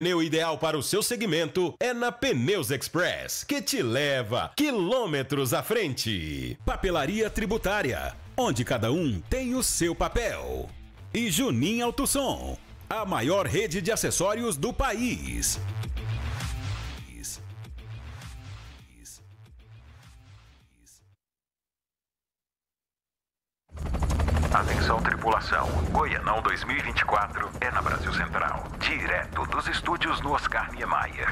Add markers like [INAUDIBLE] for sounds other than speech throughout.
pneu ideal para o seu segmento é na Pneus Express, que te leva quilômetros à frente. Papelaria Tributária, onde cada um tem o seu papel. E Junim Autosom, a maior rede de acessórios do país. Atenção tripulação, Goianão 2024 é na Brasil Central, direto dos estúdios no Oscar Niemeyer.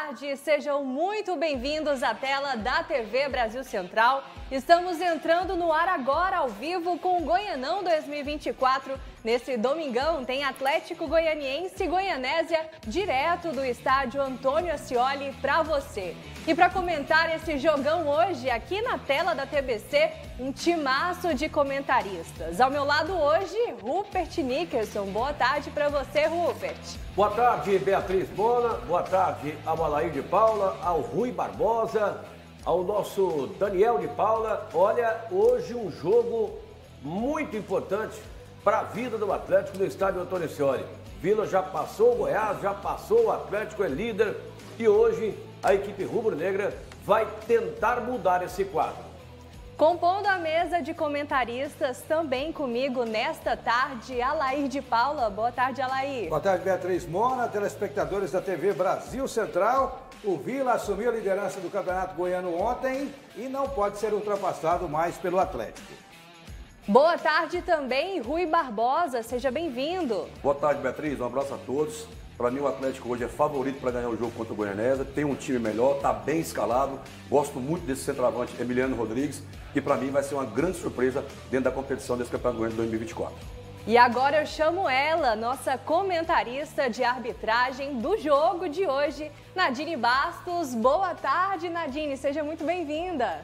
Tarde, sejam muito bem-vindos à tela da TV Brasil Central. Estamos entrando no ar agora ao vivo com o Goianão 2024. Nesse domingão tem Atlético Goianiense e Goianésia direto do estádio Antônio Ascioli para você. E para comentar esse jogão hoje, aqui na tela da TBC, um timaço de comentaristas. Ao meu lado hoje, Rupert Nickerson. Boa tarde para você, Rupert. Boa tarde, Beatriz Bona. Boa tarde ao Alair de Paula, ao Rui Barbosa, ao nosso Daniel de Paula. Olha, hoje um jogo muito importante para a vida do Atlético no estádio Antônio Scioli. Vila já passou o Goiás, já passou o Atlético, é líder e hoje a equipe rubro-negra vai tentar mudar esse quadro. Compondo a mesa de comentaristas, também comigo nesta tarde, Alair de Paula. Boa tarde, Alair. Boa tarde, Beatriz Mona, telespectadores da TV Brasil Central. O Vila assumiu a liderança do Campeonato Goiano ontem e não pode ser ultrapassado mais pelo Atlético. Boa tarde também, Rui Barbosa. Seja bem-vindo. Boa tarde, Beatriz. Um abraço a todos. Para mim, o Atlético hoje é favorito para ganhar o jogo contra o Goianésia. Tem um time melhor, está bem escalado. Gosto muito desse centroavante Emiliano Rodrigues. E para mim vai ser uma grande surpresa dentro da competição desse Campeonato Goiano 2024. E agora eu chamo ela, nossa comentarista de arbitragem do jogo de hoje, Nadine Bastos. Boa tarde, Nadine. Seja muito bem-vinda.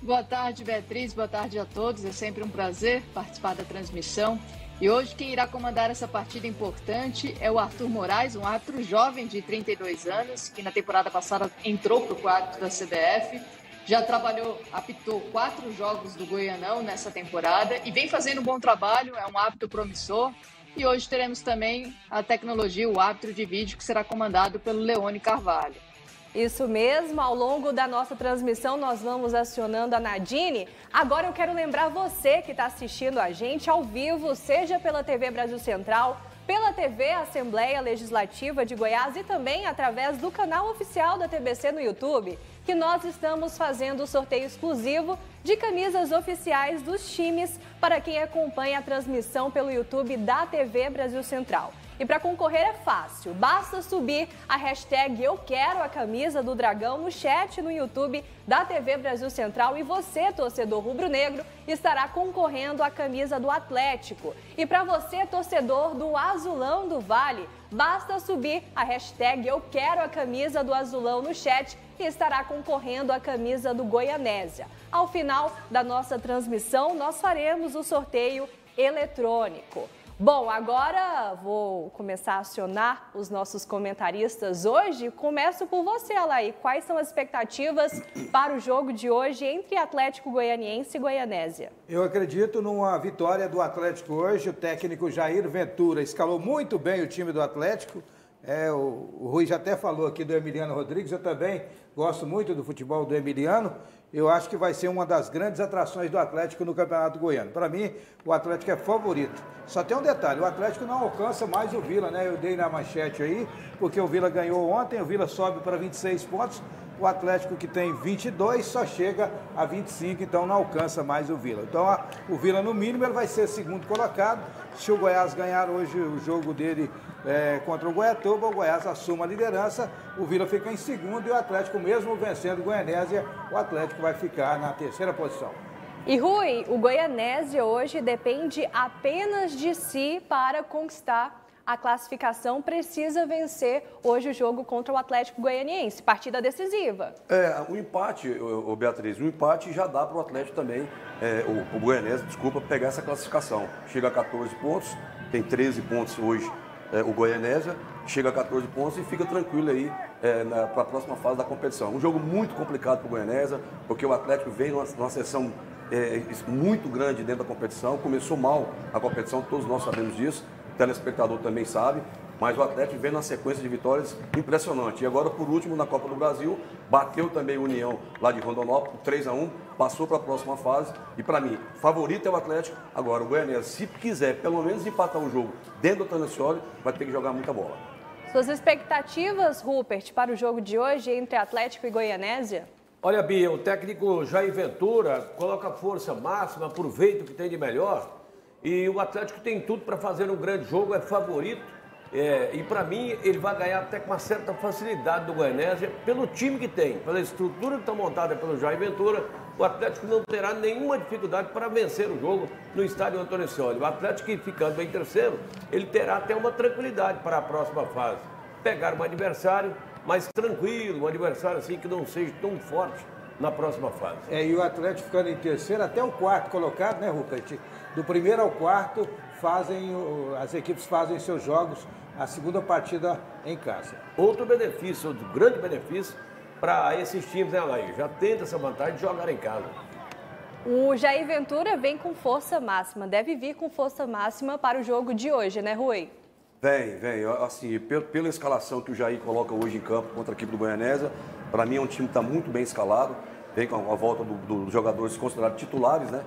Boa tarde, Beatriz. Boa tarde a todos. É sempre um prazer participar da transmissão. E hoje quem irá comandar essa partida importante é o Arthur Moraes, um árbitro jovem de 32 anos, que na temporada passada entrou para o quadro da CBF. Já trabalhou, apitou quatro jogos do Goianão nessa temporada e vem fazendo um bom trabalho, é um árbitro promissor. E hoje teremos também a tecnologia, o árbitro de vídeo, que será comandado pelo Leone Carvalho. Isso mesmo, ao longo da nossa transmissão nós vamos acionando a Nadine. Agora eu quero lembrar você que está assistindo a gente ao vivo, seja pela TV Brasil Central, pela TV Assembleia Legislativa de Goiás e também através do canal oficial da TBC no YouTube, que nós estamos fazendo o sorteio exclusivo de camisas oficiais dos times para quem acompanha a transmissão pelo YouTube da TV Brasil Central. E para concorrer é fácil, basta subir a hashtag Eu Quero a Camisa do Dragão no chat no YouTube da TV Brasil Central e você, torcedor rubro-negro, estará concorrendo à camisa do Atlético. E para você, torcedor do Azulão do Vale, basta subir a hashtag Eu Quero a Camisa do Azulão no chat e estará concorrendo à camisa do Goianésia. Ao final da nossa transmissão, nós faremos o sorteio eletrônico. Bom, agora vou começar a acionar os nossos comentaristas hoje. Começo por você, Alaí. Quais são as expectativas para o jogo de hoje entre Atlético Goianiense e Goianésia? Eu acredito numa vitória do Atlético hoje. O técnico Jair Ventura escalou muito bem o time do Atlético. É, o, o Rui já até falou aqui do Emiliano Rodrigues, eu também gosto muito do futebol do Emiliano. Eu acho que vai ser uma das grandes atrações do Atlético no Campeonato Goiano. Para mim, o Atlético é favorito. Só tem um detalhe, o Atlético não alcança mais o Vila, né? Eu dei na manchete aí, porque o Vila ganhou ontem, o Vila sobe para 26 pontos, O Atlético que tem 22 só chega a 25, então não alcança mais o Vila. Então a, o Vila, no mínimo, ele vai ser segundo colocado. Se o Goiás ganhar hoje o jogo dele é, contra o Goiatuba, o Goiás assuma a liderança, o Vila fica em segundo e o Atlético, mesmo vencendo o Goianésia, o Atlético vai ficar na terceira posição. E Rui, o Goianésia hoje depende apenas de si para conquistar a classificação, precisa vencer hoje o jogo contra o Atlético Goianiense, partida decisiva. É, o empate, o, Beatriz, o empate já dá para o Atlético também, é, o, o desculpa, pegar essa classificação. Chega a 14 pontos, tem 13 pontos hoje é, o Goianésia, chega a 14 pontos e fica tranquilo aí é, para a próxima fase da competição. Um jogo muito complicado para o Goianésia, porque o Atlético vem numa, numa sessão é, muito grande dentro da competição, começou mal a competição, todos nós sabemos disso, telespectador também sabe, mas o Atlético vem na sequência de vitórias impressionante. E agora, por último, na Copa do Brasil, bateu também a União lá de Rondonópolis, 3 a 1 passou para a próxima fase. E para mim, favorito é o Atlético. Agora, o Goiânia, se quiser pelo menos empatar um jogo dentro do Tanecioli, vai ter que jogar muita bola. Suas expectativas, Rupert, para o jogo de hoje entre Atlético e Goianésia? Olha, Bia, o técnico Jair Ventura coloca força máxima, aproveita o que tem de melhor. E o Atlético tem tudo para fazer um grande jogo, é favorito é, e para mim, ele vai ganhar até com uma certa facilidade do Goianésia, pelo time que tem, pela estrutura que está montada pelo Jair Ventura. O Atlético não terá nenhuma dificuldade para vencer o jogo no estádio Antônio Scioli. O Atlético, ficando em terceiro, ele terá até uma tranquilidade para a próxima fase. Pegar um adversário mais tranquilo, um adversário assim que não seja tão forte na próxima fase. É, e o Atlético ficando em terceiro, até o quarto colocado, né, Rupert? Do primeiro ao quarto, fazem, as equipes fazem seus jogos a segunda partida em casa. Outro benefício, outro grande benefício para esses times, né, Laí? Já tenta essa vantagem de jogar em casa. O Jair Ventura vem com força máxima, deve vir com força máxima para o jogo de hoje, né, Rui? Vem, vem. Assim, pela escalação que o Jair coloca hoje em campo contra a equipe do Goianésia, para mim é um time que está muito bem escalado. Vem com a volta dos do, do jogadores considerados titulares, né?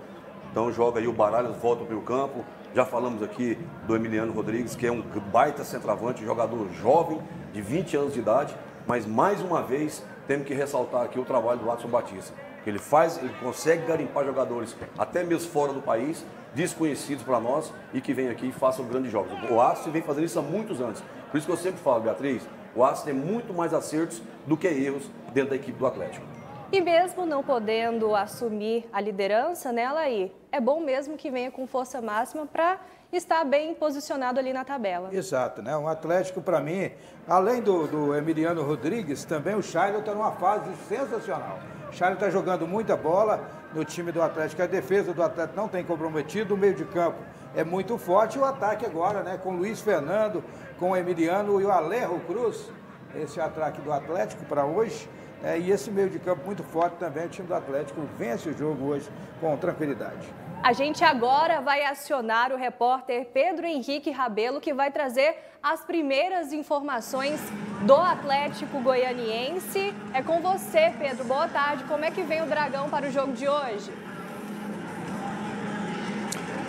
Então joga aí o Baralhas, volta para o campo. Já falamos aqui do Emiliano Rodrigues, que é um baita centroavante, jogador jovem, de 20 anos de idade, mas mais uma vez temos que ressaltar aqui o trabalho do Watson Batista. Ele faz, ele consegue garimpar jogadores até mesmo fora do país, desconhecidos para nós e que vem aqui e façam grandes jogos. O Aço vem fazendo isso há muitos anos. Por isso que eu sempre falo, Beatriz, o Aço tem muito mais acertos do que erros dentro da equipe do Atlético. E mesmo não podendo assumir a liderança, né, Laí? É bom mesmo que venha com força máxima para estar bem posicionado ali na tabela. Exato, né? Um Atlético, para mim, além do, do, Emiliano Rodrigues, também o Shailon está numa fase sensacional. O Shailon está jogando muita bola no time do Atlético. A defesa do Atlético não tem comprometido, o meio de campo é muito forte. E o ataque agora, né? Com o Luiz Fernando, com o Emiliano e o Alejo Cruz. Esse ataque do Atlético para hoje. É, e esse meio de campo muito forte também, o time do Atlético vence o jogo hoje com tranquilidade. A gente agora vai acionar o repórter Pedro Henrique Rabelo, que vai trazer as primeiras informações do Atlético Goianiense. É com você, Pedro. Boa tarde. Como é que vem o Dragão para o jogo de hoje?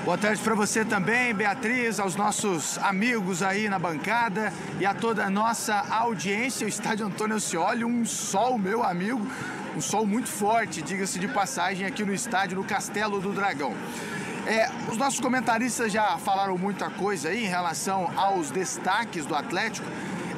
Boa tarde para você também, Beatriz, aos nossos amigos aí na bancada e a toda a nossa audiência. O estádio Antônio Scioli, um sol, meu amigo, um sol muito forte, diga-se de passagem, aqui no estádio, no Castelo do Dragão. É, os nossos comentaristas já falaram muita coisa aí em relação aos destaques do Atlético.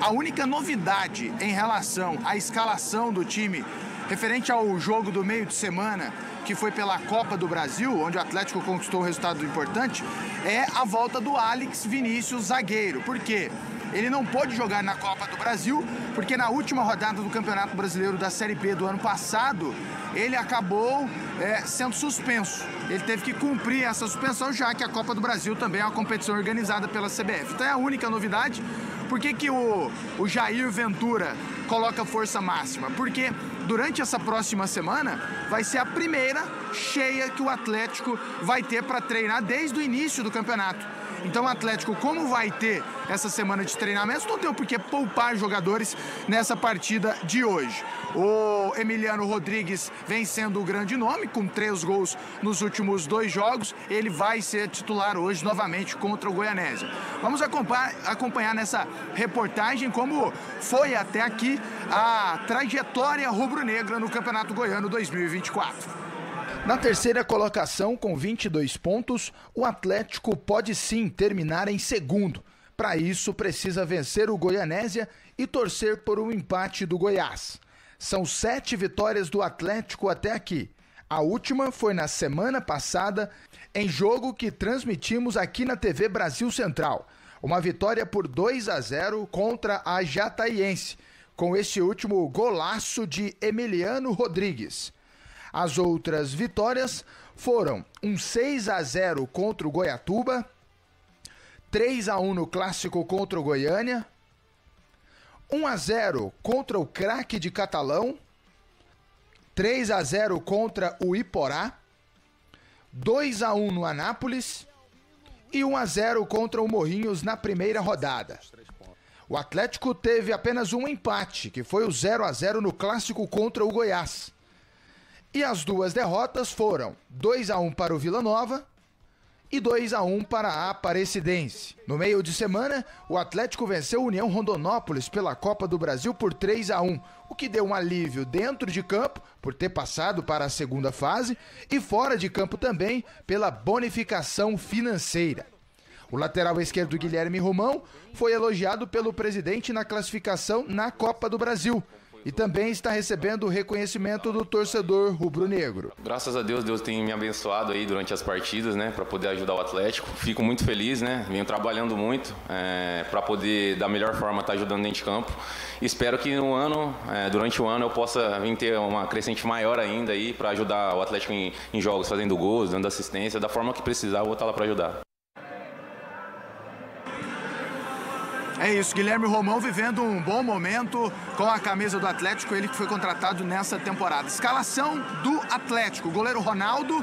A única novidade em relação à escalação do time referente ao jogo do meio de semana que foi pela Copa do Brasil, onde o Atlético conquistou um resultado importante, é a volta do Alex Vinícius zagueiro. Por quê? Ele não pôde jogar na Copa do Brasil, porque na última rodada do Campeonato Brasileiro da Série B do ano passado, ele acabou é, sendo suspenso. Ele teve que cumprir essa suspensão, já que a Copa do Brasil também é uma competição organizada pela CBF. Então é a única novidade. Por que, que o, o Jair Ventura coloca força máxima? Porque durante essa próxima semana vai ser a primeira cheia que o Atlético vai ter para treinar desde o início do campeonato. Então o Atlético, como vai ter essa semana de treinamentos, não tem por que poupar jogadores nessa partida de hoje. O Emiliano Rodrigues vem sendo o grande nome, com três gols nos últimos dois jogos. Ele vai ser titular hoje novamente contra o Goianésia. Vamos acompanhar nessa reportagem como foi até aqui a trajetória rubro-negra no Campeonato Goiano 2024. Na terceira colocação, com 22 pontos, o Atlético pode sim terminar em segundo. Para isso, precisa vencer o Goianésia e torcer por um empate do Goiás. São sete vitórias do Atlético até aqui. A última foi na semana passada, em jogo que transmitimos aqui na TV Brasil Central. Uma vitória por 2 a 0 contra a Jataiense, com este último golaço de Emiliano Rodrigues. As outras vitórias foram um 6 a 0 contra o Goiatuba, 3 a 1 no clássico contra o Goiânia, 1 a 0 contra o Craque de Catalão, 3 a 0 contra o Iporá, 2 a 1 no Anápolis e 1 a 0 contra o Morrinhos na primeira rodada. O Atlético teve apenas um empate, que foi o 0 a 0 no clássico contra o Goiás. E as duas derrotas foram 2 a 1 para o Vila Nova e 2 a 1 para a Aparecidense. No meio de semana, o Atlético venceu o União Rondonópolis pela Copa do Brasil por 3 a 1, o que deu um alívio dentro de campo por ter passado para a segunda fase e fora de campo também pela bonificação financeira. O lateral esquerdo Guilherme Romão foi elogiado pelo presidente na classificação na Copa do Brasil e também está recebendo o reconhecimento do torcedor rubro-negro. Graças a Deus, Deus tem me abençoado aí durante as partidas, né, para poder ajudar o Atlético. Fico muito feliz, né, venho trabalhando muito é, para poder da melhor forma estar tá ajudando dentro de campo. Espero que no ano, é, durante o ano, eu possa vir ter uma crescente maior ainda aí para ajudar o Atlético em, em, jogos, fazendo gols, dando assistência, da forma que precisar, eu vou estar lá para ajudar. É isso, Guilherme Romão vivendo um bom momento com a camisa do Atlético, ele que foi contratado nessa temporada. Escalação do Atlético, goleiro Ronaldo.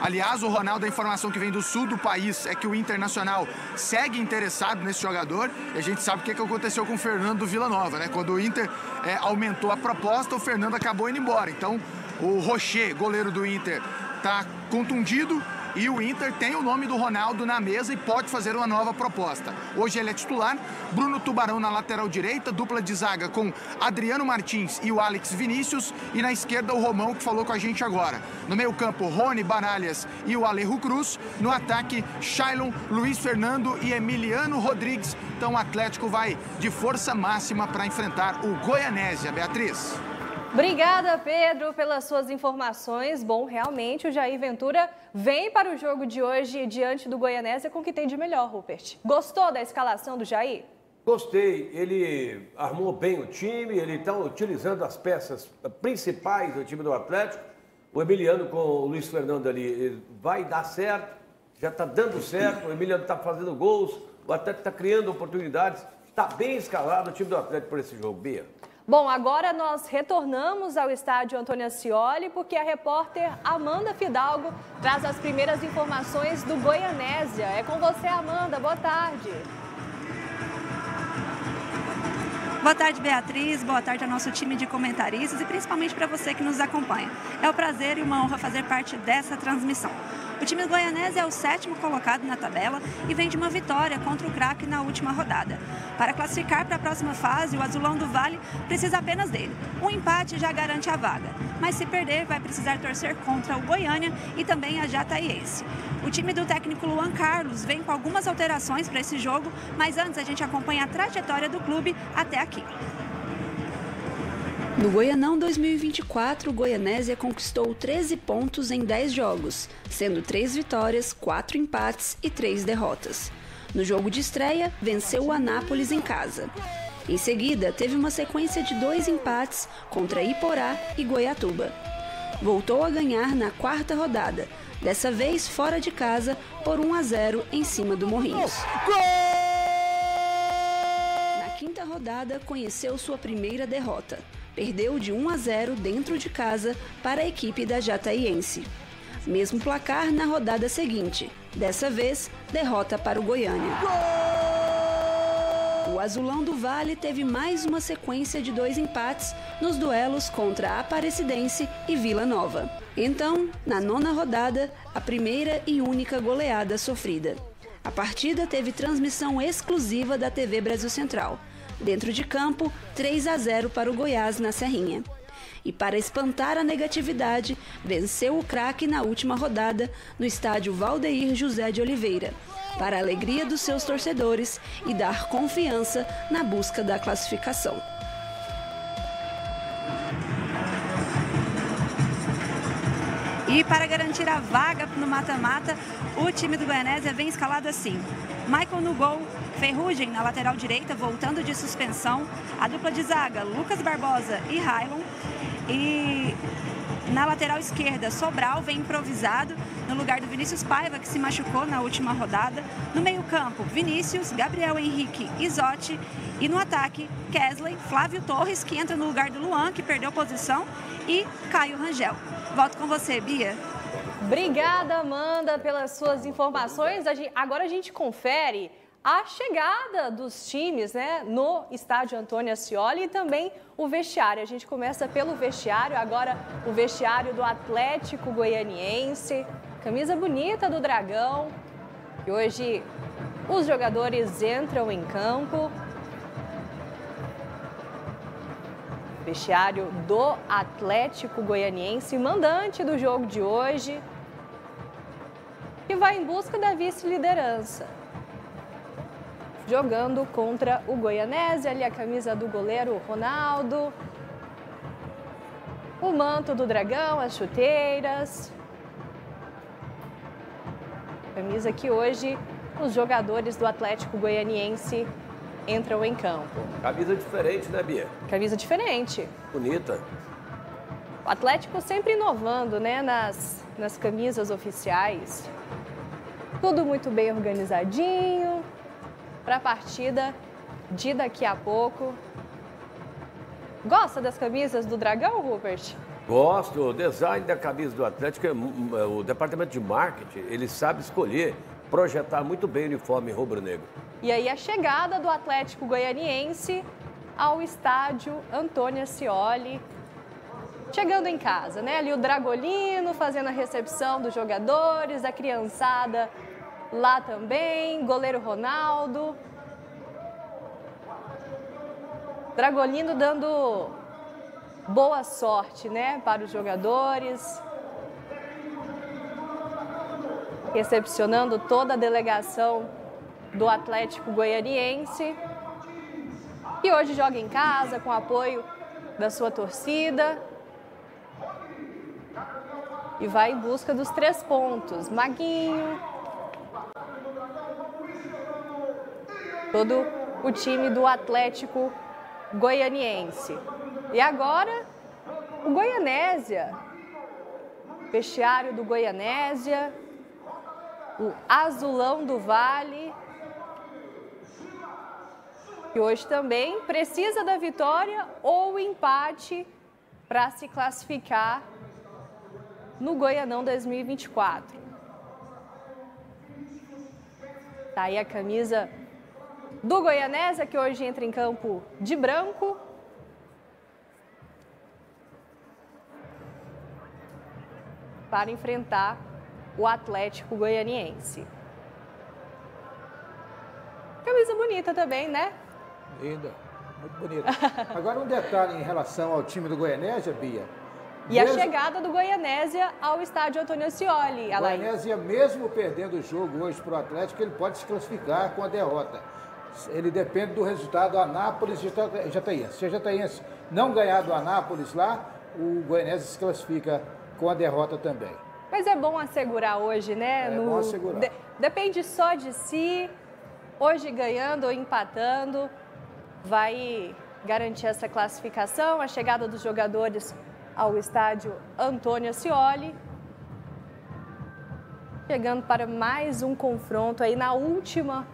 Aliás, o Ronaldo, a informação que vem do sul do país é que o Internacional segue interessado nesse jogador. E a gente sabe o que, aconteceu com o Fernando Vila Nova, né? Quando o Inter é, aumentou a proposta, o Fernando acabou indo embora. Então, o Rocher, goleiro do Inter, está contundido e o Inter tem o nome do Ronaldo na mesa e pode fazer uma nova proposta. Hoje ele é titular, Bruno Tubarão na lateral direita, dupla de zaga com Adriano Martins e o Alex Vinícius, e na esquerda o Romão que falou com a gente agora. No meio-campo, Rony Baralhas e o Alejo Cruz. No ataque, Shailon, Luiz Fernando e Emiliano Rodrigues. Então o Atlético vai de força máxima para enfrentar o Goianésia. Beatriz. Obrigada, Pedro, pelas suas informações. Bom, realmente o Jair Ventura vem para o jogo de hoje diante do Goianésia com o que tem de melhor, Rupert. Gostou da escalação do Jair? Gostei. Ele armou bem o time, ele está utilizando as peças principais do time do Atlético. O Emiliano com o Luiz Fernando ali vai dar certo, já está dando certo. O Emiliano está fazendo gols, o Atlético está criando oportunidades. Está bem escalado o time do Atlético por esse jogo, Bia. Bom, agora nós retornamos ao estádio Antônio Ascioli porque a repórter Amanda Fidalgo traz as primeiras informações do Goianésia. É com você, Amanda. Boa tarde. Boa tarde, Beatriz. Boa tarde ao nosso time de comentaristas e principalmente para você que nos acompanha. É um prazer e uma honra fazer parte dessa transmissão. O time goianese é o sétimo colocado na tabela e vem de uma vitória contra o craque na última rodada. Para classificar para a próxima fase, o Azulão do Vale precisa apenas dele. Um empate já garante a vaga, mas se perder, vai precisar torcer contra o Goiânia e também a Jataiense. O time do técnico Luan Carlos vem com algumas alterações para esse jogo, mas antes a gente acompanha a trajetória do clube até aqui aqui. No Goianão 2024, o Goianésia conquistou 13 pontos em 10 jogos, sendo 3 vitórias, 4 empates e 3 derrotas. No jogo de estreia, venceu o Anápolis em casa. Em seguida, teve uma sequência de dois empates contra Iporá e Goiatuba. Voltou a ganhar na quarta rodada, dessa vez fora de casa por 1 a 0 em cima do Morrinhos. Gol! Quinta rodada, conheceu sua primeira derrota. Perdeu de 1 a 0 dentro de casa para a equipe da Jataiense. Mesmo placar na rodada seguinte. Dessa vez, derrota para o Goiânia. O Azulão do Vale teve mais uma sequência de dois empates nos duelos contra a Aparecidense e Vila Nova. Então, na nona rodada, a primeira e única goleada sofrida. A partida teve transmissão exclusiva da TV Brasil Central. Dentro de campo, 3 a 0 para o Goiás na Serrinha. E para espantar a negatividade, venceu o craque na última rodada no estádio Valdeir José de Oliveira, para a alegria dos seus torcedores e dar confiança na busca da classificação. E para garantir a vaga no mata-mata, o time do Goianésia vem escalado assim. Michael no gol, Ferrugem na lateral direita, voltando de suspensão. A dupla de zaga, Lucas Barbosa e Railon. E na lateral esquerda, Sobral vem improvisado no lugar do Vinícius Paiva, que se machucou na última rodada. No meio-campo, Vinícius, Gabriel Henrique Isotti. E no ataque, Kesley, Flávio Torres, que entra no lugar do Luan, que perdeu posição, e Caio Rangel. Volto com você, Bia. Obrigada, Amanda, pelas suas informações. Agora a gente confere a chegada dos times né, no estádio Antônio Ascioli e também o vestiário. A gente começa pelo vestiário, agora o vestiário do Atlético Goianiense. Camisa bonita do Dragão. E hoje os jogadores entram em campo. Vestiário do Atlético Goianiense, mandante do jogo de hoje. E vai em busca da vice-liderança jogando contra o Goianese, ali a camisa do goleiro Ronaldo, o manto do dragão, as chuteiras. Camisa que hoje os jogadores do Atlético Goianiense entram em campo. Camisa diferente, né, Bia? Camisa diferente. Bonita. O Atlético sempre inovando, né, nas, nas camisas oficiais. Tudo muito bem organizadinho, para a partida de daqui a pouco. Gosta das camisas do Dragão, Rupert? Gosto. O design da camisa do Atlético, é o departamento de marketing, ele sabe escolher, projetar muito bem o uniforme rubro-negro. E aí a chegada do Atlético Goianiense ao estádio Antônio Ascioli. Chegando em casa, né? Ali o Dragolino fazendo a recepção dos jogadores, a criançada lá também, goleiro Ronaldo. Dragolino dando boa sorte, né, para os jogadores. Recepcionando toda a delegação do Atlético Goianiense. E hoje joga em casa com apoio da sua torcida. E vai em busca dos três pontos. Maguinho, todo o time do Atlético Goianiense. E agora, o Goianésia, vestiário do Goianésia, o Azulão do Vale, que hoje também precisa da vitória ou empate para se classificar no Goianão 2024. Tá aí a camisa do Goianésia, que hoje entra em campo de branco. Para enfrentar o Atlético Goianiense. Camisa bonita também, né? Linda, muito bonita. [LAUGHS] Agora um detalhe em relação ao time do Goianésia, Bia. E mesmo... a chegada do Goianésia ao estádio Antônio Scioli, Alain. Goianésia, mesmo perdendo o jogo hoje para o Atlético, ele pode se classificar com a derrota ele depende do resultado do Anápolis e Jataíense. Se a Jataíense não ganhar do Anápolis lá, o Goianese se classifica com a derrota também. Mas é bom assegurar hoje, né? É no... bom assegurar. De... Depende só de si. Hoje ganhando ou empatando, vai garantir essa classificação, a chegada dos jogadores ao estádio Antônio Ascioli. Chegando para mais um confronto aí na última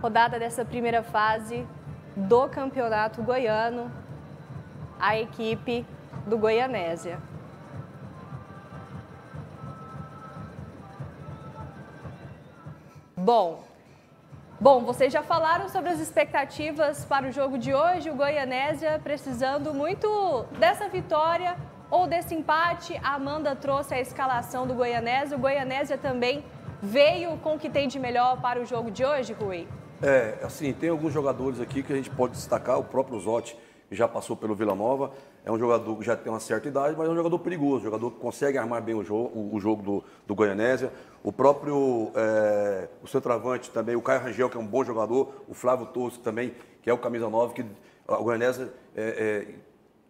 rodada dessa primeira fase do Campeonato Goiano, a equipe do Goianésia. Bom, bom, vocês já falaram sobre as expectativas para o jogo de hoje, o Goianésia precisando muito dessa vitória ou desse empate. A Amanda trouxe a escalação do Goianésia, o Goianésia também veio com o que tem de melhor para o jogo de hoje, Rui? É, assim, tem alguns jogadores aqui que a gente pode destacar. O próprio Zotti, já passou pelo Vila Nova, é um jogador que já tem uma certa idade, mas é um jogador perigoso, jogador que consegue armar bem o jogo, o jogo do, do Goianésia. O próprio é, o centroavante também, o Caio Rangel, que é um bom jogador, o Flávio Torres também, que é o camisa 9, que o Goianésia é, é,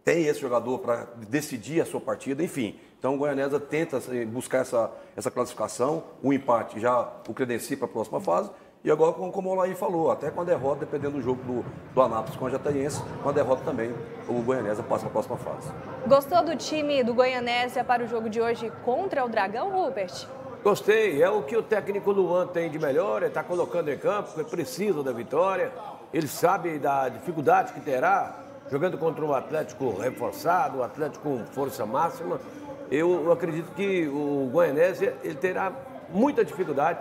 tem esse jogador para decidir a sua partida, enfim. Então o Goianésia tenta assim, buscar essa, essa classificação, o empate já o credencia para a próxima fase e agora, como o Olaí falou, até com a derrota, dependendo do jogo do, do Anápolis com a Jataiense, com a derrota também, o Goianésia passa para a próxima fase. Gostou do time do Goianésia para o jogo de hoje contra o Dragão, Rupert? Gostei, é o que o técnico Luan tem de melhor, ele está colocando em campo, ele precisa da vitória, ele sabe da dificuldade que terá jogando contra um Atlético reforçado, um Atlético com força máxima. Eu acredito que o Goianésia ele terá muita dificuldade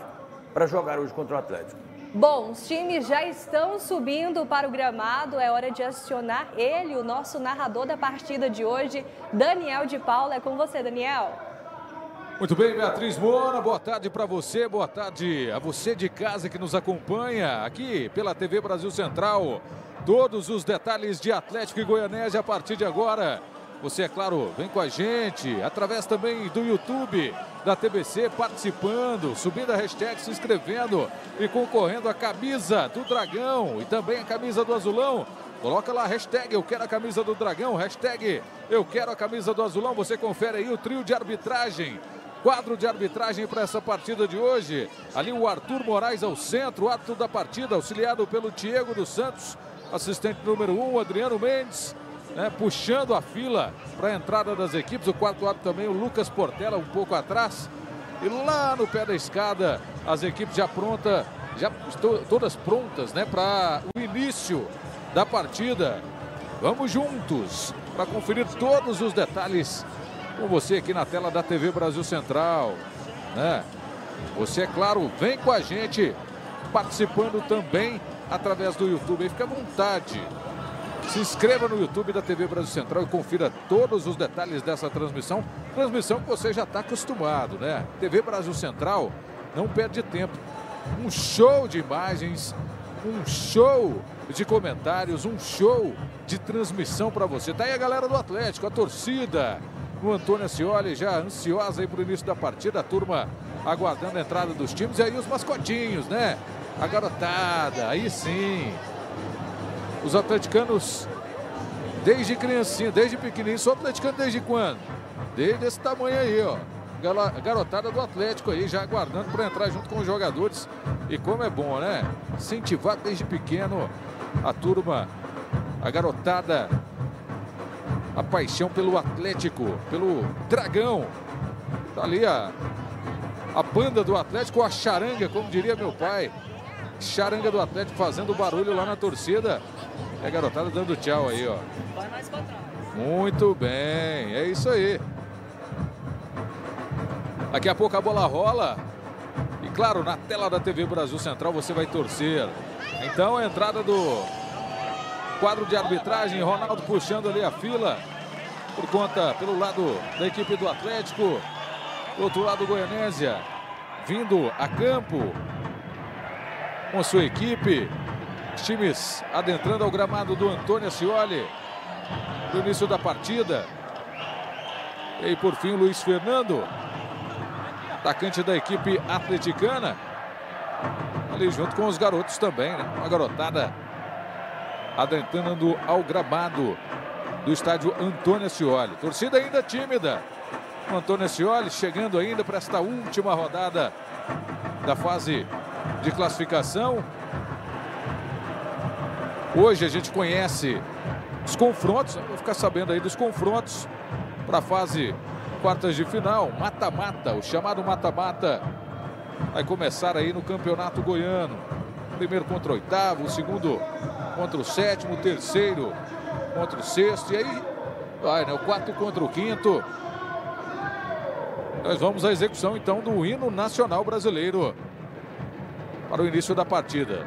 para jogar hoje contra o Atlético. Bom, os times já estão subindo para o gramado. É hora de acionar ele, o nosso narrador da partida de hoje, Daniel de Paula. É com você, Daniel. Muito bem, Beatriz Moura, boa tarde para você, boa tarde a você de casa que nos acompanha aqui pela TV Brasil Central. Todos os detalhes de Atlético e Goianésia a partir de agora. Você, é claro, vem com a gente através também do YouTube da TBC, participando, subindo a hashtag, se inscrevendo e concorrendo a camisa do Dragão e também a camisa do Azulão. Coloca lá a hashtag Eu Quero a Camisa do Dragão, hashtag Eu Quero a Camisa do Azulão. Você confere aí o trio de arbitragem. Quadro de arbitragem para essa partida de hoje. Ali o Arthur Moraes ao centro, ato da partida, auxiliado pelo Diego dos Santos, assistente número 1, um, Adriano Mendes né, puxando a fila para a entrada das equipes. O quarto ato também, o Lucas Portela um pouco atrás. E lá no pé da escada, as equipes já prontas, já estão todas prontas né, para o início da partida. Vamos juntos para conferir todos os detalhes com você aqui na tela da TV Brasil Central. Né? Você, é claro, vem com a gente participando também através do YouTube. Fica à vontade se inscreva no YouTube da TV Brasil Central e confira todos os detalhes dessa transmissão. Transmissão que você já está acostumado, né? TV Brasil Central não perde tempo. Um show de imagens, um show de comentários, um show de transmissão para você. Tá aí a galera do Atlético, a torcida, o Antônio Ascioli já ansiosa aí para o início da partida, a turma aguardando a entrada dos times e aí os mascotinhos, né? A garotada, aí sim, os atleticanos, desde criancinha, desde pequenininho, sou atleticano desde quando? Desde esse tamanho aí, ó. Garotada do Atlético aí, já aguardando para entrar junto com os jogadores. E como é bom, né? Incentivar desde pequeno a turma, a garotada, a paixão pelo Atlético, pelo Dragão. Tá ali a, a banda do Atlético, a charanga, como diria meu pai. Charanga do Atlético fazendo barulho lá na torcida. E a garotada dando tchau aí, ó. Vai mais pra trás. Muito bem, é isso aí. Daqui a pouco a bola rola. E claro, na tela da TV Brasil Central você vai torcer. Então a entrada do quadro de arbitragem, Ronaldo puxando ali a fila. Por conta, pelo lado da equipe do Atlético. Do outro lado, Goianésia. Vindo a campo com sua equipe. Os times adentrando ao gramado do Antônio Ascioli no início da partida. E aí, por fim, o Luiz Fernando, atacante da equipe atleticana. Ali junto com os garotos também, né? Uma garotada adentrando ao gramado do estádio Antônio Ascioli. Torcida ainda tímida. O Antônio Ascioli chegando ainda para esta última rodada da fase de classificação. Hoje a gente conhece os confrontos, vou ficar sabendo aí dos confrontos para a fase quartas de final, mata-mata, o chamado mata-mata vai começar aí no Campeonato Goiano. Primeiro contra o oitavo, segundo contra o sétimo, terceiro contra o sexto e aí vai, né? O quarto contra o quinto. Nós vamos à execução então do hino nacional brasileiro. Para o início da partida.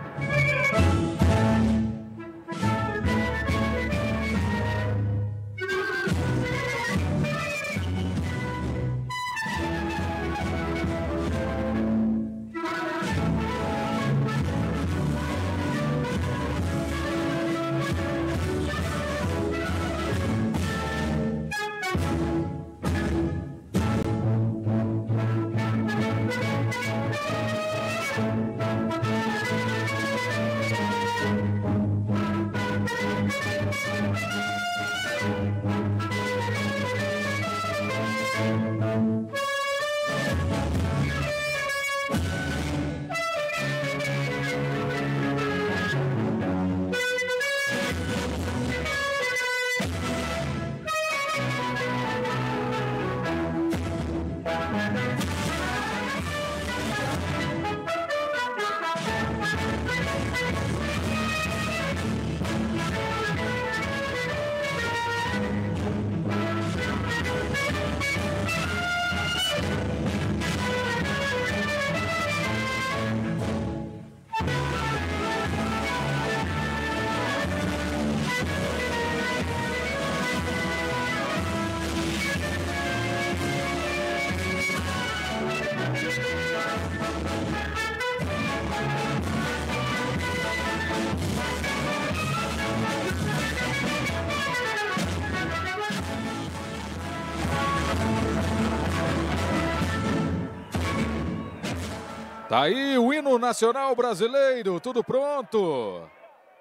Tá aí o hino nacional brasileiro, tudo pronto.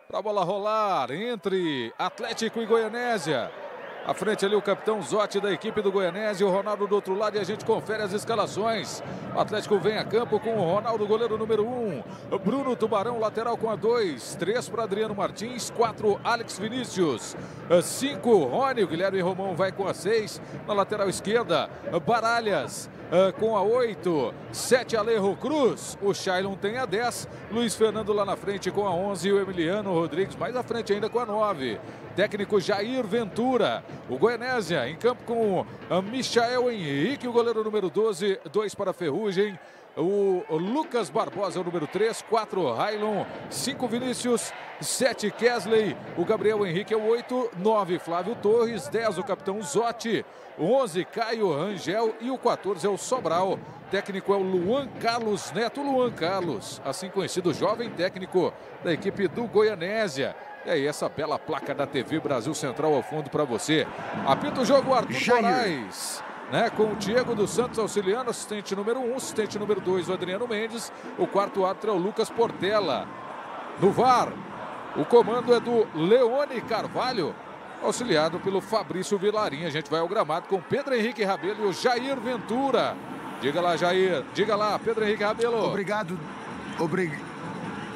Para a bola rolar entre Atlético e Goianésia. À frente ali o capitão Zotti da equipe do Goianésia, o Ronaldo do outro lado e a gente confere as escalações. O Atlético vem a campo com o Ronaldo, goleiro número 1. Um. Bruno Tubarão, lateral com a 2. 3 para Adriano Martins. 4, Alex Vinícius. 5, Rony. O Guilherme Romão vai com a 6. Na lateral esquerda, Baralhas. Uh, com a 8, 7 Alejo Cruz, o Shailon tem a 10, Luiz Fernando lá na frente com a 11 e o Emiliano Rodrigues mais à frente ainda com a 9. Técnico Jair Ventura, o Goianésia em campo com uh, Michael Henrique, o goleiro número 12, 2 para Ferrugem, o Lucas Barbosa, o número 3, 4 Railon, 5 Vinícius, 7 Kesley, o Gabriel Henrique é o 8, 9 Flávio Torres, 10 o capitão Zotti, 11 Caio Rangel e o 14 é o Sobral. Técnico é o Luan Carlos Neto, Luan Carlos, assim conhecido jovem técnico da equipe do Goianésia. E aí, essa bela placa da TV Brasil Central ao fundo para você. Apita o jogo Arthur Jair. Moraes né, com o Diego dos Santos auxiliando, assistente número 1, um, assistente número 2, o Adriano Mendes, o quarto árbitro é o Lucas Portela. No VAR, o comando é do Leone Carvalho, auxiliado pelo Fabrício Vilarim. A gente vai ao gramado com Pedro Henrique Rabelo e o Jair Ventura. Diga lá, Jair. Diga lá, Pedro Henrique Rabelo. Obrigado. Obrig...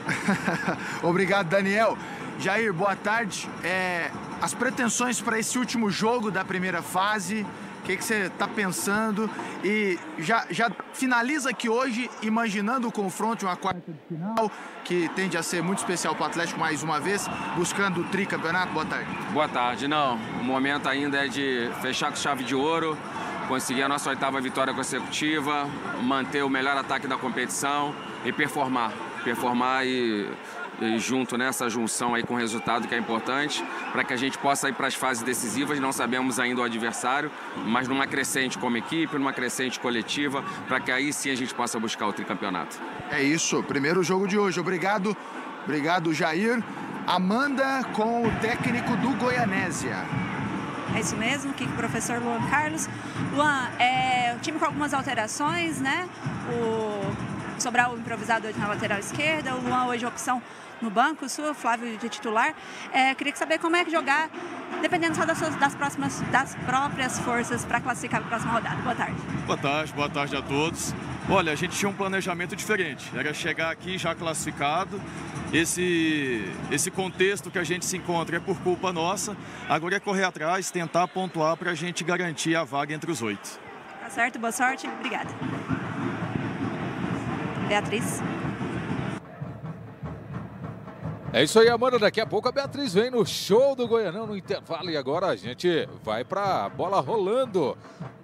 [LAUGHS] Obrigado, Daniel. Jair, boa tarde. É, as pretensões para esse último jogo da primeira fase o que, você está pensando? E já, já finaliza aqui hoje imaginando o confronto, uma quarta de final, que tende a ser muito especial para o Atlético mais uma vez, buscando o tricampeonato. Boa tarde. Boa tarde. Não, o momento ainda é de fechar com chave de ouro, conseguir a nossa oitava vitória consecutiva, manter o melhor ataque da competição e performar. Performar e junto nessa junção aí com o resultado que é importante para que a gente possa ir para as fases decisivas. Não sabemos ainda o adversário, mas numa crescente como equipe, numa crescente coletiva, para que aí sim a gente possa buscar o tricampeonato. É isso, primeiro jogo de hoje. Obrigado, obrigado Jair. Amanda com o técnico do Goianésia. É isso mesmo, que o professor Luan Carlos. Luan, é, o time com algumas alterações, né? O Sobral improvisado hoje na lateral esquerda, o Luan hoje opção no banco, sua, Flávio de titular. É, queria saber como é que jogar, dependendo só das, suas, das, próximas, das próprias forças para classificar para a próxima rodada. Boa tarde. Boa tarde, boa tarde a todos. Olha, a gente tinha um planejamento diferente, era chegar aqui já classificado. Esse, esse contexto que a gente se encontra é por culpa nossa. Agora é correr atrás, tentar pontuar para a gente garantir a vaga entre os oito. Tá certo, boa sorte, obrigada. Beatriz. É isso aí, Amanda. Daqui a pouco a Beatriz vem no show do Goianão no intervalo. E agora a gente vai para a bola rolando.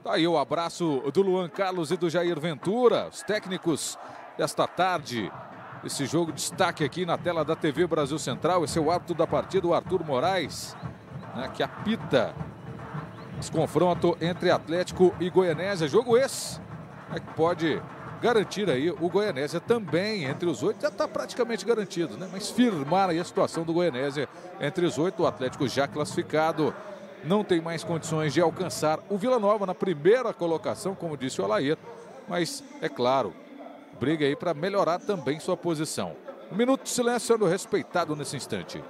Tá aí o abraço do Luan Carlos e do Jair Ventura, os técnicos desta tarde esse jogo. Destaque aqui na tela da TV Brasil Central. Esse é o árbitro da partida, o Arthur Moraes, né, que apita esse confronto entre Atlético e Goianésia. Jogo esse é que pode garantir aí o Goianésia também entre os oito. Já está praticamente garantido, né? Mas firmar aí a situação do Goianésia entre os oito. O Atlético já classificado não tem mais condições de alcançar o Vila Nova na primeira colocação, como disse o Alair. Mas, é claro, briga aí para melhorar também sua posição. Um minuto de silêncio sendo respeitado nesse instante.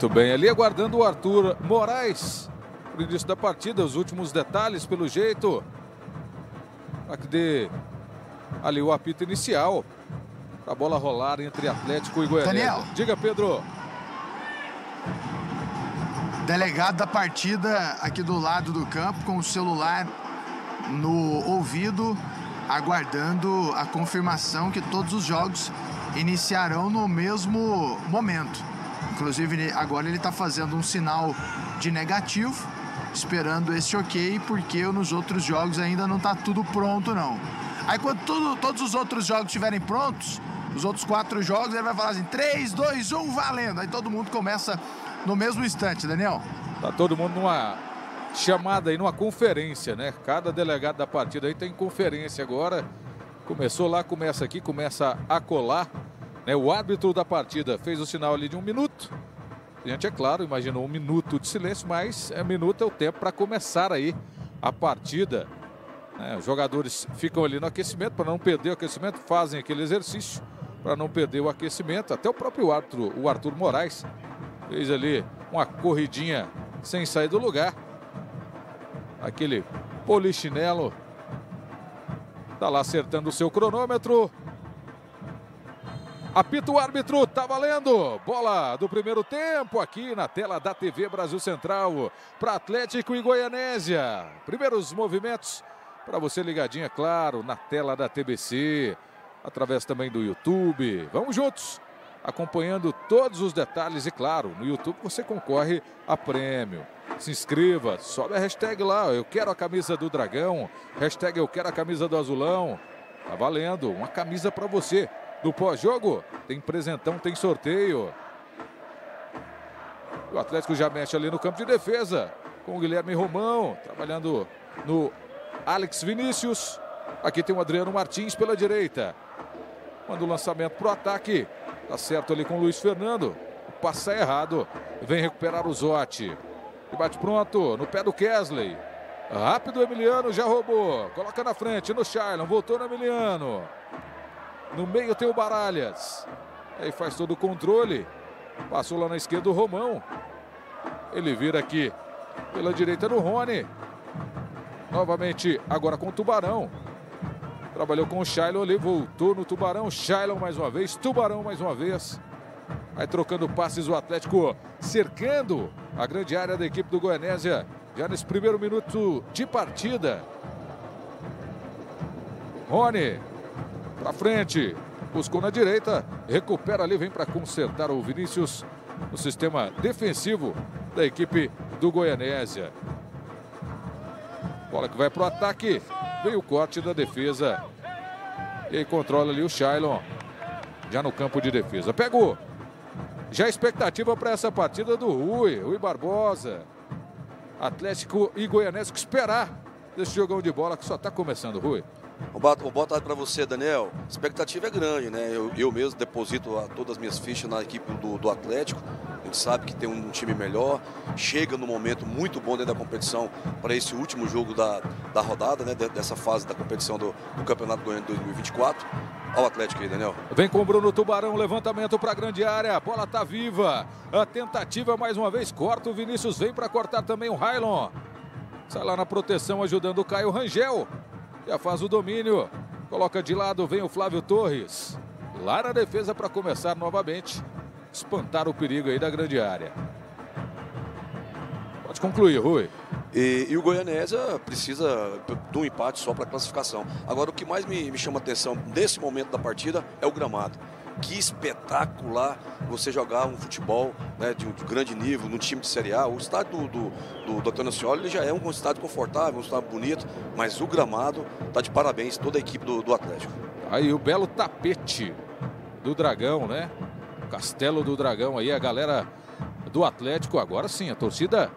Muito bem, ali aguardando o Arthur Moraes para o início da partida, os últimos detalhes pelo jeito. Para que dê ali o apito inicial. Para a bola rolar entre Atlético e Goiânia. Daniel. Diga, Pedro. Delegado da partida aqui do lado do campo com o celular no ouvido, aguardando a confirmação que todos os jogos iniciarão no mesmo momento. Inclusive, agora ele está fazendo um sinal de negativo, esperando esse ok, porque nos outros jogos ainda não está tudo pronto, não. Aí, quando tudo, todos os outros jogos estiverem prontos, os outros quatro jogos, ele vai falar assim: 3, 2, 1, valendo. Aí todo mundo começa no mesmo instante, Daniel. Tá todo mundo numa chamada aí, numa conferência, né? Cada delegado da partida aí tem conferência agora. Começou lá, começa aqui, começa a colar. Né? O árbitro da partida fez o sinal ali de um minuto. A gente, é claro, imaginou um minuto de silêncio, mas é minuto é o tempo para começar aí a partida. né? os jogadores ficam ali no aquecimento para não perder o aquecimento, fazem aquele exercício para não perder o aquecimento. Até o próprio árbitro, o Arthur Moraes, fez ali uma corridinha sem sair do lugar. Aquele polichinelo. Tá lá acertando o seu cronômetro. Apita o árbitro, tá valendo. Bola do primeiro tempo aqui na tela da TV Brasil Central para Atlético e Goianésia. Primeiros movimentos para você ligadinho, é claro, na tela da TBC, através também do YouTube. Vamos juntos, acompanhando todos os detalhes e claro, no YouTube você concorre a prêmio. Se inscreva, sobe a hashtag lá, eu quero a camisa do Dragão, hashtag eu quero a camisa do Azulão. Tá valendo, uma camisa para você. No pós-jogo, tem presentão, tem sorteio. O Atlético já mexe ali no campo de defesa. Com o Guilherme Romão, trabalhando no Alex Vinícius. Aqui tem o Adriano Martins pela direita. Manda o lançamento para o ataque. Tá certo ali com o Luiz Fernando. Passa errado. Vem recuperar o Zotti. E bate pronto no pé do Kesley. Rápido, Emiliano já roubou. Coloca na frente no Shailon. Voltou no Emiliano. No meio tem o Baralhas. Aí faz todo o controle. Passou lá na esquerda o Romão. Ele vira aqui pela direita no Rony. Novamente agora com o Tubarão. Trabalhou com o Shailon ali, voltou no Tubarão. Shailon mais uma vez, Tubarão mais uma vez. Vai trocando passes o Atlético, cercando a grande área da equipe do Goianésia. Já nesse primeiro minuto de partida. Rony para frente, buscou na direita, recupera ali, vem para consertar o Vinícius no sistema defensivo da equipe do Goianésia. Bola que vai para o ataque, vem o corte da defesa. E controla ali o Shailon, já no campo de defesa. Pegou. Já a expectativa para essa partida do Rui, Rui Barbosa. Atlético e Goianésia que esperar desse jogão de bola que só está começando, Rui. Boa, boa tarde para você, Daniel. A expectativa é grande, né? Eu, eu mesmo deposito todas as minhas fichas na equipe do, do Atlético. A gente sabe que tem um time melhor, chega no momento muito bom dentro da competição para esse último jogo da, da rodada, né? Dessa fase da competição do, do Campeonato Goiano 2024. Ao Atlético aí, Daniel. Vem com o Bruno Tubarão, levantamento para a grande área, a bola tá viva. A tentativa mais uma vez, corta o Vinícius, vem para cortar também o Railon. Sai lá na proteção, ajudando o Caio Rangel. Já faz o domínio. Coloca de lado, vem o Flávio Torres. Lá na defesa para começar novamente. Espantar o perigo aí da grande área. Pode concluir, Rui. E, e, o Goianésia precisa de um empate só para classificação. Agora, o que mais me, me chama atenção nesse momento da partida é o gramado que espetacular você jogar um futebol né, de, um, de grande nível, num time de Série A. O estádio do, do, do, Antônio ele já é um estádio confortável, um estádio bonito, mas o gramado está de parabéns toda a equipe do, do Atlético. Aí o belo tapete do Dragão, né? Castelo do Dragão aí, a galera do Atlético. Agora sim, a torcida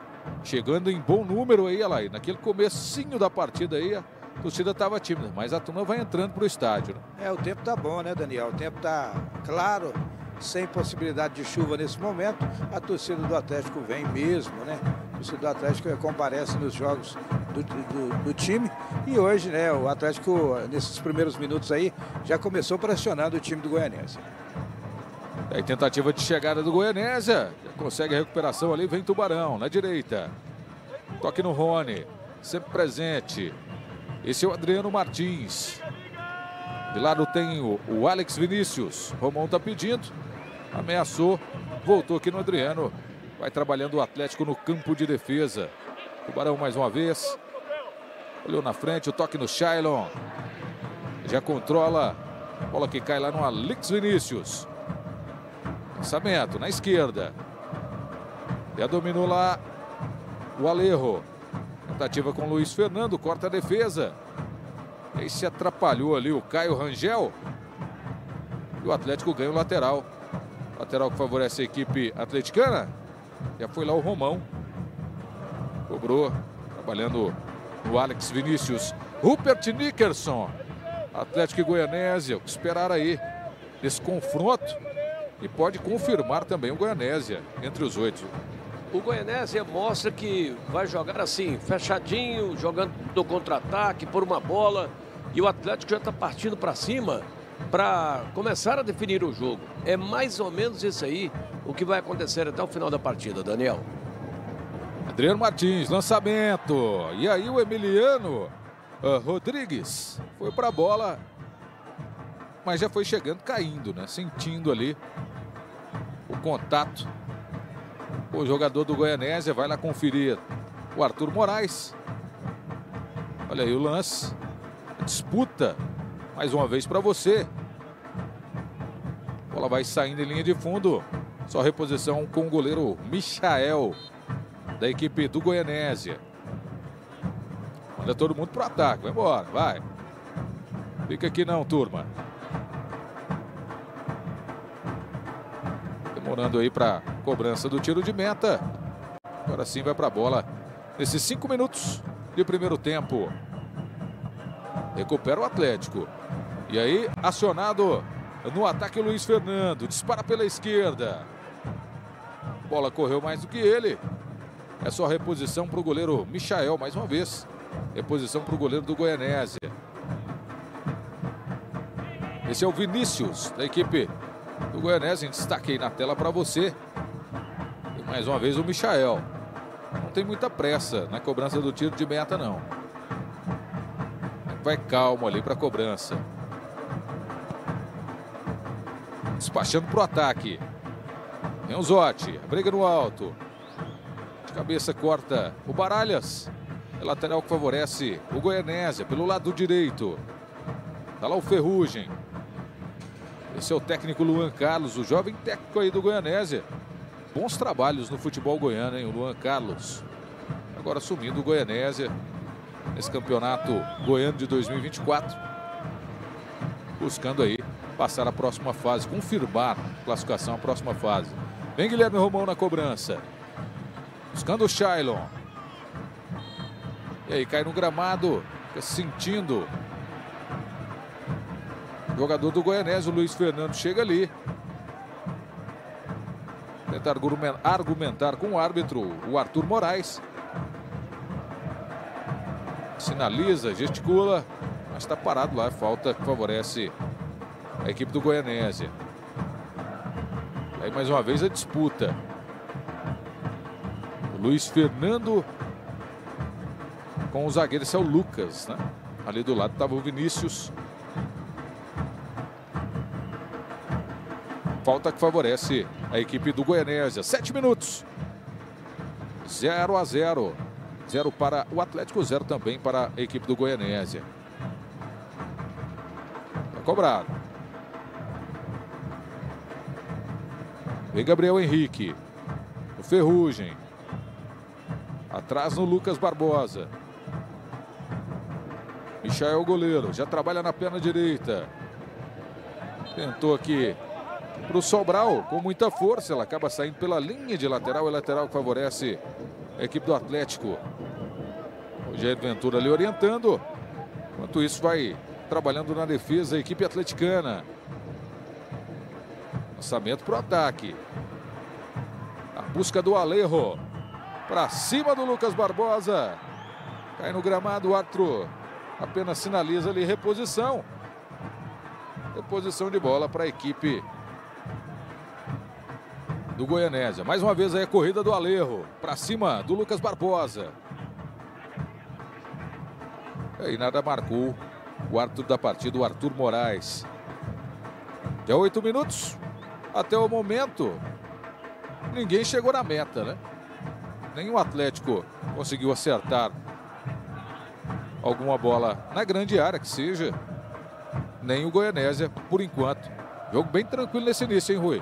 chegando em bom número aí, olha lá, naquele comecinho da partida aí, a torcida estava tímida, mas a turma vai entrando para o estádio. Né? É, o tempo tá bom, né, Daniel? O tempo tá claro, sem possibilidade de chuva nesse momento. A torcida do Atlético vem mesmo, né? A torcida do Atlético comparece nos jogos do, do, do time. E hoje, né, o Atlético, nesses primeiros minutos aí, já começou pressionando o time do Goianese. Aí tentativa de chegada do Goianésia. Consegue a recuperação ali, vem Tubarão na direita. Toque no Rony, sempre presente. Esse é o Adriano Martins. De lado tem o, o Alex Vinícius. Romão tá pedindo. Ameaçou. Voltou aqui no Adriano. Vai trabalhando o Atlético no campo de defesa. Tubarão mais uma vez. Olhou na frente, o toque no Shailon. Já controla. Bola que cai lá no Alex Vinícius. Lançamento na esquerda. Já dominou lá o Alejo. Tentativa com o Luiz Fernando, corta a defesa. E aí se atrapalhou ali o Caio Rangel. E o Atlético ganha o lateral. Lateral que favorece a equipe atleticana. Já foi lá o Romão. Cobrou, trabalhando o Alex Vinícius. Rupert Nickerson. Atlético e Goianésia. O que esperar aí nesse confronto. E pode confirmar também o Goianésia entre os oito o Goianésia mostra que vai jogar assim, fechadinho, jogando do contra-ataque, por uma bola. E o Atlético já está partindo para cima para começar a definir o jogo. É mais ou menos isso aí o que vai acontecer até o final da partida, Daniel. Adriano Martins, lançamento. E aí o Emiliano uh, Rodrigues foi para a bola, mas já foi chegando caindo, né? Sentindo ali o contato o jogador do Goianésia vai lá conferir o Arthur Moraes. Olha aí o lance. Disputa mais uma vez para você. A bola vai saindo em linha de fundo. Só reposição com o goleiro Michael, da equipe do Goianésia. Manda todo mundo pro ataque. Vai embora, vai. Fica aqui não, turma. Demorando aí para cobrança do tiro de meta. Agora sim vai para a bola. Nesses cinco minutos de primeiro tempo. Recupera o Atlético. E aí, acionado no ataque o Luiz Fernando. Dispara pela esquerda. Bola correu mais do que ele. É só reposição para o goleiro Michael, mais uma vez. Reposição para o goleiro do Goianésia. Esse é o Vinícius, da equipe do Goianese. Destaquei na tela para você. E mais uma vez o Michael. Não tem muita pressa na cobrança do tiro de meta, não. Vai calmo ali para a cobrança. Despachando para o ataque. Tem o Zotti. Briga no alto. De cabeça corta o Baralhas. É lateral que favorece o Goianésia pelo lado direito. Tá lá o Ferrugem. Esse é o técnico Luan Carlos, o jovem técnico aí do Goianésia. Bons trabalhos no futebol goiano, hein? O Luan Carlos. Agora assumindo o Goianésia nesse campeonato goiano de 2024. Buscando aí passar a próxima fase, confirmar a classificação à próxima fase. Vem Guilherme Romão na cobrança. Buscando o Shailon. E aí cai no gramado, fica sentindo Jogador do Goianese, o Luiz Fernando, chega ali. Tenta argumentar com o árbitro, o Arthur Moraes. Sinaliza, gesticula, mas está parado lá. Falta que favorece a equipe do Goianésia. Aí mais uma vez a disputa. O Luiz Fernando com o zagueiro, esse é o Lucas, né? Ali do lado estava o Vinícius. Falta que favorece a equipe do Goianésia. Sete minutos. 0 a 0. Zero para o Atlético, zero também para a equipe do Goianésia. Tá cobrado. Vem Gabriel Henrique. O Ferrugem. Atrás no Lucas Barbosa. Michael goleiro. Já trabalha na perna direita. Tentou aqui para o Sobral com muita força. Ela acaba saindo pela linha de lateral. É lateral que favorece a equipe do Atlético. O Jair Ventura ali orientando. Enquanto isso vai trabalhando na defesa a equipe atleticana. Lançamento para o ataque. A busca do Alejo. Para cima do Lucas Barbosa. Cai no gramado o Arthur. Apenas sinaliza ali reposição. Reposição de bola para a equipe do Goianésia. Mais uma vez aí a corrida do Alejo. Para cima do Lucas Barbosa. E aí nada marcou o árbitro da partida, o Arthur Moraes. Já oito minutos. Até o momento, ninguém chegou na meta, né? Nenhum Atlético conseguiu acertar alguma bola na grande área que seja. Nem o Goianésia, por enquanto. Jogo bem tranquilo nesse início, hein, Rui?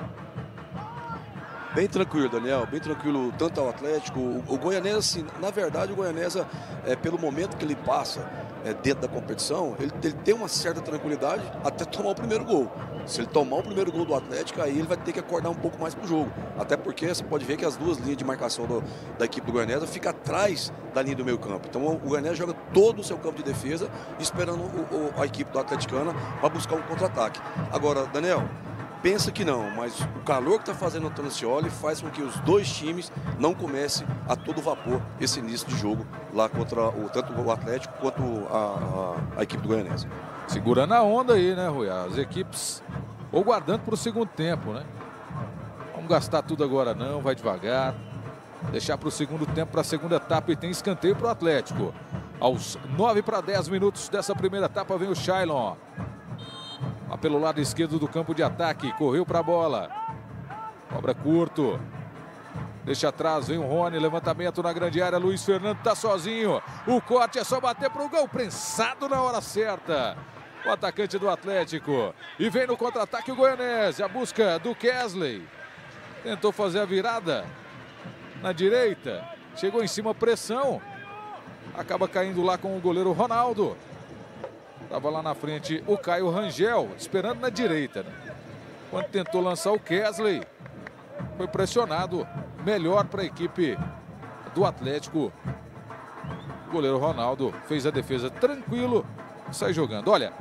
Bem tranquilo, Daniel, bem tranquilo tanto ao Atlético. O, o Goianese, assim, na verdade, o Goianese, é, pelo momento que ele passa é, dentro da competição, ele, ele, tem uma certa tranquilidade até tomar o primeiro gol. Se ele tomar o primeiro gol do Atlético, aí ele vai ter que acordar um pouco mais pro jogo. Até porque você pode ver que as duas linhas de marcação do, da equipe do Goianese fica atrás da linha do meio campo. Então o Goianese joga todo o seu campo de defesa, esperando o, o, a equipe do Atleticana para buscar um contra-ataque. Agora, Daniel, pensa que não, mas o calor que está fazendo o Antônio faz com que os dois times não comecem a todo vapor esse início de jogo lá contra o, tanto o Atlético quanto a, a, a equipe do Goianese. Segurando a onda aí, né, Rui? As equipes ou guardando para o segundo tempo, né? Vamos gastar tudo agora não, vai devagar. Deixar para o segundo tempo, para a segunda etapa e tem escanteio para o Atlético. Aos 9 para 10 minutos dessa primeira etapa vem o Shailon. Lá pelo lado esquerdo do campo de ataque. Correu para a bola. Cobra curto. Deixa atrás, vem o Rony, levantamento na grande área. Luiz Fernando está sozinho. O corte é só bater para o gol. Prensado na hora certa. O atacante do Atlético. E vem no contra-ataque o Goianese. A busca do Kesley. Tentou fazer a virada na direita. Chegou em cima, pressão. Acaba caindo lá com o goleiro Ronaldo. Estava lá na frente o Caio Rangel, esperando na direita. Né? Quando tentou lançar o Kesley, foi pressionado. Melhor para a equipe do Atlético. O goleiro Ronaldo fez a defesa tranquilo, sai jogando. Olha,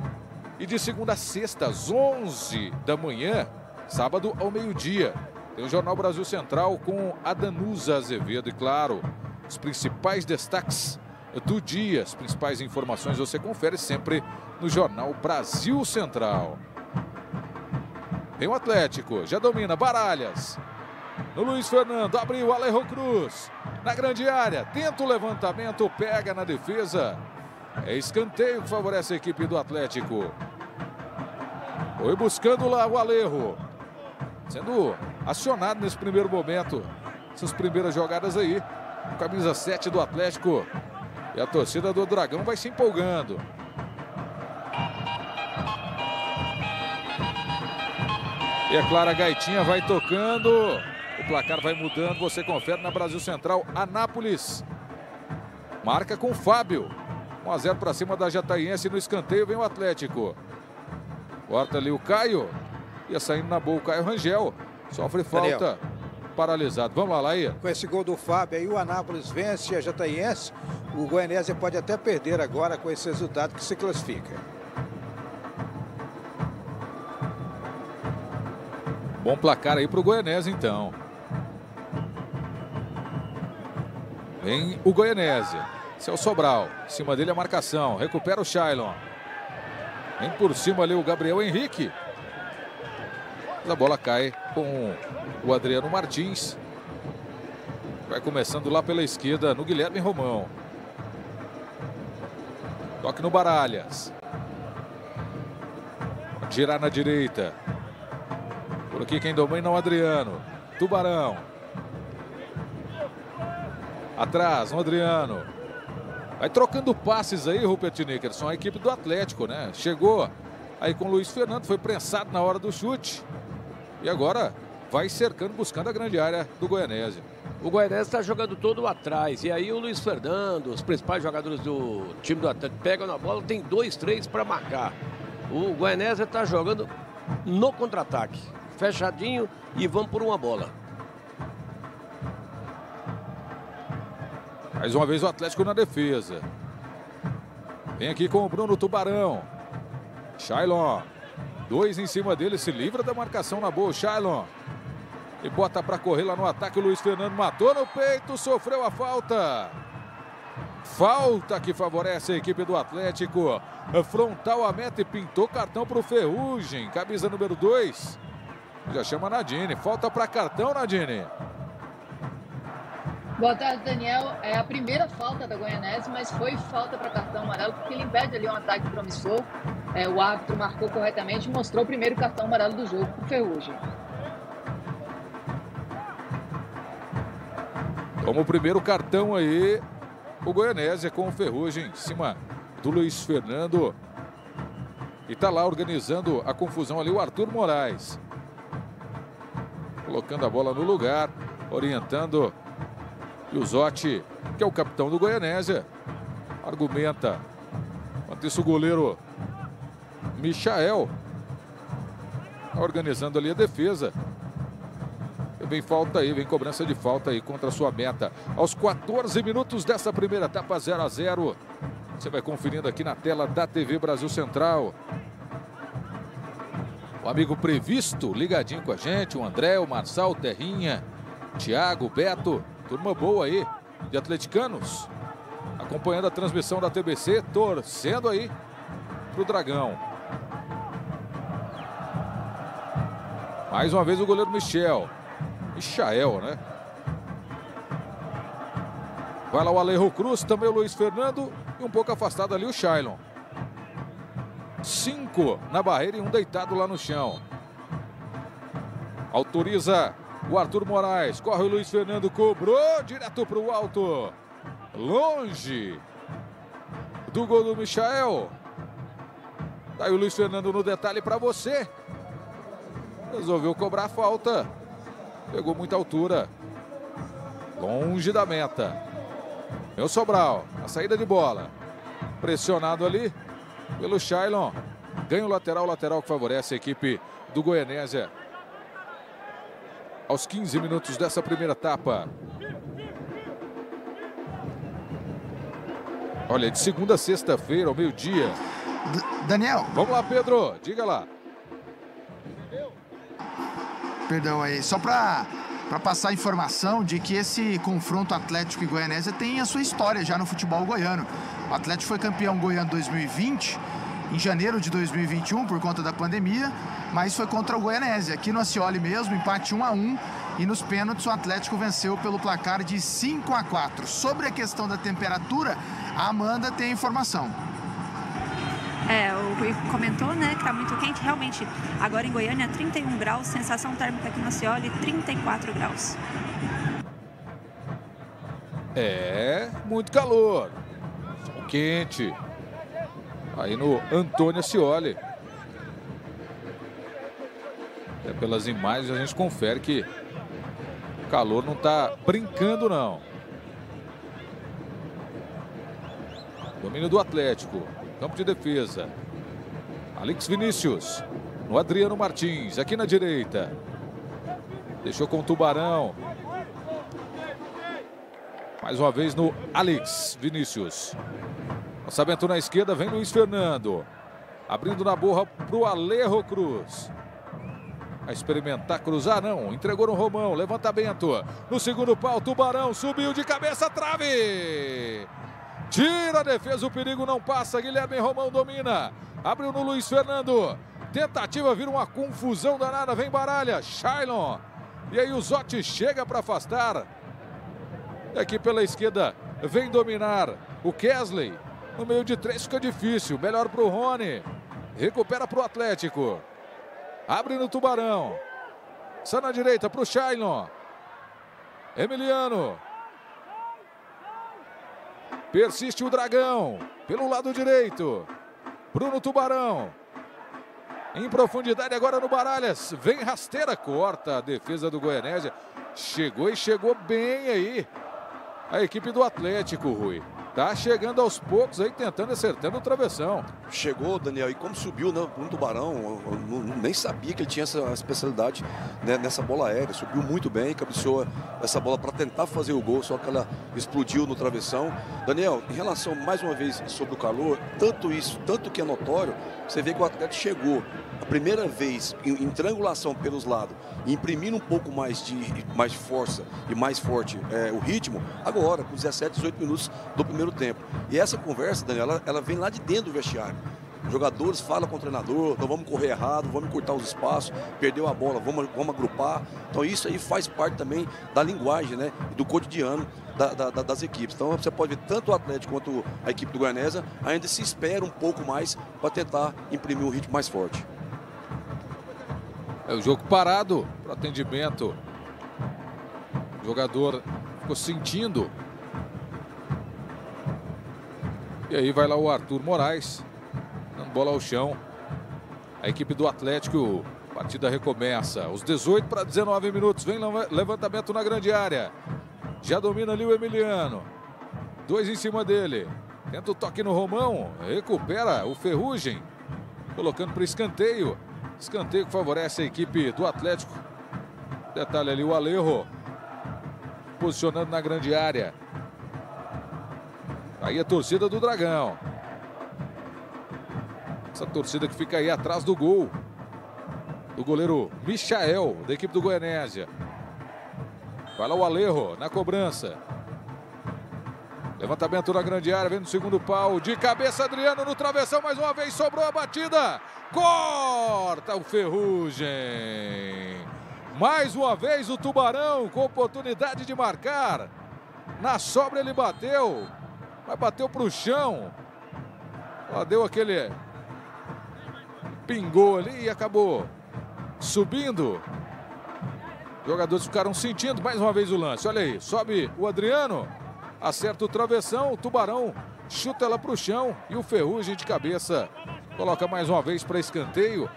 e de segunda a sexta, às 11 da manhã, sábado ao meio-dia, tem o Jornal Brasil Central com a Danusa Azevedo e, claro, os principais destaques do dia. As principais informações você confere sempre no Jornal Brasil Central. Tem o Atlético, já domina Baralhas. No Luiz Fernando, abriu Alejo Cruz. Na grande área, tenta o levantamento, pega na defesa. É escanteio que favorece a equipe do Atlético. Foi buscando lá o Alejo. Sendo acionado nesse primeiro momento. Essas primeiras jogadas aí. Camisa 7 do Atlético e a torcida do Dragão vai se empolgando. E é claro, a Gaitinha vai tocando. O placar vai mudando. Você confere na Brasil Central. Anápolis marca com Fábio. 1 a 0 para cima da Jataiense. No escanteio vem o Atlético. Corta ali o Caio. Ia saindo na boa o Caio Rangel. Sofre falta. Daniel. Paralisado. Vamos lá, Laí. Com esse gol do Fábio aí, o Anápolis vence a Jataiense. O Goianésia pode até perder agora com esse resultado que se classifica. Bom placar aí pro Goianese então. Vem o Goianésia. Esse é o Sobral. Em cima dele a marcação. Recupera o Shailon. Vem por cima ali o Gabriel Henrique. Mas a bola cai com o Adriano Martins. Vai começando lá pela esquerda no Guilherme Romão. Toque no Baralhas. Girar na direita. Por aqui quem domina é o Adriano. Tubarão. Atrás, no Adriano. Vai trocando passes aí, Rupert Nickerson, a equipe do Atlético, né? Chegou aí com o Luiz Fernando, foi prensado na hora do chute. E agora vai cercando, buscando a grande área do Goianésia. O Goianese está jogando todo atrás. E aí o Luiz Fernando, os principais jogadores do time do Atlético pegam na bola, tem dois, três para marcar. O Goianese está jogando no contra-ataque. Fechadinho e vamos por uma bola. Mais uma vez o Atlético na defesa. Vem aqui com o Bruno Tubarão. Shailon. Dois em cima dele, se livra da marcação na boa. Shailon. E bota para correr lá no ataque. O Luiz Fernando matou no peito, sofreu a falta. Falta que favorece a equipe do Atlético. Frontal a meta e pintou cartão para o Ferrugem. Camisa número 2. Já chama Nadine. Falta para cartão, Nadine. Boa tarde, Daniel. É a primeira falta da Goianese, mas foi falta para cartão amarelo, porque ele impede ali um ataque promissor. É, o árbitro marcou corretamente e mostrou o primeiro cartão amarelo do jogo para o Ferrugem. Como o primeiro cartão aí, o Goianésia com o Ferrugem em cima do Luiz Fernando. E tá lá organizando a confusão ali o Arthur Moraes. Colocando a bola no lugar, orientando. E o Zotti, que é o capitão do Goianésia, argumenta. Enquanto isso o goleiro Michael organizando ali a defesa. Vem falta aí, vem cobrança de falta aí contra a sua meta. Aos 14 minutos dessa primeira etapa 0 a 0 Você vai conferindo aqui na tela da TV Brasil Central. O amigo previsto ligadinho com a gente, o André, o Marçal, o Terrinha, Thiago, o Beto, turma boa aí de atleticanos. Acompanhando a transmissão da TBC, torcendo aí pro Dragão. Mais uma vez o goleiro Michel. Michael, né? Vai lá o Alejo Cruz, também o Luiz Fernando e um pouco afastado ali o Shailon. Cinco na barreira e um deitado lá no chão. Autoriza o Arthur Moraes. Corre o Luiz Fernando, cobrou direto para o alto. Longe do gol do Michael. Daí o Luiz Fernando no detalhe para você. Resolveu cobrar a falta. Pegou muita altura. Longe da meta. Meu Sobral. A saída de bola. Pressionado ali pelo Shailon. Ganha o lateral, lateral que favorece a equipe do Goianésia. Aos 15 minutos dessa primeira etapa. Olha, de segunda a sexta-feira, ao meio-dia. Daniel. Vamos lá, Pedro. Diga lá. Perdão aí. Só para para passar a informação de que esse confronto Atlético e Goianésia tem a sua história já no futebol goiano. O Atlético foi campeão goiano 2020, em janeiro de 2021, por conta da pandemia, mas foi contra o Goianésia, aqui no Acioli mesmo, empate 1 a 1 e nos pênaltis o Atlético venceu pelo placar de 5 a 4. Sobre a questão da temperatura, a Amanda tem informação. É, o Rui comentou, né, que tá muito quente. Realmente, agora em Goiânia, 31 graus, sensação térmica aqui na Cioli, 34 graus. É, muito calor. Sol quente. Aí no Antônio Cioli. É, pelas imagens a gente confere que o calor não tá brincando não. Domínio do Atlético. Campo de defesa. Alex Vinícius. No Adriano Martins. Aqui na direita. Deixou com o Tubarão. Mais uma vez no Alex Vinícius. Lançamento na esquerda. Vem Luiz Fernando. Abrindo na borra para o Alejo Cruz. a experimentar cruzar, não. Entregou no Romão, levantamento. No segundo pau, Tubarão subiu de cabeça, trave! Tira a defesa, o perigo não passa. Guilherme Romão domina. Abriu no Luiz Fernando. Tentativa vira uma confusão danada. Vem Baralha, Shailon. E aí o Zotti chega para afastar. Aqui pela esquerda vem dominar o Kesley. No meio de três fica difícil. Melhor para o Rony. Recupera para o Atlético. Abre no Tubarão. Sai na direita para o Shailon. Emiliano. Persiste o Dragão. Pelo lado direito. Bruno Tubarão. Em profundidade agora no Baralhas. Vem rasteira, corta a defesa do Goianésia. Chegou e chegou bem aí. A equipe do Atlético, Rui. Tá chegando aos poucos aí, tentando acertando o travessão. Chegou, Daniel, e como subiu né, um tubarão, eu, eu, eu, nem sabia que ele tinha essa especialidade né, nessa bola aérea. Subiu muito bem, cabeceou essa bola para tentar fazer o gol, só que ela explodiu no travessão. Daniel, em relação mais uma vez sobre o calor, tanto isso, tanto que é notório, você vê que o atleta chegou a primeira vez em, em triangulação pelos lados, imprimindo um pouco mais de mais força e mais forte é, o ritmo, agora, com 17, 18 minutos do primeiro tempo. E essa conversa, Daniel, ela, ela vem lá de dentro do vestiário. Jogadores falam com o treinador, não vamos correr errado, vamos cortar os espaços, perdeu a bola, vamos, vamos agrupar. Então isso aí faz parte também da linguagem, né? Do cotidiano da, da, das equipes. Então você pode ver tanto o Atlético quanto a equipe do Guanesa ainda se espera um pouco mais para tentar imprimir um ritmo mais forte. É o jogo parado para atendimento. O jogador ficou sentindo. E aí vai lá o Arthur Moraes, dando bola ao chão. A equipe do Atlético, partida recomeça. Os 18 para 19 minutos, vem levantamento na grande área. Já domina ali o Emiliano. Dois em cima dele. Tenta o toque no Romão. Recupera o Ferrugem. Colocando para escanteio. Escanteio que favorece a equipe do Atlético. Detalhe ali o Alejo. Posicionando na grande área. Aí a torcida do Dragão. Essa torcida que fica aí atrás do gol. Do goleiro Michael, da equipe do Goianésia. Vai lá o Alejo na cobrança. Levantamento na grande área, vem no segundo pau. De cabeça, Adriano no travessão. Mais uma vez sobrou a batida. Corta o Ferrugem. Mais uma vez o Tubarão com oportunidade de marcar. Na sobra ele bateu. Mas bateu para o chão. Ela deu aquele. Pingou ali e acabou subindo. Jogadores ficaram sentindo mais uma vez o lance. Olha aí, sobe o Adriano acerta o travessão, o Tubarão chuta ela para o chão e o Ferrugem de cabeça coloca mais uma vez para escanteio.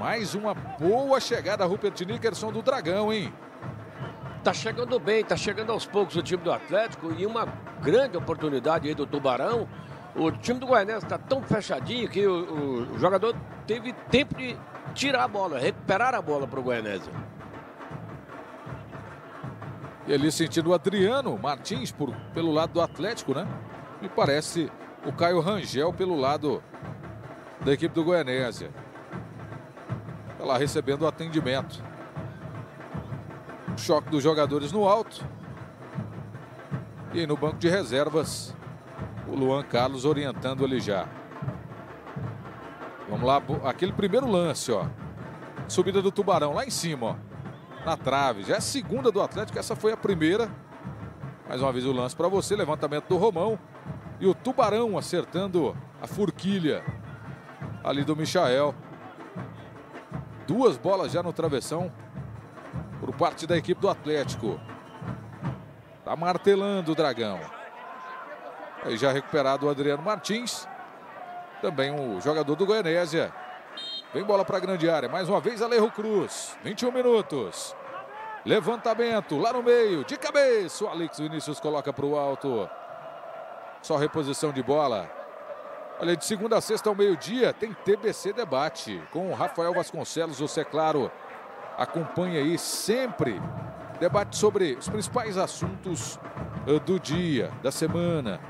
Mais uma boa chegada, Rupert Nickerson do Dragão, hein? Tá chegando bem, tá chegando aos poucos o time do Atlético e uma grande oportunidade aí do Tubarão. O time do Goianese está tão fechadinho que o, o, jogador teve tempo de tirar a bola, recuperar a bola para o Goianese. E ali sentindo o Adriano Martins por, pelo lado do Atlético, né? Me parece o Caio Rangel pelo lado da equipe do Goianésia. Está lá recebendo o atendimento. Choque dos jogadores no alto. E aí no banco de reservas, o Luan Carlos orientando ele já. Vamos lá, aquele primeiro lance, ó. Subida do Tubarão lá em cima, ó na trave. Já é a segunda do Atlético, essa foi a primeira. Mais uma vez o lance para você, levantamento do Romão. E o Tubarão acertando a forquilha ali do Michael. Duas bolas já no travessão por parte da equipe do Atlético. Tá martelando o Dragão. Aí já recuperado o Adriano Martins. Também o jogador do Goianésia. Vem bola para a grande área. Mais uma vez, Alejo Cruz. 21 minutos. Levantamento lá no meio, de cabeça. O Alex Vinícius coloca para o alto. Só reposição de bola. Olha, de segunda a sexta ao meio-dia tem TBC Debate com o Rafael Vasconcelos. Você, claro, acompanha aí sempre debate sobre os principais assuntos do dia, da semana.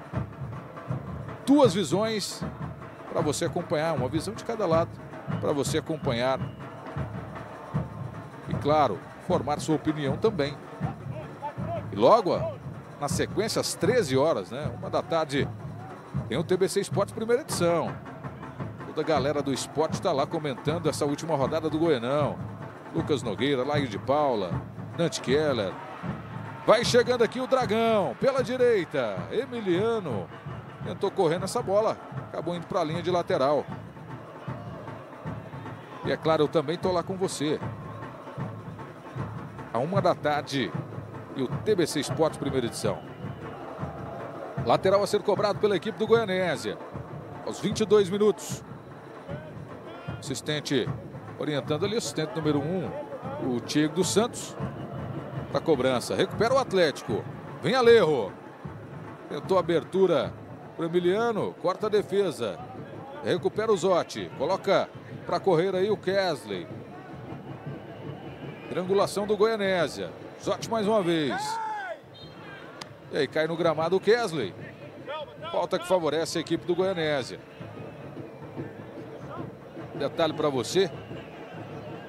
Duas visões para você acompanhar, uma visão de cada lado para você acompanhar claro, formar sua opinião também. E logo, na sequência, às 13 horas, né? Uma da tarde, tem o TBC Esportes primeira edição. Toda a galera do esporte está lá comentando essa última rodada do Goianão. Lucas Nogueira, Laio de Paula, Nante Keller. Vai chegando aqui o Dragão, pela direita. Emiliano tentou correr nessa bola, acabou indo para a linha de lateral. E é claro, eu também estou lá com você. A uma da tarde e o TBC Esportes primeira edição. Lateral a ser cobrado pela equipe do Goianésia. Aos 22 minutos. Assistente orientando ali, assistente número 1, um, o Tiago dos Santos. Para cobrança. Recupera o Atlético. Vem Alejo. Tentou abertura para Emiliano. Corta a defesa. Recupera o Zotti. Coloca para correr aí o Kesley. Triangulação do Goianésia. Zotti mais uma vez. E aí cai no gramado o Kesley. Falta que favorece a equipe do Goianésia. Detalhe para você.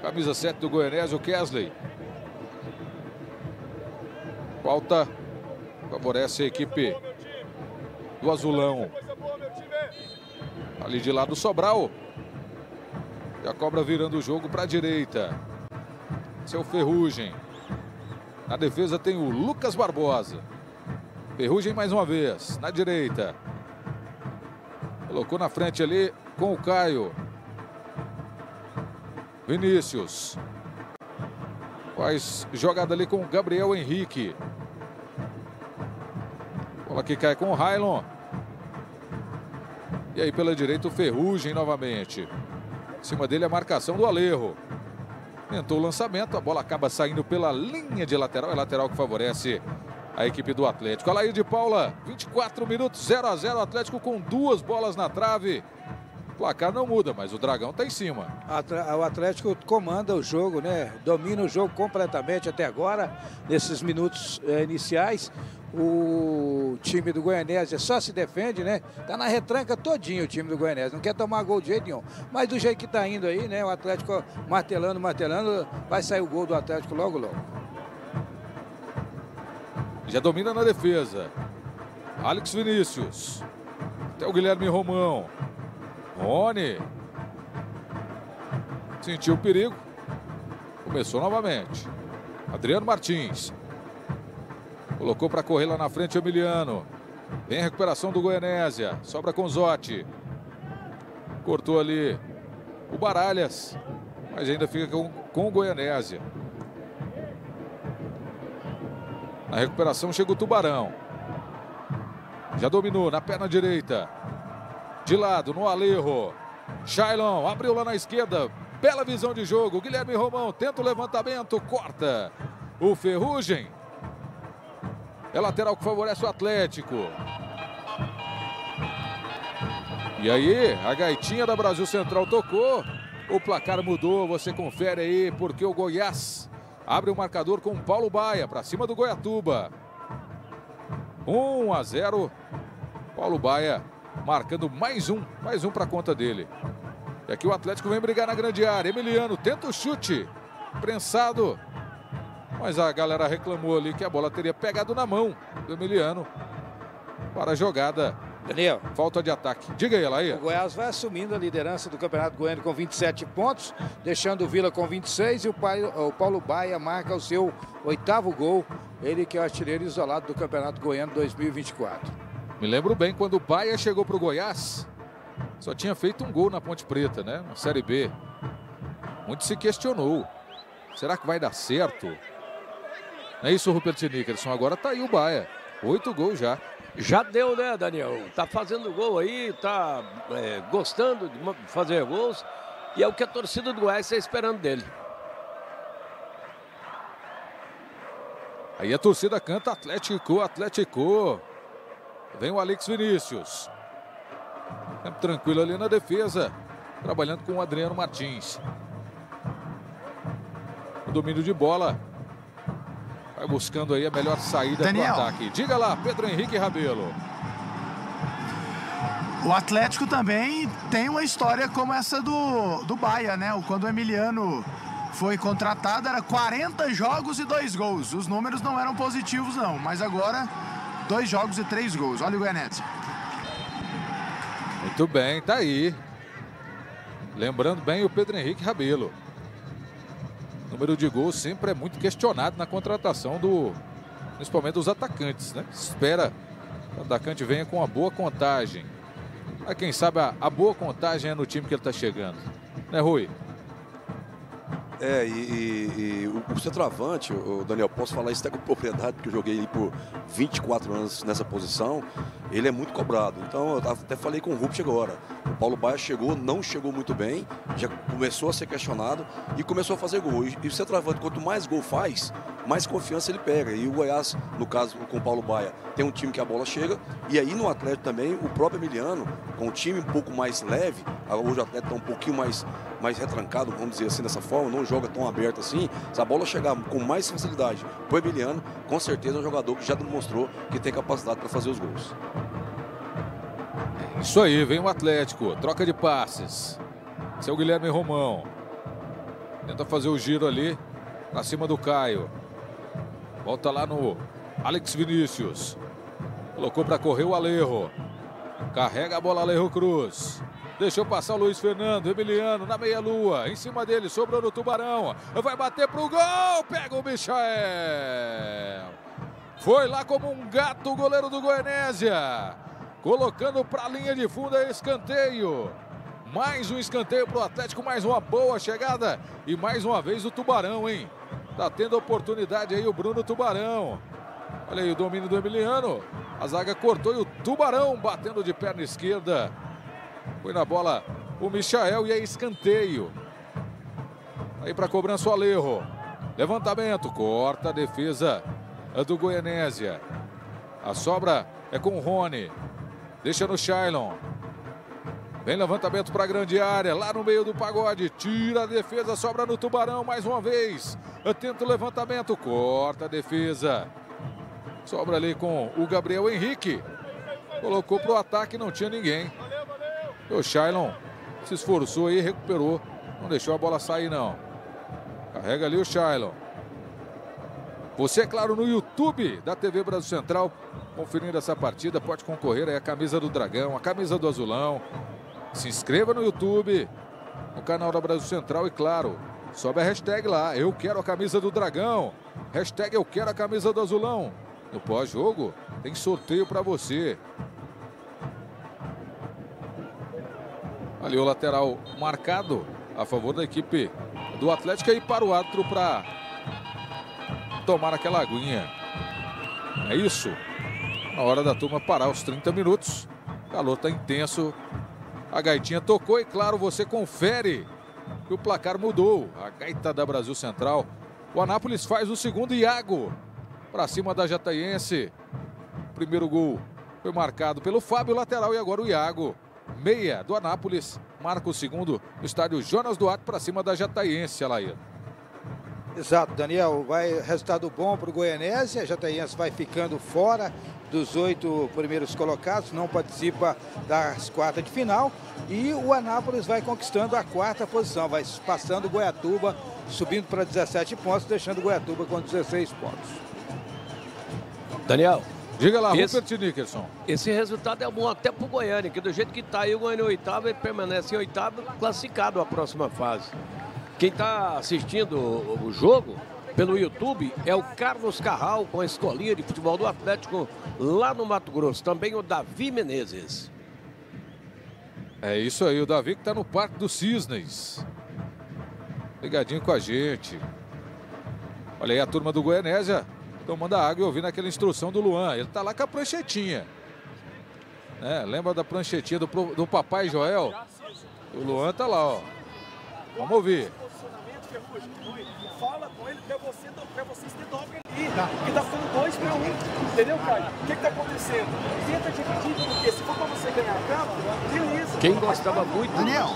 Camisa 7 do Goianésia, o Kesley. Falta favorece a equipe do Azulão. Ali de lado Sobral. E a cobra virando o jogo para a direita. Seu Ferrugem. Na defesa tem o Lucas Barbosa. Ferrugem mais uma vez, na direita. Colocou na frente ali com o Caio. Vinícius. Faz jogada ali com o Gabriel Henrique. Bola que cai com o Railon. E aí pela direita o Ferrugem novamente. Em cima dele a marcação do Alejo. Tentou o lançamento, a bola acaba saindo pela linha de lateral. É lateral que favorece a equipe do Atlético. Alair de Paula, 24 minutos, 0 a 0 Atlético com duas bolas na trave. O placar não muda, mas o Dragão está em cima. O Atlético comanda o jogo, né? Domina o jogo completamente até agora, nesses minutos eh, iniciais. O time do Goianésia só se defende, né? Tá na retranca todinho o time do Goianésia. Não quer tomar gol de jeito nenhum. Mas do jeito que tá indo aí, né? O Atlético martelando, martelando, vai sair o gol do Atlético logo, logo. Já domina na defesa. Alex Vinícius. Até o Guilherme Romão. Rony. Sentiu o perigo. Começou novamente. Adriano Martins. Colocou para correr lá na frente o Emiliano. Vem recuperação do Goianésia. Sobra com Zotti. Cortou ali o Baralhas. Mas ainda fica com, com o Goianésia. Na recuperação chega o Tubarão. Já dominou na perna direita. De lado, no Alejo. Shailon abriu lá na esquerda. Bela visão de jogo. Guilherme Romão tenta o levantamento. Corta. O Ferrugem. É lateral que favorece o Atlético. E aí, a gaitinha da Brasil Central tocou. O placar mudou. Você confere aí porque o Goiás abre o marcador com Paulo Baia para cima do Goiatuba. 1 a 0. Paulo Baia marcando mais um, mais um para conta dele. E aqui o Atlético vem brigar na grande área. Emiliano tenta o chute. Prensado. Mas a galera reclamou ali que a bola teria pegado na mão do Emiliano para a jogada Daniel. Falta de ataque. Diga aí, Elaí. O Goiás vai assumindo a liderança do Campeonato Goiano com 27 pontos, deixando o Vila com 26 e o, o Paulo Baia marca o seu oitavo gol. Ele que é o artilheiro isolado do Campeonato Goiano 2024. Me lembro bem quando o Baia chegou para o Goiás, só tinha feito um gol na Ponte Preta, né? Na Série B. Muito se questionou. Será que vai dar certo? Não é isso, Rupert Nickerson. Agora tá aí o Baia. Oito gols já. Já deu, né, Daniel? Tá fazendo gol aí, tá é, gostando de fazer gols. E é o que a torcida do Goiás está esperando dele. Aí a torcida canta Atlético, Atlético. Vem o Alex Vinícius. Tempo tranquilo ali na defesa. Trabalhando com o Adriano Martins. O domínio de bola Vai buscando aí a melhor saída para o ataque. Diga lá, Pedro Henrique Rabelo. O Atlético também tem uma história como essa do, do Baia, né? Quando o Emiliano foi contratado, era 40 jogos e dois gols. Os números não eram positivos, não, mas agora dois jogos e três gols. Olha o Goianese. Muito bem, tá aí. Lembrando bem o Pedro Henrique Rabelo. O número de gols sempre é muito questionado na contratação do. Principalmente dos atacantes, né? Espera que o atacante venha com uma boa contagem. Mas quem sabe a, a boa contagem é no time que ele está chegando. Né, Rui? É, e, e, e o, o centroavante, o Daniel, posso falar isso até com propriedade, porque eu joguei por 24 anos nessa posição, ele é muito cobrado. Então, eu até falei com o Rupt agora. O Paulo Baia chegou, não chegou muito bem, já começou a ser questionado e começou a fazer gol. E, e o centroavante, quanto mais gol faz, mais confiança ele pega. E o Goiás, no caso com o Paulo Baia, tem um time que a bola chega. E aí no Atlético também, o próprio Emiliano, com um time um pouco mais leve, hoje o Atlético está um pouquinho mais, mais retrancado, vamos dizer assim, dessa forma, não joga tão aberto assim. Se a bola chegar com mais facilidade para o Emiliano, com certeza é um jogador que já demonstrou que tem capacidade para fazer os gols. Isso aí, vem o Atlético, troca de passes. Esse é o Guilherme Romão. Tenta fazer o giro ali, para cima do Caio. Volta lá no Alex Vinícius. Colocou para correr o Alejo. Carrega a bola Alejo Cruz. Deixou passar o Luiz Fernando, Emiliano na meia-lua. Em cima dele, sobrou no Tubarão. Vai bater pro gol. Pega o Michael. Foi lá como um gato o goleiro do Goianésia. Colocando para a linha de fundo é escanteio. Mais um escanteio para o Atlético, mais uma boa chegada. E mais uma vez o Tubarão, hein? Tá tendo oportunidade aí o Bruno Tubarão. Olha aí o domínio do Emiliano. A zaga cortou e o Tubarão batendo de perna esquerda. Foi na bola o Michael e é escanteio. Aí para cobrança o Alejo. Levantamento, corta a defesa do Goianésia. A sobra é com o Rony. Deixa no Shailon. Vem levantamento para a grande área, lá no meio do pagode. Tira a defesa, sobra no Tubarão mais uma vez. Tenta o levantamento, corta a defesa. Sobra ali com o Gabriel Henrique. Colocou para o ataque, não tinha ninguém. E o Shailon se esforçou aí, recuperou. Não deixou a bola sair, não. Carrega ali o Shailon. Você, é claro, no YouTube da TV Brasil Central, conferindo essa partida, pode concorrer aí a camisa do Dragão, a camisa do Azulão. Se inscreva no YouTube, no canal da Brasil Central e, claro, sobe a hashtag lá, eu quero a camisa do Dragão. Hashtag eu quero a camisa do Azulão. No pós-jogo, tem sorteio para você. Ali o lateral marcado a favor da equipe do Atlético e para o árbitro para tomar aquela aguinha. É isso. Na hora da turma parar os 30 minutos. O calor está intenso. A gaitinha tocou e, claro, você confere que o placar mudou. A gaita da Brasil Central. O Anápolis faz o segundo Iago para cima da Jataiense. Primeiro gol foi marcado pelo Fábio lateral e agora o Iago. Meia do Anápolis marca o segundo no estádio Jonas Duarte para cima da Jataiense, Alair. Exato, Daniel. Vai resultado bom para o Goianésia. A Jataiense vai ficando fora dos oito primeiros colocados, não participa das quartas de final. E o Anápolis vai conquistando a quarta posição, vai passando o Goiatuba, subindo para 17 pontos, deixando o Goiatuba com 16 pontos. Daniel. Diga lá, esse, Rupert Nickerson. Esse resultado é bom até para o Goiânia, que do jeito que está aí, o Goiânia oitavo e permanece em oitavo, classificado à próxima fase. Quem está assistindo o, o jogo pelo YouTube é o Carlos Carral com a escolinha de futebol do Atlético lá no Mato Grosso. Também o Davi Menezes. É isso aí, o Davi que está no Parque dos Cisnes. Ligadinho com a gente. Olha aí a turma do Goianésia tomando água e ouvindo aquela instrução do Luan. Ele está lá com a pranchetinha. É, lembra da pranchetinha do, do Papai Joel? O Luan está lá, ó. Vamos ouvir fala com ele pra, você, pra vocês ter dobra ali. Tá. Que tá ficando dois pra um. Entendeu, Caio? O que, que tá acontecendo? Tenta dividir, porque se for pra você ganhar a campo, beleza. Quem gostava muito Daniel.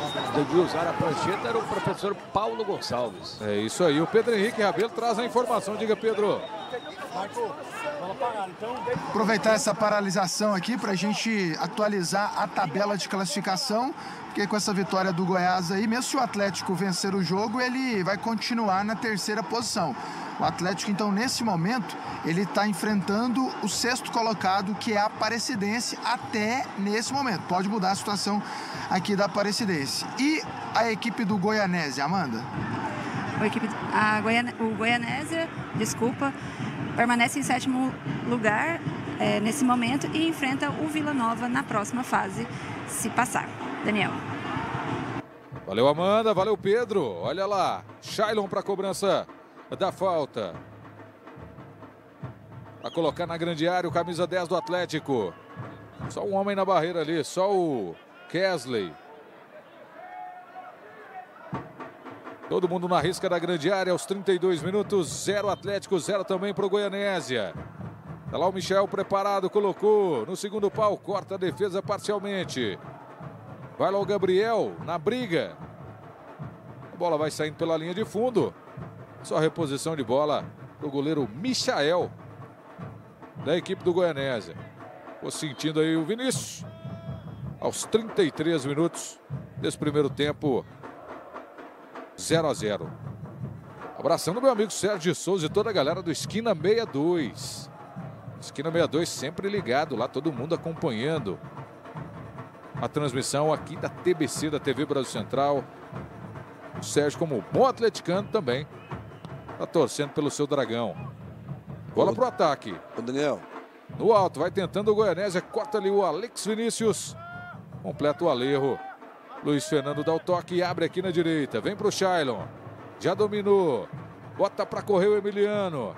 de usar a prancheta era o professor Paulo Gonçalves. É isso aí. O Pedro Henrique Rabelo traz a informação. Diga, Pedro. Aproveitar essa paralisação aqui para a gente atualizar a tabela de classificação, porque com essa vitória do Goiás aí, mesmo se o Atlético vencer o jogo, ele vai continuar na terceira posição. O Atlético, então, nesse momento, ele está enfrentando o sexto colocado, que é a Aparecidense, até nesse momento. Pode mudar a situação aqui da Aparecidense. E a equipe do Goianese, Amanda? A equipe, a Goiane, o Goianésia, desculpa, permanece em sétimo lugar é, nesse momento e enfrenta o Vila Nova na próxima fase, se passar. Daniel. Valeu, Amanda. Valeu, Pedro. Olha lá. Shailon para cobrança da falta. Para colocar na grande área o camisa 10 do Atlético. Só um homem na barreira ali, só o Kesley. Todo mundo na risca da grande área aos 32 minutos. Zero Atlético, zero também para o Goianésia. Tá lá o Michel preparado, colocou no segundo pau, corta a defesa parcialmente. Vai lá o Gabriel na briga. A bola vai saindo pela linha de fundo. Só reposição de bola do goleiro Michael, da equipe do Goianésia. Vou sentindo aí o Vinícius. Aos 33 minutos desse primeiro tempo, 0 a 0. Abraçando meu amigo Sérgio Souza e toda a galera do Esquina 62. Esquina 62 sempre ligado lá, todo mundo acompanhando a transmissão aqui da TBC, da TV Brasil Central. O Sérgio, como bom atleticano também, Tá torcendo pelo seu dragão. Bola Ô, pro ataque. O Daniel. No alto, vai tentando o Goianésia. Corta ali o Alex Vinícius. Completa o Alerro. Luiz Fernando dá o toque e abre aqui na direita. Vem pro Shailon. Já dominou. Bota para correr o Emiliano.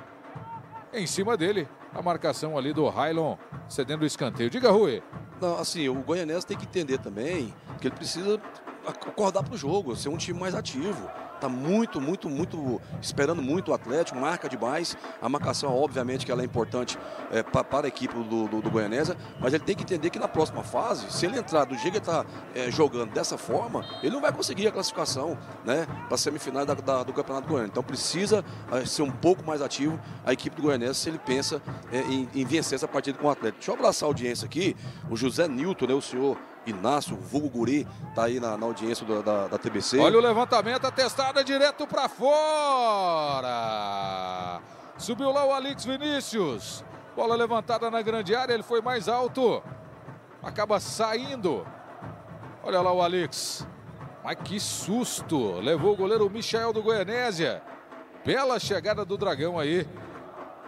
Em cima dele, a marcação ali do Railon cedendo o escanteio. Diga, Rui. Não, assim, o Goianese tem que entender também que ele precisa acordar para o jogo, ser um time mais ativo. Está muito, muito, muito esperando muito o Atlético, marca demais. A marcação, obviamente, que ela é importante é, pra, para a equipe do, do, do Goianésia, mas ele tem que entender que na próxima fase, se ele entrar do jeito que ele está é, jogando dessa forma, ele não vai conseguir a classificação né, para a semifinal da, da, do Campeonato Goiano. Então precisa é, ser um pouco mais ativo a equipe do Goianésia se ele pensa é, em, em vencer essa partida com o Atlético. Deixa eu abraçar a audiência aqui, o José Nilton, né, o senhor Inácio, vulgo guri, tá aí na, na audiência do, da, da TBC. Olha o levantamento, a testada direto para fora. Subiu lá o Alex Vinícius. Bola levantada na grande área, ele foi mais alto. Acaba saindo. Olha lá o Alex. Mas que susto! Levou o goleiro Michel do Goianésia. Bela chegada do Dragão aí.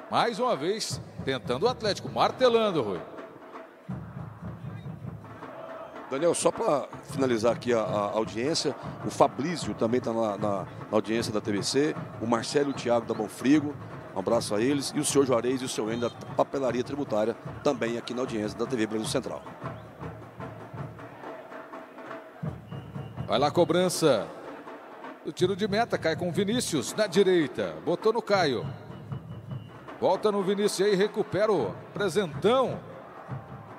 Mais uma vez, tentando o Atlético, martelando, Rui. Daniel, só para finalizar aqui a, a, audiência, o Fabrício também está na, na, na, audiência da TBC, o Marcelo e o Thiago da Bonfrigo, um abraço a eles, e o senhor Juarez e o seu Endo da Papelaria Tributária, também aqui na audiência da TV Brasil Central. Vai lá cobrança. O tiro de meta cai com o Vinícius na direita. Botou no Caio. Volta no Vinícius aí, recupera o presentão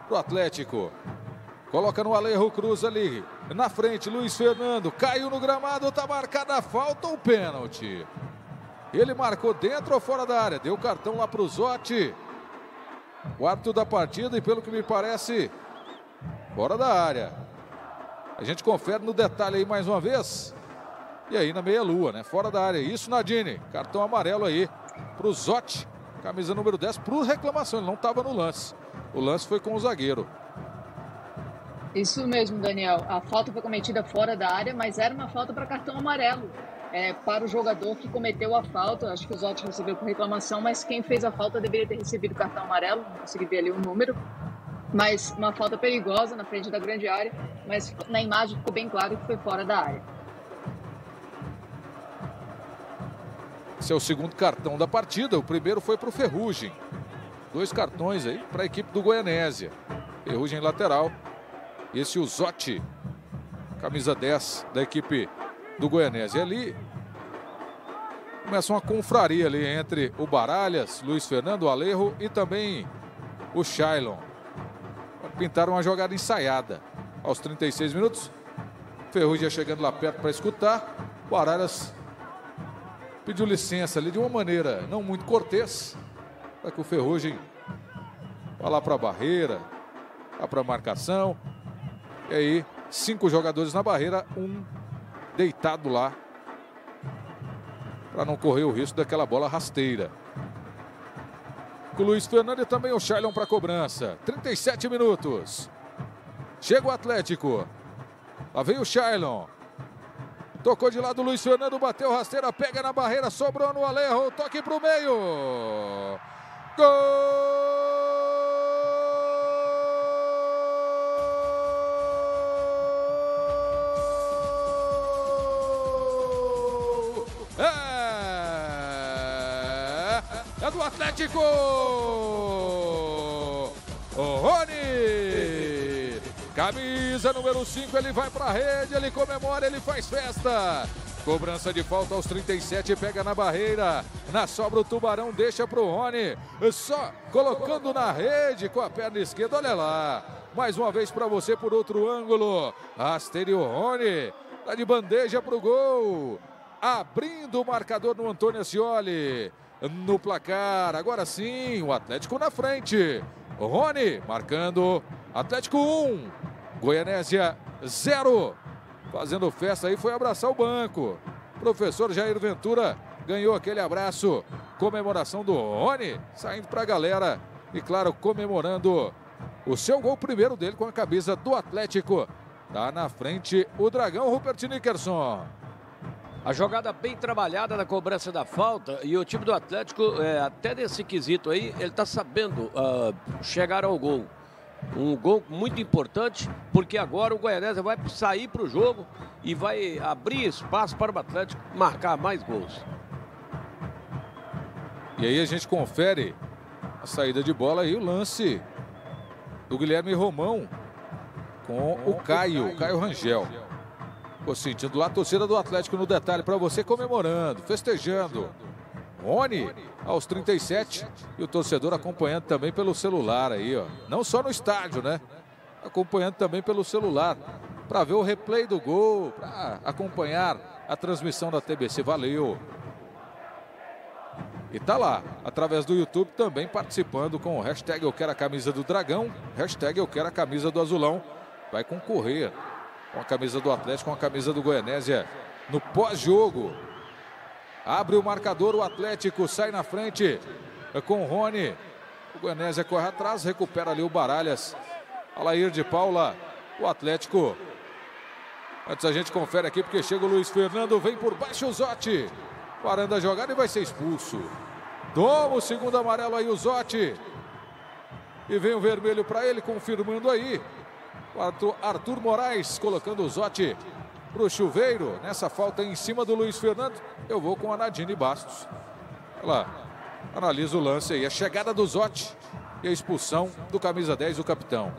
pro Atlético. Coloca no Alejo Cruz ali. Na frente, Luiz Fernando. Caiu no gramado. Tá marcada a falta ou pênalti? Ele marcou dentro ou fora da área? Deu cartão lá pro Zotti. Quarto da partida e pelo que me parece, fora da área. A gente confere no detalhe aí mais uma vez. E aí na meia-lua, né? Fora da área. Isso, Nadine. Cartão amarelo aí pro Zotti. Camisa número 10 pro reclamação. Ele não estava no lance. O lance foi com o zagueiro. Isso mesmo, Daniel. A falta foi cometida fora da área, mas era uma falta para cartão amarelo. É, para o jogador que cometeu a falta, acho que o Zotti recebeu por reclamação, mas quem fez a falta deveria ter recebido cartão amarelo, não consegui ver ali o número. Mas uma falta perigosa na frente da grande área, mas na imagem ficou bem claro que foi fora da área. Esse é o segundo cartão da partida, o primeiro foi para o Ferrugem. Dois cartões aí para a equipe do Goianésia. Ferrugem lateral, esse o Zotti, camisa 10 da equipe do Goianese. E ali começa uma confraria ali entre o Baralhas, Luiz Fernando Alejo e também o Shailon. Pintaram uma jogada ensaiada. Aos 36 minutos, Ferrugem chegando lá perto para escutar. O Baralhas pediu licença ali de uma maneira não muito cortês. Para que o Ferrugem vá lá para a barreira, vá para a marcação. E aí, cinco jogadores na barreira, um deitado lá. Para não correr o risco daquela bola rasteira. O Luiz Fernando e também o Shailon para cobrança. 37 minutos. Chega o Atlético. Lá vem o Shailon. Tocou de lado o Luiz Fernando, bateu rasteira, pega na barreira, sobrou no Alejo, toque para o meio. Gol! Do Atlético! O Rony! Camisa número 5, ele vai para a rede, ele comemora, ele faz festa. Cobrança de falta aos 37, pega na barreira. Na sobra o Tubarão deixa para o Rony. Só colocando na rede com a perna esquerda. Olha lá. Mais uma vez para você por outro ângulo. Rasteira o Rony. Tá de bandeja para o gol. Abrindo o marcador no Antônio Ascioli. No placar. Agora sim, o Atlético na frente. Rony marcando. Atlético 1. Goianésia 0 fazendo festa aí, foi abraçar o banco. Professor Jair Ventura ganhou aquele abraço. Comemoração do Rony, saindo para a galera. E claro, comemorando o seu gol primeiro dele com a camisa do Atlético. Tá na frente o Dragão Rupert Nickerson. A jogada bem trabalhada na cobrança da falta e o time do Atlético, é, até nesse quesito aí, ele está sabendo uh, chegar ao gol. Um gol muito importante, porque agora o Goianésia vai sair para o jogo e vai abrir espaço para o Atlético marcar mais gols. E aí a gente confere a saída de bola e o lance do Guilherme Romão com o Caio, Caio Rangel. Ficou sentindo lá a torcida do Atlético no detalhe para você comemorando, festejando. Rony aos 37 e o torcedor acompanhando também pelo celular aí, ó. Não só no estádio, né? Acompanhando também pelo celular para ver o replay do gol, para acompanhar a transmissão da TBC. Valeu. E tá lá, através do YouTube também participando com o hashtag Eu Quero a Camisa do Dragão, hashtag Eu Quero a Camisa do Azulão. Vai concorrer com a camisa do Atlético, com a camisa do Goianésia no pós-jogo. Abre o marcador, o Atlético sai na frente com o Rony. O Goianésia corre atrás, recupera ali o Baralhas. Alair de Paula, o Atlético. Antes a gente confere aqui porque chega o Luiz Fernando, vem por baixo o Zotti. Parando a jogada e vai ser expulso. Toma o segundo amarelo aí o Zotti. E vem o vermelho para ele, confirmando aí. Arthur, Arthur Moraes colocando o Zotti para o chuveiro. Nessa falta em cima do Luiz Fernando, eu vou com a Nadine Bastos. Ela analisa o lance aí. A chegada do Zotti e a expulsão do camisa 10, o capitão.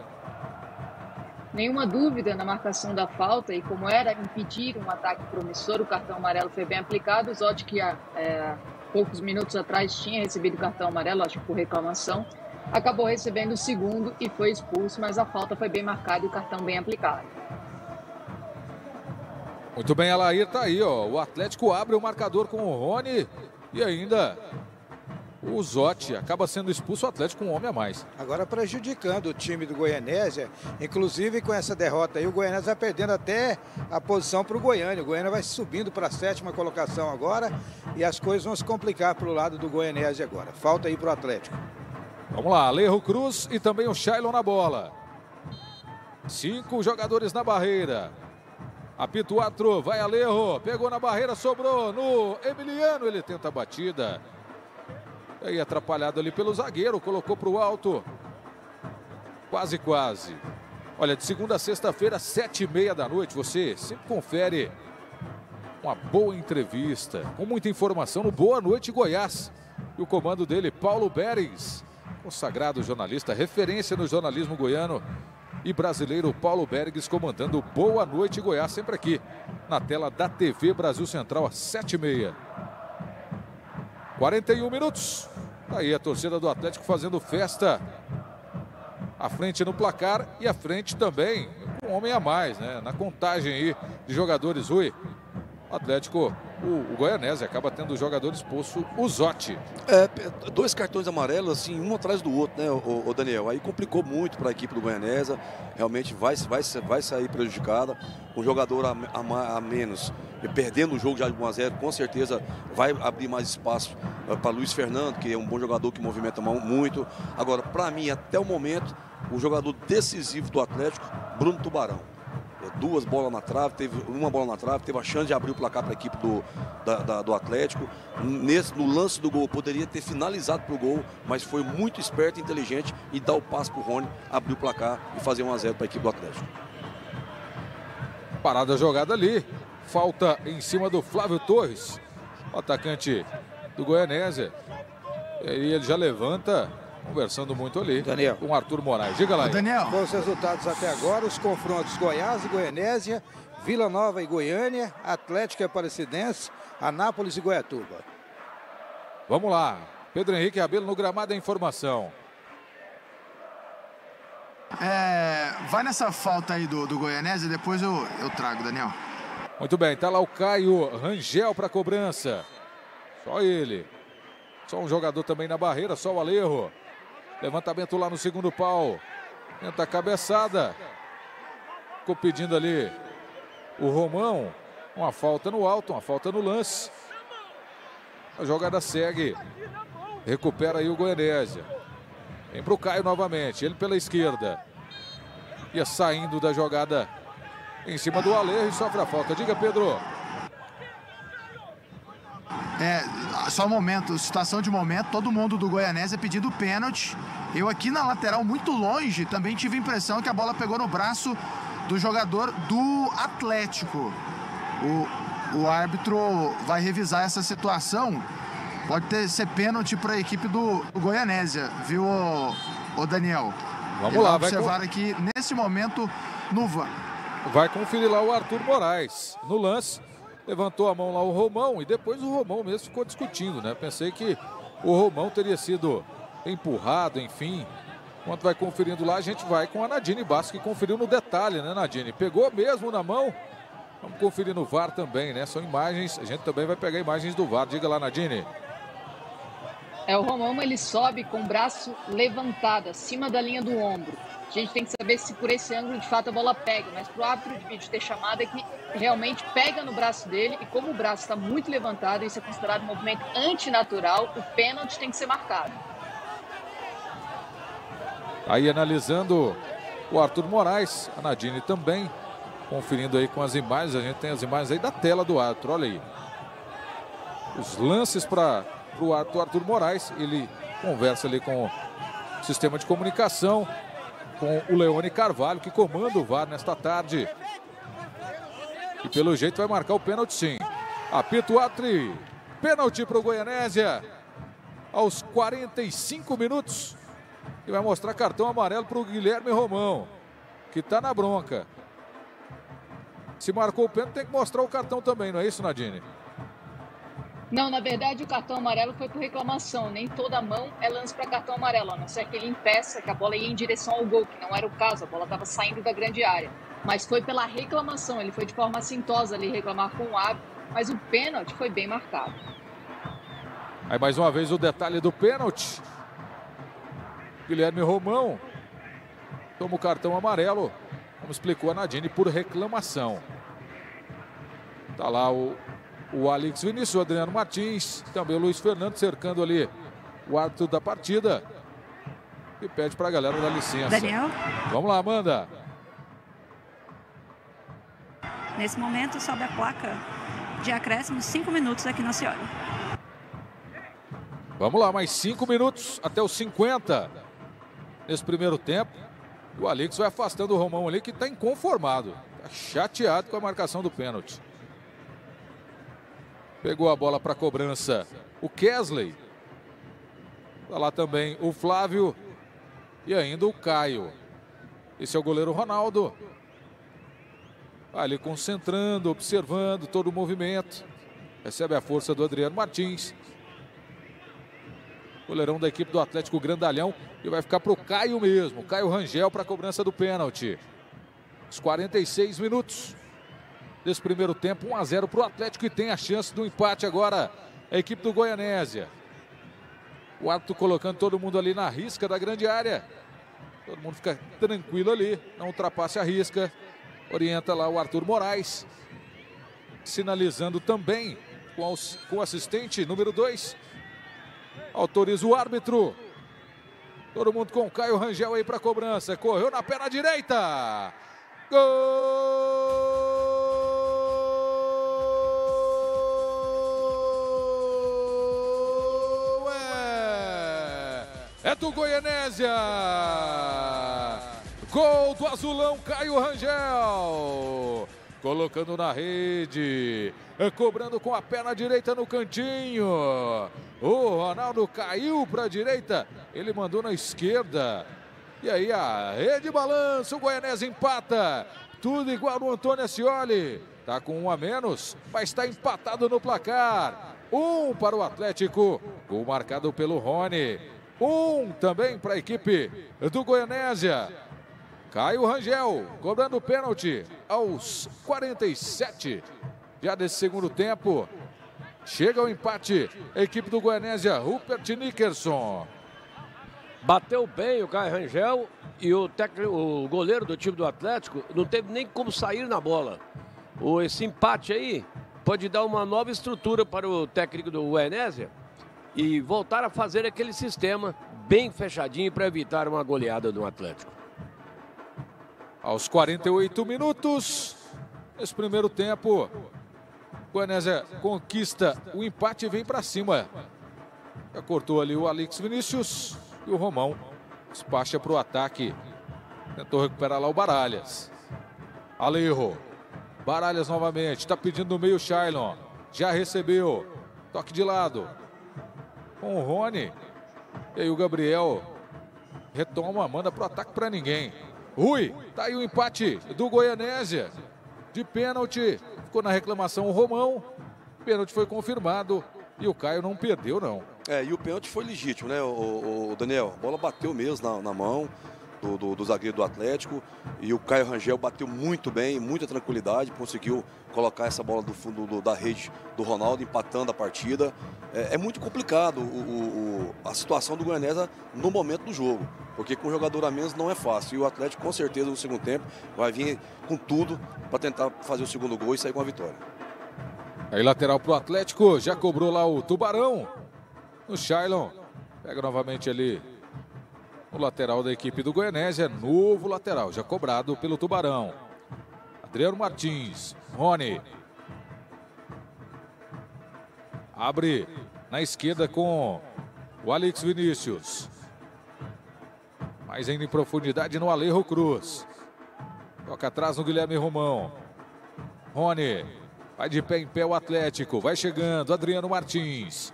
Nenhuma dúvida na marcação da falta e como era impedir um ataque promissor, o cartão amarelo foi bem aplicado. O Zotti, que há é, poucos minutos atrás tinha recebido o cartão amarelo, acho que por reclamação, acabou recebendo o segundo e foi expulso, mas a falta foi bem marcada e o cartão bem aplicado. Muito bem, Alair tá aí, ó. O Atlético abre o marcador com o Rony e ainda o Zotti acaba sendo expulso o Atlético com um homem a mais. Agora prejudicando o time do Goianésia, inclusive com essa derrota aí, o Goianésia vai perdendo até a posição para o Goiânia. O Goiânia vai subindo para a sétima colocação agora e as coisas vão se complicar para o lado do Goianésia agora. Falta aí para o Atlético. Vamos lá, Alejo Cruz e também o Shailon na bola. Cinco jogadores na barreira. Apito 4, vai Alejo, pegou na barreira, sobrou no Emiliano, ele tenta a batida. Aí atrapalhado ali pelo zagueiro, colocou para o alto. Quase, quase. Olha, de segunda a sexta-feira, sete e meia da noite, você sempre confere uma boa entrevista, com muita informação no Boa Noite Goiás. E o comando dele, Paulo Beres, consagrado jornalista, referência no jornalismo goiano e brasileiro Paulo Berges comandando Boa Noite Goiás, sempre aqui na tela da TV Brasil Central às sete e meia. 41 minutos. Aí a torcida do Atlético fazendo festa. À frente no placar e à frente também um homem a mais, né? Na contagem aí de jogadores, Rui. O Atlético o, o Goianese acaba tendo o jogador expulso, o Zotti. É, dois cartões amarelos, assim, um atrás do outro, né, o, o Daniel? Aí complicou muito para a equipe do Goianesa. Realmente vai, vai, vai sair prejudicada. Um jogador a, a, a menos, perdendo o jogo já de 1 a 0 com certeza vai abrir mais espaço uh, para Luiz Fernando, que é um bom jogador que movimenta muito. Agora, para mim, até o momento, o jogador decisivo do Atlético, Bruno Tubarão duas bolas na trave, teve uma bola na trave, teve a chance de abrir o placar para a equipe do, da, da, do Atlético. Nesse, no lance do gol, poderia ter finalizado para o gol, mas foi muito esperto inteligente e dar o passe para o Rony, abrir o placar e fazer 1 a 0 para a equipe do Atlético. Parada jogada ali. Falta em cima do Flávio Torres, o atacante do Goianésia. E aí ele já levanta conversando muito ali Daniel. com Arthur Moraes. Diga lá. Daniel. Com os resultados até agora, os confrontos Goiás e Goianésia, Vila Nova e Goiânia, Atlético e Aparecidense, Anápolis e Goiatuba. Vamos lá. Pedro Henrique Abelo no gramado da informação. É, vai nessa falta aí do, do Goianésia, depois eu, eu trago, Daniel. Muito bem, tá lá o Caio Rangel para cobrança. Só ele. Só um jogador também na barreira, só o Alejo. Levantamento lá no segundo pau. Tenta a cabeçada. Ficou pedindo ali o Romão. Uma falta no alto, uma falta no lance. A jogada segue. Recupera aí o Goianésia. Vem para o Caio novamente. Ele pela esquerda. Ia saindo da jogada em cima do Alejo e sofre a falta. Diga, Pedro. É, só um momento, situação de momento, todo mundo do Goianésia pedindo pênalti. Eu aqui na lateral, muito longe, também tive a impressão que a bola pegou no braço do jogador do Atlético. O, o árbitro vai revisar essa situação. Pode ter, ser pênalti para a equipe do, do Goianésia, viu, o, Daniel? Vamos Ele lá, vai vai observar com- aqui, nesse momento, no VAR. Vai conferir lá o Arthur Moraes. No lance, levantou a mão lá o Romão e depois o Romão mesmo ficou discutindo, né? Pensei que o Romão teria sido empurrado, enfim. Enquanto vai conferindo lá, a gente vai com a Nadine Basco, que conferiu no detalhe, né, Nadine? Pegou mesmo na mão. Vamos conferir no VAR também, né? São imagens, a gente também vai pegar imagens do VAR. Diga lá, Nadine. É, o Romão ele sobe com o braço levantado, acima da linha do ombro. A gente tem que saber se por esse ângulo de fato a bola pega, mas pro árbitro de vídeo ter chamado é que realmente pega no braço dele e como o braço está muito levantado, isso é considerado um movimento antinatural, o pênalti tem que ser marcado. Aí analisando o Arthur Moraes, a Nadine também conferindo aí com as imagens. A gente tem as imagens aí da tela do árbitro, olha aí. Os lances para o Arthur, Arthur Moraes, ele conversa ali com o sistema de comunicação, com o Leone Carvalho, que comanda o VAR nesta tarde. E pelo jeito vai marcar o pênalti sim. Apito Atri, pênalti para o Goianésia, aos 45 minutos. E vai mostrar cartão amarelo para o Guilherme Romão, que está na bronca. Se marcou o pênalti, tem que mostrar o cartão também, não é isso, Nadine? Não, na verdade o cartão amarelo foi por reclamação. Nem toda mão é lance para cartão amarelo, a não ser que ele impeça que a bola ia em direção ao gol, que não era o caso, a bola estava saindo da grande área. Mas foi pela reclamação, ele foi de forma assintosa ali reclamar com o árbitro, mas o pênalti foi bem marcado. Aí mais uma vez o detalhe do pênalti. Guilherme Romão toma o cartão amarelo, como explicou a Nadine, por reclamação. Tá lá o, o Alex Vinícius, o Adriano Martins, também o Luiz Fernando cercando ali o árbitro da partida. E pede para a galera dar licença. Daniel? Vamos lá, Amanda. Nesse momento sobe a placa de acréscimo, 5 minutos aqui na Cioli. Vamos lá, mais cinco minutos até os 50 nesse primeiro tempo. O Alex vai afastando o Romão ali que está inconformado. Está chateado com a marcação do pênalti. Pegou a bola para cobrança o Kesley. Está lá também o Flávio e ainda o Caio. Esse é o goleiro Ronaldo. Ali concentrando, observando todo o movimento. Recebe a força do Adriano Martins. Goleirão da equipe do Atlético Grandalhão. E vai ficar para o Caio mesmo. Caio Rangel para a cobrança do pênalti. Os 46 minutos. Desse primeiro tempo. 1 a 0 para o Atlético e tem a chance do empate agora a equipe do Goianésia. O árbitro colocando todo mundo ali na risca da grande área. Todo mundo fica tranquilo ali, não ultrapasse a risca. Orienta lá o Arthur Moraes. Sinalizando também com, o assistente número 2. Autoriza o árbitro. Todo mundo com o Caio Rangel aí para cobrança. Correu na perna direita. Gol! É, do Goianésia. Gol do azulão Caio Rangel. Colocando na rede. É, cobrando com a perna direita no cantinho. O Ronaldo caiu para a direita. Ele mandou na esquerda. E aí a rede balança. O Goianese empata. Tudo igual no Antônio Ascioli. Tá com um a menos, mas está empatado no placar. Um para o Atlético. Gol marcado pelo Rony. Um também para a equipe do Goianésia. Caio Rangel cobrando pênalti aos 47 já desse segundo tempo. Chega o empate, equipe do Goianésia, Rupert Nickerson. Bateu bem o Caio Rangel e o, técnico, o goleiro do time do Atlético não teve nem como sair na bola. Esse empate aí pode dar uma nova estrutura para o técnico do Goianésia e voltar a fazer aquele sistema bem fechadinho para evitar uma goleada do Atlético. Aos 48 minutos, esse primeiro tempo, Guanésia conquista o empate e vem para cima. Já cortou ali o Alex Vinícius e o Romão despacha para o ataque. Tentou recuperar lá o Baralhas. Alejo. Baralhas novamente. Está pedindo no meio Shailon. Já recebeu. Toque de lado. Com o Rony. E aí o Gabriel retoma, manda para o ataque para ninguém. Rui, tá aí o empate do Goianésia. De pênalti. Ficou na reclamação o Romão. Pênalti foi confirmado. E o Caio não perdeu, não. É, e o pênalti foi legítimo, né, o, o Daniel? A bola bateu mesmo na, na mão do, do, do, zagueiro do Atlético. E o Caio Rangel bateu muito bem, muita tranquilidade, conseguiu colocar essa bola do fundo do, da rede do Ronaldo, empatando a partida. É, é muito complicado o, o, a situação do Goianesa no momento do jogo, porque com um jogador a menos não é fácil. E o Atlético, com certeza, no segundo tempo, vai vir com tudo para tentar fazer o segundo gol e sair com a vitória. Aí lateral para o Atlético, já cobrou lá o Tubarão. O Shailon pega novamente ali o lateral da equipe do Goianésia, novo lateral, já cobrado pelo Tubarão. Adriano Martins, Rony. Abre na esquerda com o Alex Vinícius. Mais ainda em profundidade no Alejo Cruz. Toca atrás no Guilherme Romão. Rony. Vai de pé em pé o Atlético. Vai chegando. Adriano Martins.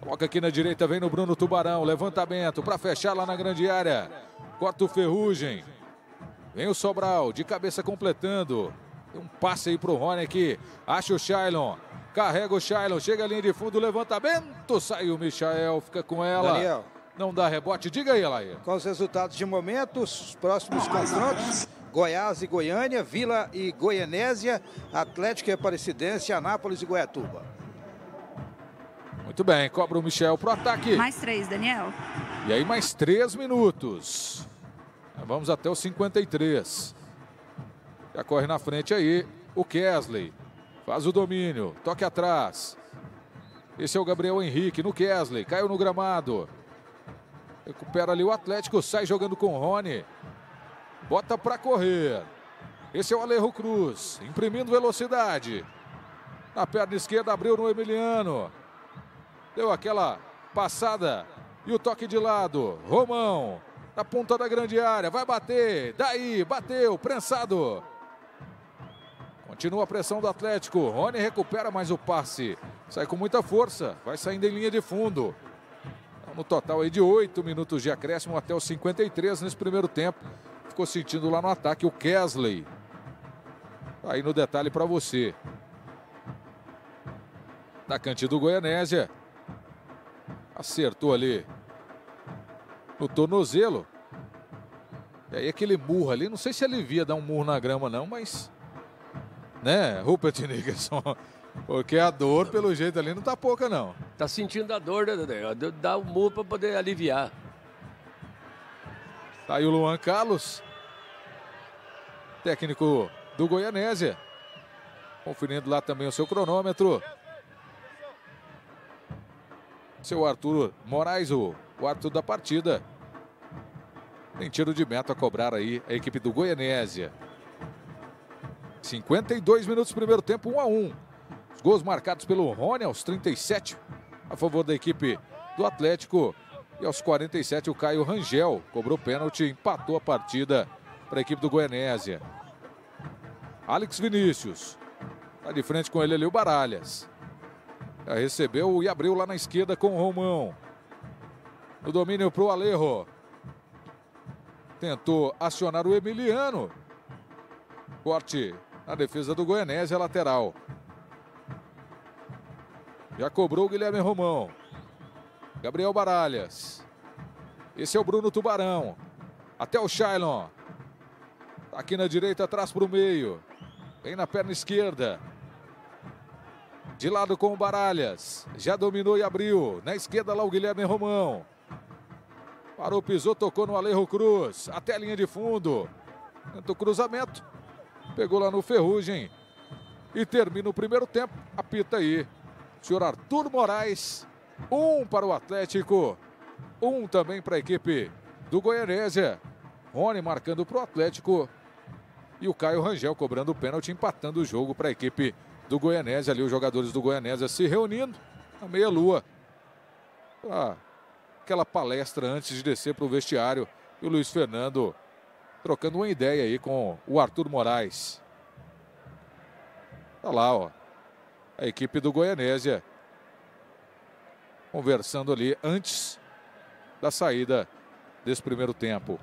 Coloca aqui na direita, vem no Bruno Tubarão. Levantamento para fechar lá na grande área. Corta o Ferrugem. Vem o Sobral, de cabeça completando. Tem um passe aí pro Rony aqui. Acha o Shailon. Carrega o Shailon. Chega a linha de fundo, levantamento. Saiu o Michael, fica com ela. Daniel. Não dá rebote. Diga aí, Elaia. Com os resultados de momento, os próximos confrontos. Goiás e Goiânia, Vila e Goianésia, Atlético e Aparecidense, Anápolis e Goiatuba. Muito bem, cobra o Michel pro ataque. Mais três, Daniel. E aí mais três minutos. Vamos até os 53. Já corre na frente aí o Kesley. Faz o domínio, toque atrás. Esse é o Gabriel Henrique no Kesley, caiu no gramado. Recupera ali o Atlético, sai jogando com o Rony. Bota para correr. Esse é o Alejo Cruz, imprimindo velocidade. Na perna esquerda abriu no Emiliano. Deu aquela passada e o toque de lado. Romão na ponta da grande área, vai bater. Daí, bateu, prensado. Continua a pressão do Atlético. Rony recupera mais o passe. Sai com muita força, vai saindo em linha de fundo. No total aí de 8 minutos de acréscimo até os 53 nesse primeiro tempo. Ficou sentindo lá no ataque o Kesley. Tá aí no detalhe para você. Atacante do Goianésia. Acertou ali no tornozelo. E aí aquele murro ali, não sei se alivia dar um murro na grama não, mas Né, Rupert Nickerson? [LAUGHS] Porque a dor, pelo jeito ali, não tá pouca, não. Tá sentindo a dor, né, Dedé? Dá o murro para poder aliviar. Tá aí o Luan Carlos, técnico do Goianésia. Conferindo lá também o seu cronômetro. Seu Arthur Moraes, o, o Arthur da partida. Tem tiro de meta a cobrar aí a equipe do Goianésia. 52 minutos primeiro tempo, 1 a 1. Os gols marcados pelo Rony aos 37 a favor da equipe do Atlético. E aos 47 o Caio Rangel cobrou pênalti, empatou a partida para a equipe do Goianésia. Alex Vinícius. Está de frente com ele ali o Baralhas. Já recebeu e abriu lá na esquerda com o Romão. O domínio para o Alejo. Tentou acionar o Emiliano. Corte na defesa do Goianésia, lateral. Já cobrou o Guilherme Romão. Gabriel Baralhas. Esse é o Bruno Tubarão. Até o Shailon. Tá aqui na direita, atrás para o meio. Vem na perna esquerda. De lado com o Baralhas. Já dominou e abriu. Na esquerda lá o Guilherme Romão. Parou, pisou, tocou no Alejo Cruz. Até a linha de fundo. Tenta o cruzamento. Pegou lá no Ferrugem. E termina o primeiro tempo. Apita aí. Senhor Arthur Moraes. Um para o Atlético. Um também para a equipe do Goianésia. Rony marcando para o Atlético. E o Caio Rangel cobrando o pênalti, empatando o jogo para a equipe do Goianésia. Ali os jogadores do Goianésia se reunindo na meia-lua. Para aquela palestra antes de descer para o vestiário. E o Luiz Fernando trocando uma ideia aí com o Arthur Moraes. Tá lá, ó. A equipe do Goianésia conversando ali antes da saída desse primeiro tempo.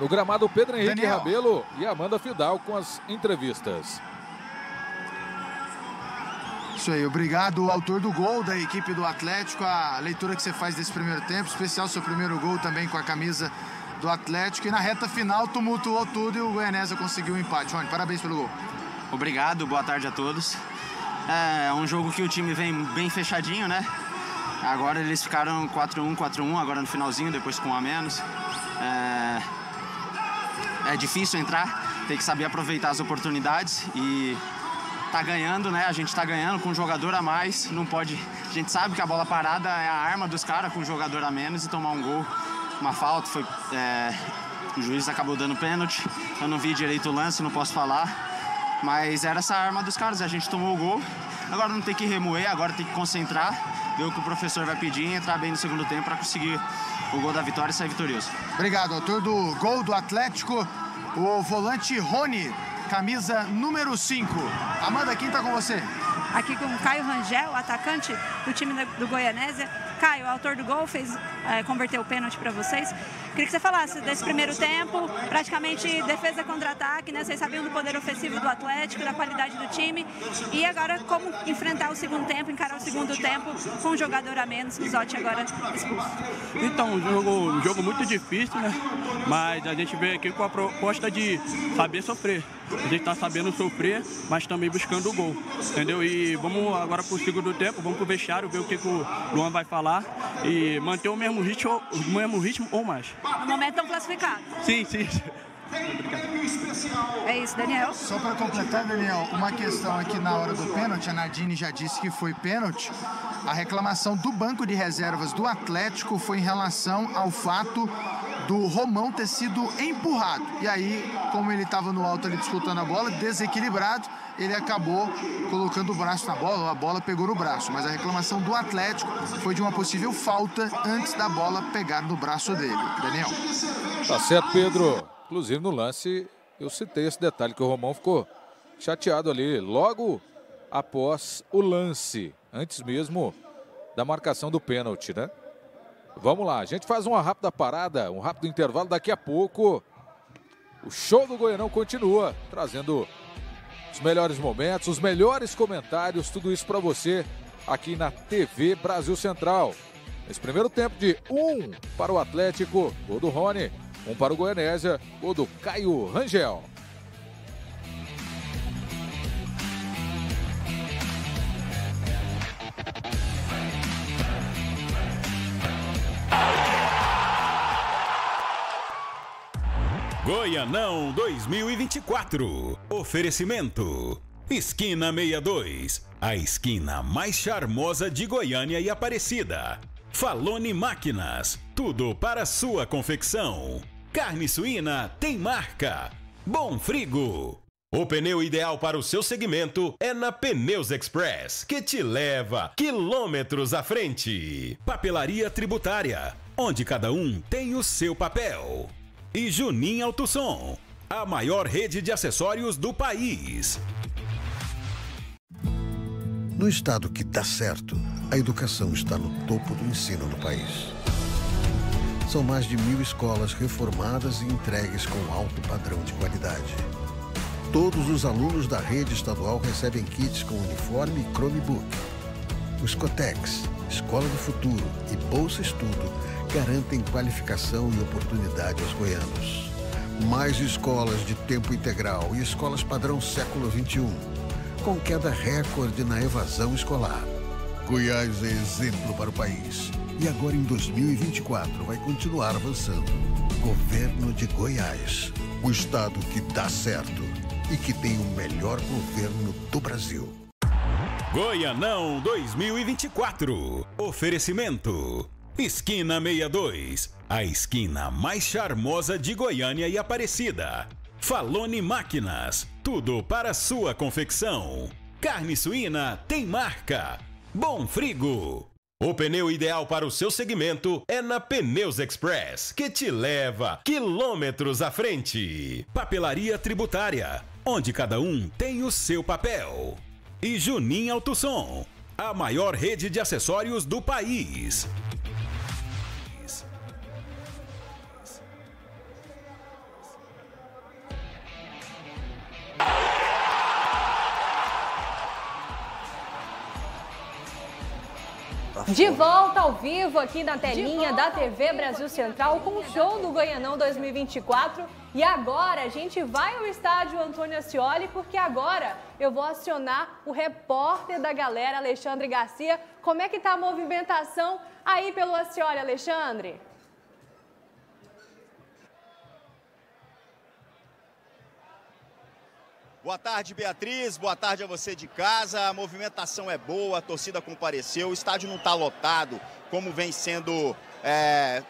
No gramado, Pedro Henrique Daniel. Rabelo e Amanda Fidal com as entrevistas. Isso aí, obrigado, autor do gol da equipe do Atlético, a leitura que você faz desse primeiro tempo, especial seu primeiro gol também com a camisa do Atlético. E na reta final tumultuou tudo e o Goianésia conseguiu o empate. Rony, parabéns pelo gol. Obrigado, boa tarde a todos. É um jogo que o time vem bem fechadinho, né? Agora eles ficaram 4-1, 4-1, agora no finalzinho, depois com um a menos. É... é difícil entrar, tem que saber aproveitar as oportunidades e tá ganhando, né? A gente tá ganhando com um jogador a mais, não pode. A gente sabe que a bola parada é a arma dos caras com um jogador a menos e tomar um gol, uma falta, foi. é, O juiz acabou dando pênalti. Eu não vi direito o lance, não posso falar. Mas era essa arma dos caras, a gente tomou o gol. Agora não tem que remoer, agora tem que concentrar, ver o que o professor vai pedir e entrar bem no segundo tempo para conseguir o gol da vitória e sair vitorioso. Obrigado, autor do gol do Atlético, o volante Rony, camisa número 5. Amanda, quem tá com você? Aqui com o Caio Rangel, atacante do time do Goianésia. Caio, autor do gol, fez é, converteu o pênalti para vocês. Queria que você falasse desse primeiro tempo, praticamente defesa contra ataque, né? Vocês sabiam do poder ofensivo do Atlético, da qualidade do time. E agora como enfrentar o segundo tempo, encarar o segundo tempo com um jogador a menos, o Zotti agora expulso. Então, um jogo, um jogo muito difícil, né? Mas a gente veio aqui com a proposta de saber sofrer. A gente tá sabendo sofrer, mas também buscando o gol, entendeu? E vamos agora pro segundo tempo, vamos pro vestiário, ver o que, que o Luan vai falar e manter o mesmo ritmo, o mesmo ritmo ou mais. No momento estão classificados. Sim, sim. É isso, Daniel. Só para completar, Daniel, uma questão aqui na hora do pênalti, a Nadine já disse que foi pênalti. A reclamação do banco de reservas do Atlético foi em relação ao fato do Romão ter sido empurrado. E aí, como ele estava no alto ali disputando a bola, desequilibrado, ele acabou colocando o braço na bola, a bola pegou no braço. Mas a reclamação do Atlético foi de uma possível falta antes da bola pegar no braço dele. Daniel. Tá certo, Pedro. Inclusive no lance eu citei esse detalhe que o Romão ficou chateado ali logo após o lance, antes mesmo da marcação do pênalti, né? Vamos lá, a gente faz uma rápida parada, um rápido intervalo daqui a pouco. O show do Goianão continua trazendo os melhores momentos, os melhores comentários, tudo isso para você aqui na TV Brasil Central. Nesse primeiro tempo de um para o Atlético, gol do Rony, um para o Goianésia, gol do Caio Rangel. Goianão 2024. Oferecimento. Esquina 62. A esquina mais charmosa de Goiânia e Aparecida. Falone Máquinas. Tudo para sua confecção. Carne suína tem marca. Bom Frigo. O pneu ideal para o seu segmento é na Pneus Express, que te leva quilômetros à frente. Papelaria tributária, onde cada um tem o seu papel. E Junim Autosom, a maior rede de acessórios do país. No estado que dá certo, a educação está no topo do ensino no país. São mais de mil escolas reformadas e entregues com alto padrão de qualidade. Todos os alunos da rede estadual recebem kits com uniforme e Chromebook. Os Cotex, Escola do Futuro e Bolsa Estudo garantem qualificação e oportunidade aos goianos. Mais escolas de tempo integral e escolas padrão século XXI, com queda recorde na evasão escolar. Goiás é exemplo para o país e agora em 2024 vai continuar avançando. Governo de Goiás, o estado que dá certo e que tem o melhor governo do Brasil. Goianão 2024. Oferecimento. Esquina 62. A esquina mais charmosa de Goiânia e Aparecida. Falone Máquinas. Tudo para sua confecção. Carne suína tem marca. Bom Frigo. O pneu ideal para o seu segmento é na Pneus Express, que te leva quilômetros à frente. Papelaria tributária, onde cada um tem o seu papel. E Junim Autosom, a maior rede de acessórios do país. De volta ao vivo aqui na telinha da TV Brasil Central com o show do Goianão 2024. E agora a gente vai ao estádio Antônio Ascioli, porque agora eu vou acionar o repórter da galera, Alexandre Garcia. Como é que tá a movimentação aí pelo Ascioli, Alexandre? Boa tarde, Beatriz. Boa tarde a você de casa. A movimentação é boa, a torcida compareceu. O estádio não está lotado, como vem sendo. É,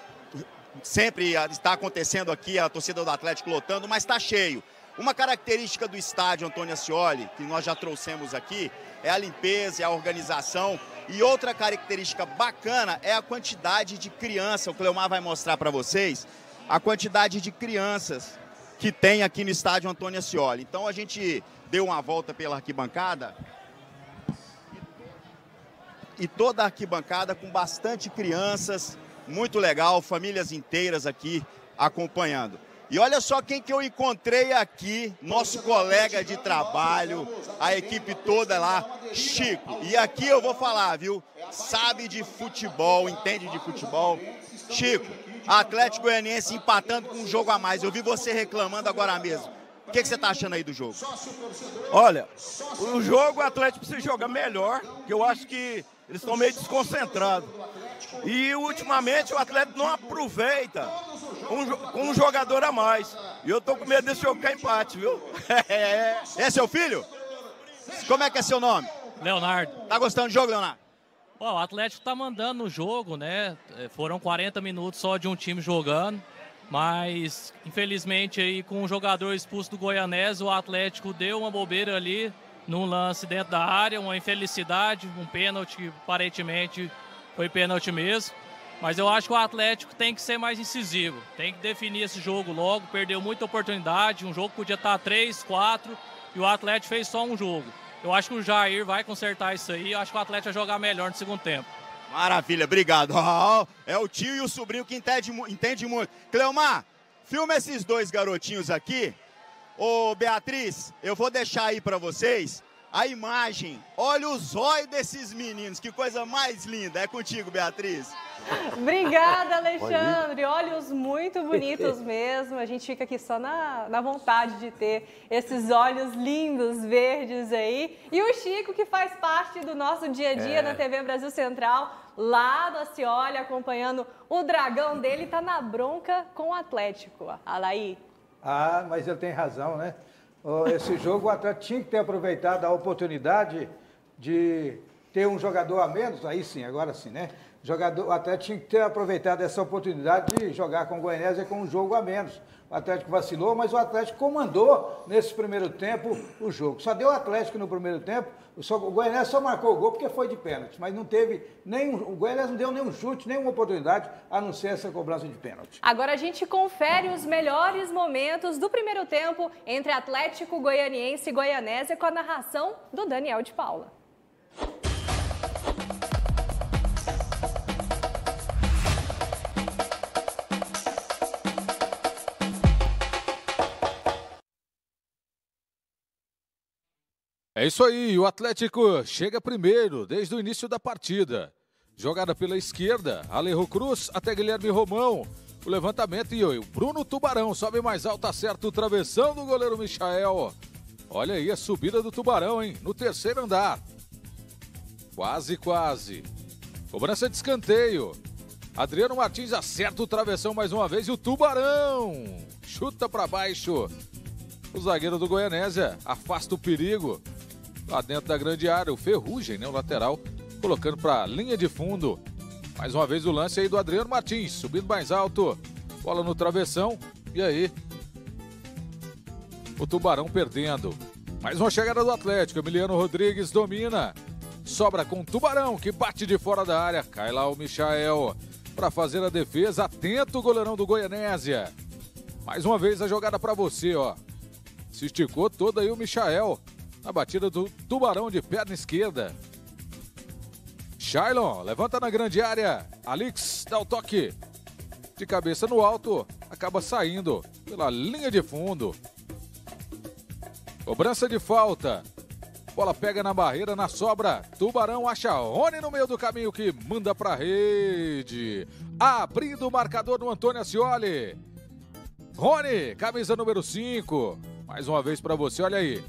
sempre está acontecendo aqui, a torcida do Atlético lotando, mas está cheio. Uma característica do estádio Antônio Ascioli, que nós já trouxemos aqui, é a limpeza, é a organização. E outra característica bacana é a quantidade de crianças. O Cleomar vai mostrar para vocês a quantidade de crianças que tem aqui no estádio Antônio Ascioli. Então a gente deu uma volta pela arquibancada e toda a arquibancada com bastante crianças, muito legal, famílias inteiras aqui acompanhando. E olha só quem que eu encontrei aqui, nosso colega de trabalho, a equipe toda lá, Chico. E aqui eu vou falar, viu? Sabe de futebol, entende de futebol. Chico, Atlético Goianiense empatando com um jogo a mais. Eu vi você reclamando agora mesmo. O que, que você está achando aí do jogo? Olha, o jogo o Atlético precisa jogar melhor, que eu acho que eles estão meio desconcentrados. E ultimamente o Atlético não aproveita um, com um jogador a mais. E eu tô com medo desse jogo cair empate, viu? [LAUGHS] é seu filho? Como é que é seu nome? Leonardo. Tá gostando do jogo, Leonardo? O Atlético tá mandando no jogo, né? É, foram 40 minutos só de um time jogando. Mas, infelizmente, aí com o jogador expulso do Goianese, o Atlético deu uma bobeira ali num lance dentro da área, uma infelicidade, um pênalti aparentemente foi pênalti mesmo. Mas eu acho que o Atlético tem que ser mais incisivo, tem que definir esse jogo logo, perdeu muita oportunidade, um jogo podia estar 3, 4 e o Atlético fez só um jogo. Eu acho que o Jair vai consertar isso aí. Eu acho que o Atlético vai jogar melhor no segundo tempo. Maravilha, obrigado. [LAUGHS] É o tio e o sobrinho que entende, entende muito. Cleomar, filma esses dois garotinhos aqui. Ô, Beatriz, eu vou deixar aí para vocês a imagem. Olha os olhos desses meninos, que coisa mais linda. É contigo, Beatriz. [LAUGHS] Obrigada, Alexandre. Olhos muito bonitos [LAUGHS] mesmo. A gente fica aqui só na, na vontade de ter esses olhos lindos, verdes aí. E o Chico, que faz parte do nosso dia a dia é. na TV Brasil Central, lá do Acioli, acompanhando o dragão dele, tá na bronca com o Atlético. Alaí. Ah, mas ele tem razão, né? Esse jogo o Atlético tinha que ter aproveitado a oportunidade de ter um jogador a menos, aí sim, agora sim, né? Jogador, o Atlético tinha que ter aproveitado essa oportunidade de jogar com o Goianésia com um jogo a menos. O Atlético vacilou, mas o Atlético comandou nesse primeiro tempo o jogo. Só deu o Atlético no primeiro tempo. O Goianese só marcou o gol porque foi de pênalti, mas não teve nenhum. O Goianese não deu nenhum chute, nenhuma oportunidade, a não ser essa cobrança de pênalti. Agora a gente confere os melhores momentos do primeiro tempo entre Atlético Goianiense e Goianésia com a narração do Daniel de Paula. É isso aí, o Atlético chega primeiro desde o início da partida. Jogada pela esquerda, Alejo Cruz até Guilherme Romão. O levantamento e o Bruno Tubarão sobe mais alto, acerta o travessão do goleiro Michael. Olha aí a subida do Tubarão, hein? No terceiro andar. Quase, quase. Cobrança de escanteio. Adriano Martins acerta o travessão mais uma vez e o Tubarão chuta para baixo. O zagueiro do Goianésia afasta o perigo lá dentro da grande área. O Ferrugem, né, o lateral, colocando para linha de fundo. Mais uma vez o lance aí do Adriano Martins, subindo mais alto. Bola no travessão. E aí? O Tubarão perdendo. Mais uma chegada do Atlético. Emiliano Rodrigues domina. Sobra com o Tubarão, que bate de fora da área. Cai lá o Michael para fazer a defesa. Atento o goleirão do Goianésia. Mais uma vez a jogada para você, ó. Se esticou todo aí o Michael na batida do Tubarão de perna esquerda. Shailon levanta na grande área. Alix dá o toque. De cabeça no alto, acaba saindo pela linha de fundo. Cobrança de falta. Bola pega na barreira, na sobra. Tubarão acha Rony no meio do caminho que manda pra rede. Abrindo o marcador do Antônio Ascioli. Rony, camisa número 5. Mais uma vez para você, olha aí.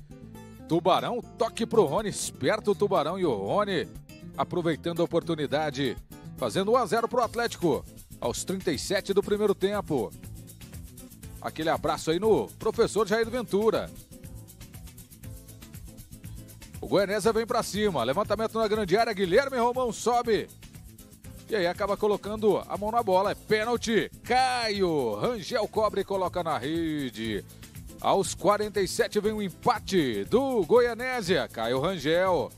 Tubarão, toque pro Rony, esperto o Tubarão e o Rony aproveitando a oportunidade, fazendo 1 a 0 pro Atlético aos 37 do primeiro tempo. Aquele abraço aí no professor Jair Ventura. O Goianésia vem para cima, levantamento na grande área, Guilherme Romão sobe. E aí acaba colocando a mão na bola, é pênalti. Caio, Rangel cobre e coloca na rede. Aos 47 vem o empate do Goianésia, Caio Rangel.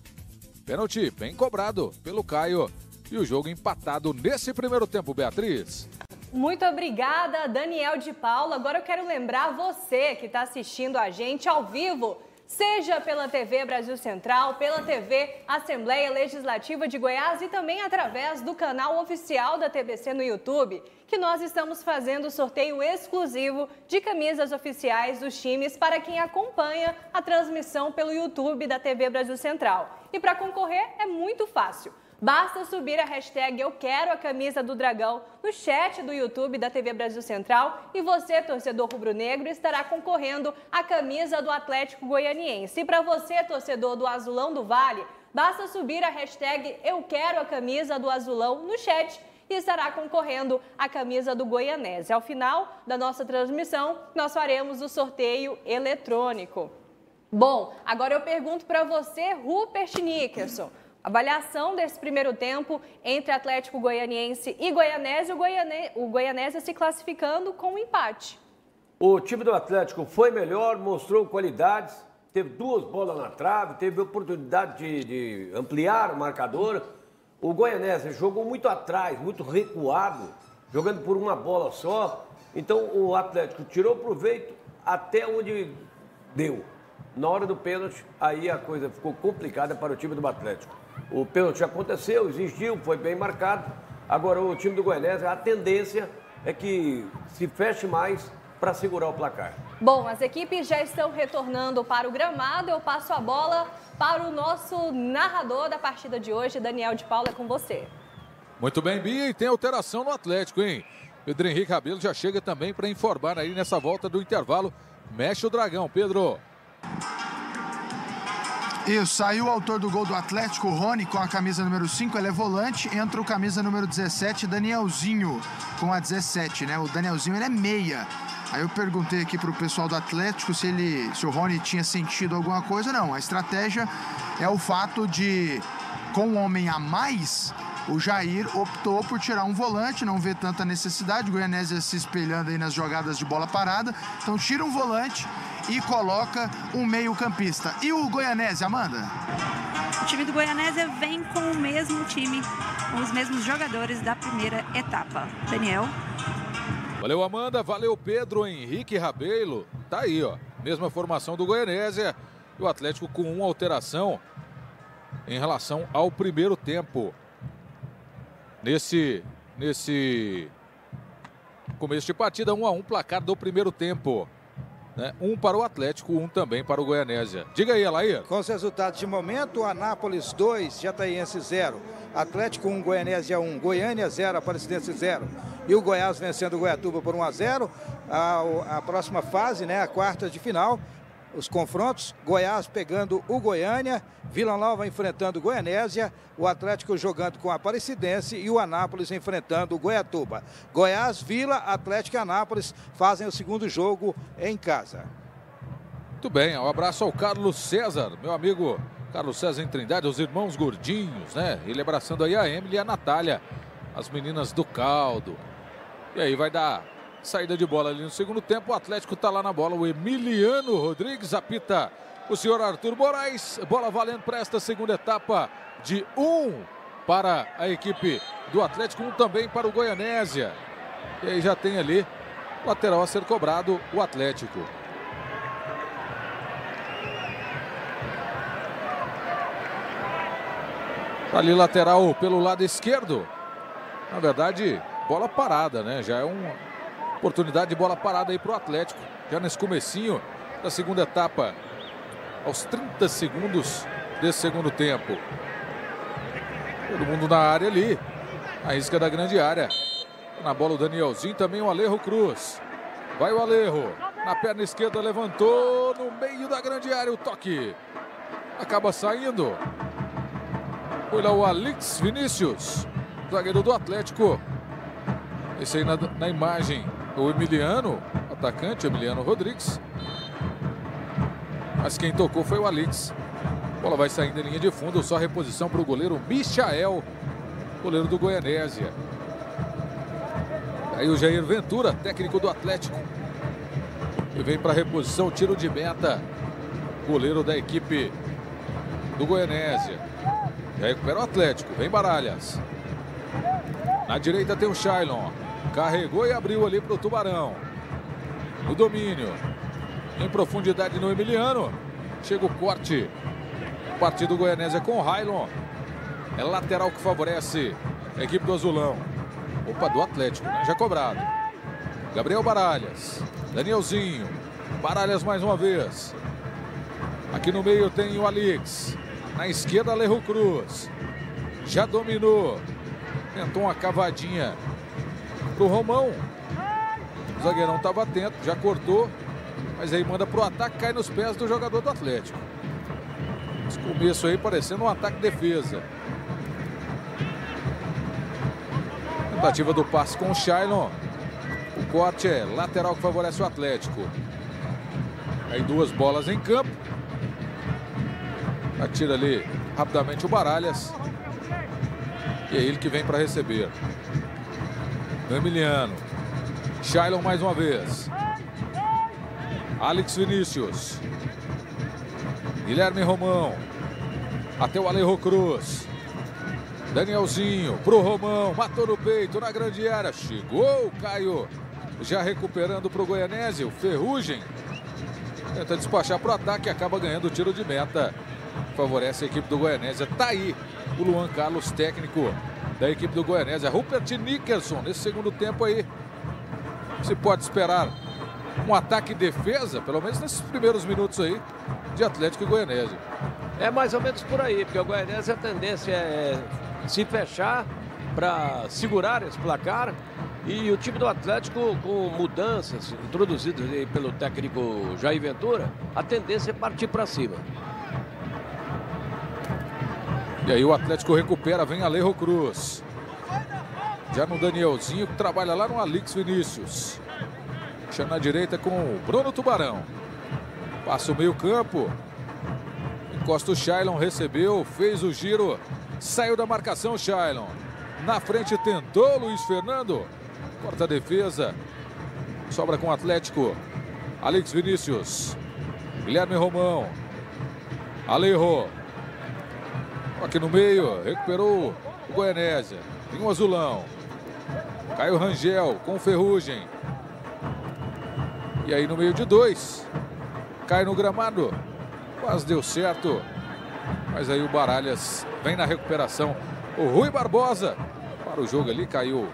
Pênalti bem cobrado pelo Caio. E o jogo empatado nesse primeiro tempo, Beatriz. Muito obrigada, Daniel de Paula. Agora eu quero lembrar você que está assistindo a gente ao vivo seja pela TV Brasil Central, pela TV Assembleia Legislativa de Goiás e também através do canal oficial da TBC no YouTube, que nós estamos fazendo sorteio exclusivo de camisas oficiais dos times para quem acompanha a transmissão pelo YouTube da TV Brasil Central. E para concorrer é muito fácil. Basta subir a hashtag Eu Quero a Camisa do Dragão no chat do YouTube da TV Brasil Central e você, torcedor rubro-negro, estará concorrendo à camisa do Atlético Goianiense. E para você, torcedor do Azulão do Vale, basta subir a hashtag Eu Quero a Camisa do Azulão no chat e estará concorrendo à camisa do Goianese. Ao final da nossa transmissão, nós faremos o sorteio eletrônico. Bom, agora eu pergunto para você, Rupert Nickerson. Avaliação desse primeiro tempo entre Atlético Goianiense e Goianésia, o, Goiane... o Goianésia se classificando com um empate. O time do Atlético foi melhor, mostrou qualidades, teve duas bolas na trave, teve oportunidade de, de ampliar o marcador. O Goianésia jogou muito atrás, muito recuado, jogando por uma bola só. Então o Atlético tirou proveito até onde deu. Na hora do pênalti, aí a coisa ficou complicada para o time do Atlético. O pênalti aconteceu, existiu, foi bem marcado. Agora o time do Goianese, a tendência é que se feche mais para segurar o placar. Bom, as equipes já estão retornando para o gramado. Eu passo a bola para o nosso narrador da partida de hoje, Daniel de Paula, é com você. Muito bem, Bia, e tem alteração no Atlético, hein? Pedro Henrique Rabelo já chega também para informar aí nessa volta do intervalo. Mexe o dragão, Pedro. Isso, saiu o autor do gol do Atlético, Rony, com a camisa número 5, ele é volante, entra o camisa número 17, Danielzinho, com a 17, né? O Danielzinho, ele é meia. Aí eu perguntei aqui pro pessoal do Atlético se ele, se o Rony tinha sentido alguma coisa. Não, a estratégia é o fato de com um homem a mais, o Jair optou por tirar um volante, não vê tanta necessidade. O Goianésia se espelhando aí nas jogadas de bola parada. Então tira um volante e coloca um meio-campista. E o Goianésia, Amanda? O time do Goianésia vem com o mesmo time, com os mesmos jogadores da primeira etapa. Daniel. Valeu, Amanda. Valeu, Pedro Henrique Rabelo. Tá aí, ó. Mesma formação do Goianésia. E o Atlético com uma alteração em relação ao primeiro tempo. Nesse, nesse começo de partida, 1 um a 1 um, placar do primeiro tempo. Né? Um para o Atlético, um também para o Goianésia. Diga aí, Alair. Com os resultados de momento, Anápolis 2, Jataiense 0. Atlético 1, Goianésia 1. Goiânia 0, Aparecidense 0. E o Goiás vencendo o Goiatuba por 1 a 0. A, a próxima fase, né, a quarta de final, os confrontos, Goiás pegando o Goiânia, Vila Nova enfrentando o Goianésia, o Atlético jogando com a Aparecidense e o Anápolis enfrentando o Goiatuba. Goiás, Vila, Atlético e Anápolis fazem o segundo jogo em casa. Muito bem, um abraço ao Carlos César, meu amigo Carlos César em Trindade, os irmãos gordinhos, né? Ele abraçando aí a Emily e a Natália, as meninas do caldo. E aí vai dar Saída de bola ali no segundo tempo. O Atlético está lá na bola. O Emiliano Rodrigues apita o senhor Arthur Moraes. Bola valendo para esta segunda etapa de um para a equipe do Atlético, um também para o Goianésia. E aí já tem ali lateral a ser cobrado o Atlético. Ali lateral pelo lado esquerdo. Na verdade, bola parada, né? Já é um Oportunidade de bola parada aí para o Atlético. Já nesse comecinho da segunda etapa. Aos 30 segundos desse segundo tempo. Todo mundo na área ali. A isca da grande área. Na bola o Danielzinho, também o Alejo Cruz. Vai o Alejo. Na perna esquerda levantou no meio da grande área o toque. Acaba saindo. Foi lá o Alex Vinícius, zagueiro do Atlético. Esse aí na, na imagem o Emiliano, atacante, Emiliano Rodrigues. Mas quem tocou foi o Alix. A bola vai saindo em linha de fundo, só reposição para o goleiro Michael, goleiro do Goianésia. Aí o Jair Ventura, técnico do Atlético. E vem para reposição, tiro de meta. Goleiro da equipe do Goianésia. Já recupera o Atlético, vem Baralhas. Na direita tem o Shailon. Carregou e abriu ali para o Tubarão. O domínio. Em profundidade no Emiliano. Chega o corte. Partido Goianésia com o Railon. É lateral que favorece a equipe do Azulão. Opa, do Atlético, né? Já cobrado. Gabriel Baralhas. Danielzinho. Baralhas mais uma vez. Aqui no meio tem o Alix. Na esquerda, Lerro Cruz. Já dominou. Tentou uma cavadinha pro Romão. O zagueirão estava atento, já cortou. Mas aí manda pro ataque, cai nos pés do jogador do Atlético. Esse começo aí parecendo um ataque-defesa. Tentativa do passe com o Shailon. O corte é lateral que favorece o Atlético. Aí duas bolas em campo. Atira ali rapidamente o Baralhas. E é ele que vem para receber. Emiliano. Shailon mais uma vez. Alex Vinícius. Guilherme Romão. Até o Alejo Cruz. Danielzinho pro Romão. Matou no peito na grande área. Chegou o Caio. Já recuperando pro Goianese. O Ferrugem. Tenta despachar pro ataque. Acaba ganhando o tiro de meta. Favorece a equipe do Goianésia. Tá aí o Luan Carlos, técnico da equipe do Goianésia. Rupert Nickerson, nesse segundo tempo aí, se pode esperar um ataque e defesa, pelo menos nesses primeiros minutos aí, de Atlético e Goianésia. É mais ou menos por aí, porque o Goianésia a tendência é se fechar para segurar esse placar. E o time do Atlético, com mudanças introduzidas pelo técnico Jair Ventura, a tendência é partir para cima. E aí o Atlético recupera, vem Alejo Cruz. Já no Danielzinho, que trabalha lá no Alix Vinícius. Deixa na direita com o Bruno Tubarão. Passa o meio campo. Encosta o Shailon, recebeu, fez o giro. Saiu da marcação Shailon. Na frente tentou Luiz Fernando. Corta a defesa. Sobra com o Atlético. Alex Vinícius. Guilherme Romão. Alejo. Aqui no meio. Recuperou o Goianésia. Tem um azulão. Caio Rangel com Ferrugem. E aí no meio de dois. Cai no gramado. Quase deu certo. Mas aí o Baralhas vem na recuperação. O Rui Barbosa. Para o jogo ali caiu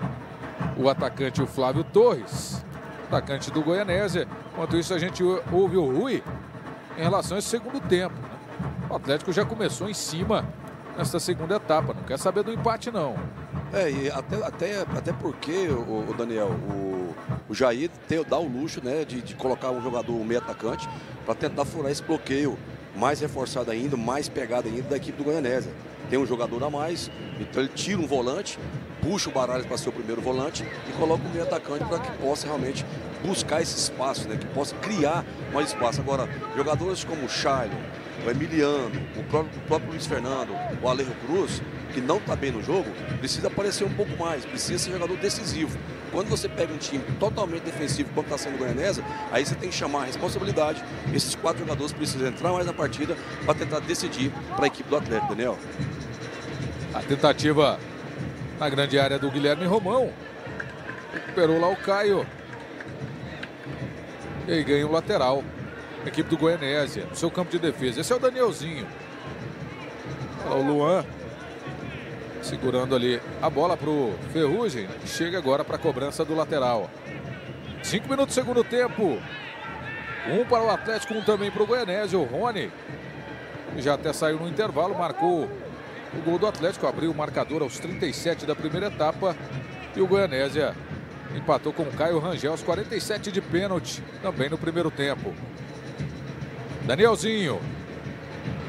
o atacante o Flávio Torres. Atacante do Goianésia. Enquanto isso a gente ouve o Rui em relação a esse segundo tempo. Né? O Atlético já começou em cima nesta segunda etapa. Não quer saber do empate não. É, e até, até, até porque, o, o Daniel, o, o Jair tem, dá o luxo né, de, de colocar um jogador, um meio atacante, para tentar furar esse bloqueio mais reforçado ainda, mais pegado ainda da equipe do Goianésia. Tem um jogador a mais, então ele tira um volante, puxa o Baralhas para ser o primeiro volante e coloca o meio atacante para que possa realmente buscar esse espaço, né, que possa criar mais espaço. Agora, jogadores como o Shailon, o Emiliano, o próprio, o próprio Luiz Fernando, o Alejo Cruz, que não está bem no jogo, precisa aparecer um pouco mais, precisa ser jogador decisivo. Quando você pega um time totalmente defensivo, como está sendo o Goianesa, aí você tem que chamar a responsabilidade. Esses quatro jogadores precisam entrar mais na partida para tentar decidir para a equipe do Atlético, Daniel. A tentativa na grande área do Guilherme Romão. Recuperou lá o Caio. E aí ganha o lateral. Equipe do Goianésia, no seu campo de defesa. Esse é o Danielzinho. Olha o Luan segurando ali a bola para o Ferrugem. Chega agora para a cobrança do lateral. Cinco minutos do segundo tempo. Um para o Atlético, um também para o Goianésio. O Rony já até saiu no intervalo, marcou o gol do Atlético, abriu o marcador aos 37 da primeira etapa. E o Goianésia empatou com o Caio Rangel aos 47 de pênalti, também no primeiro tempo. Danielzinho.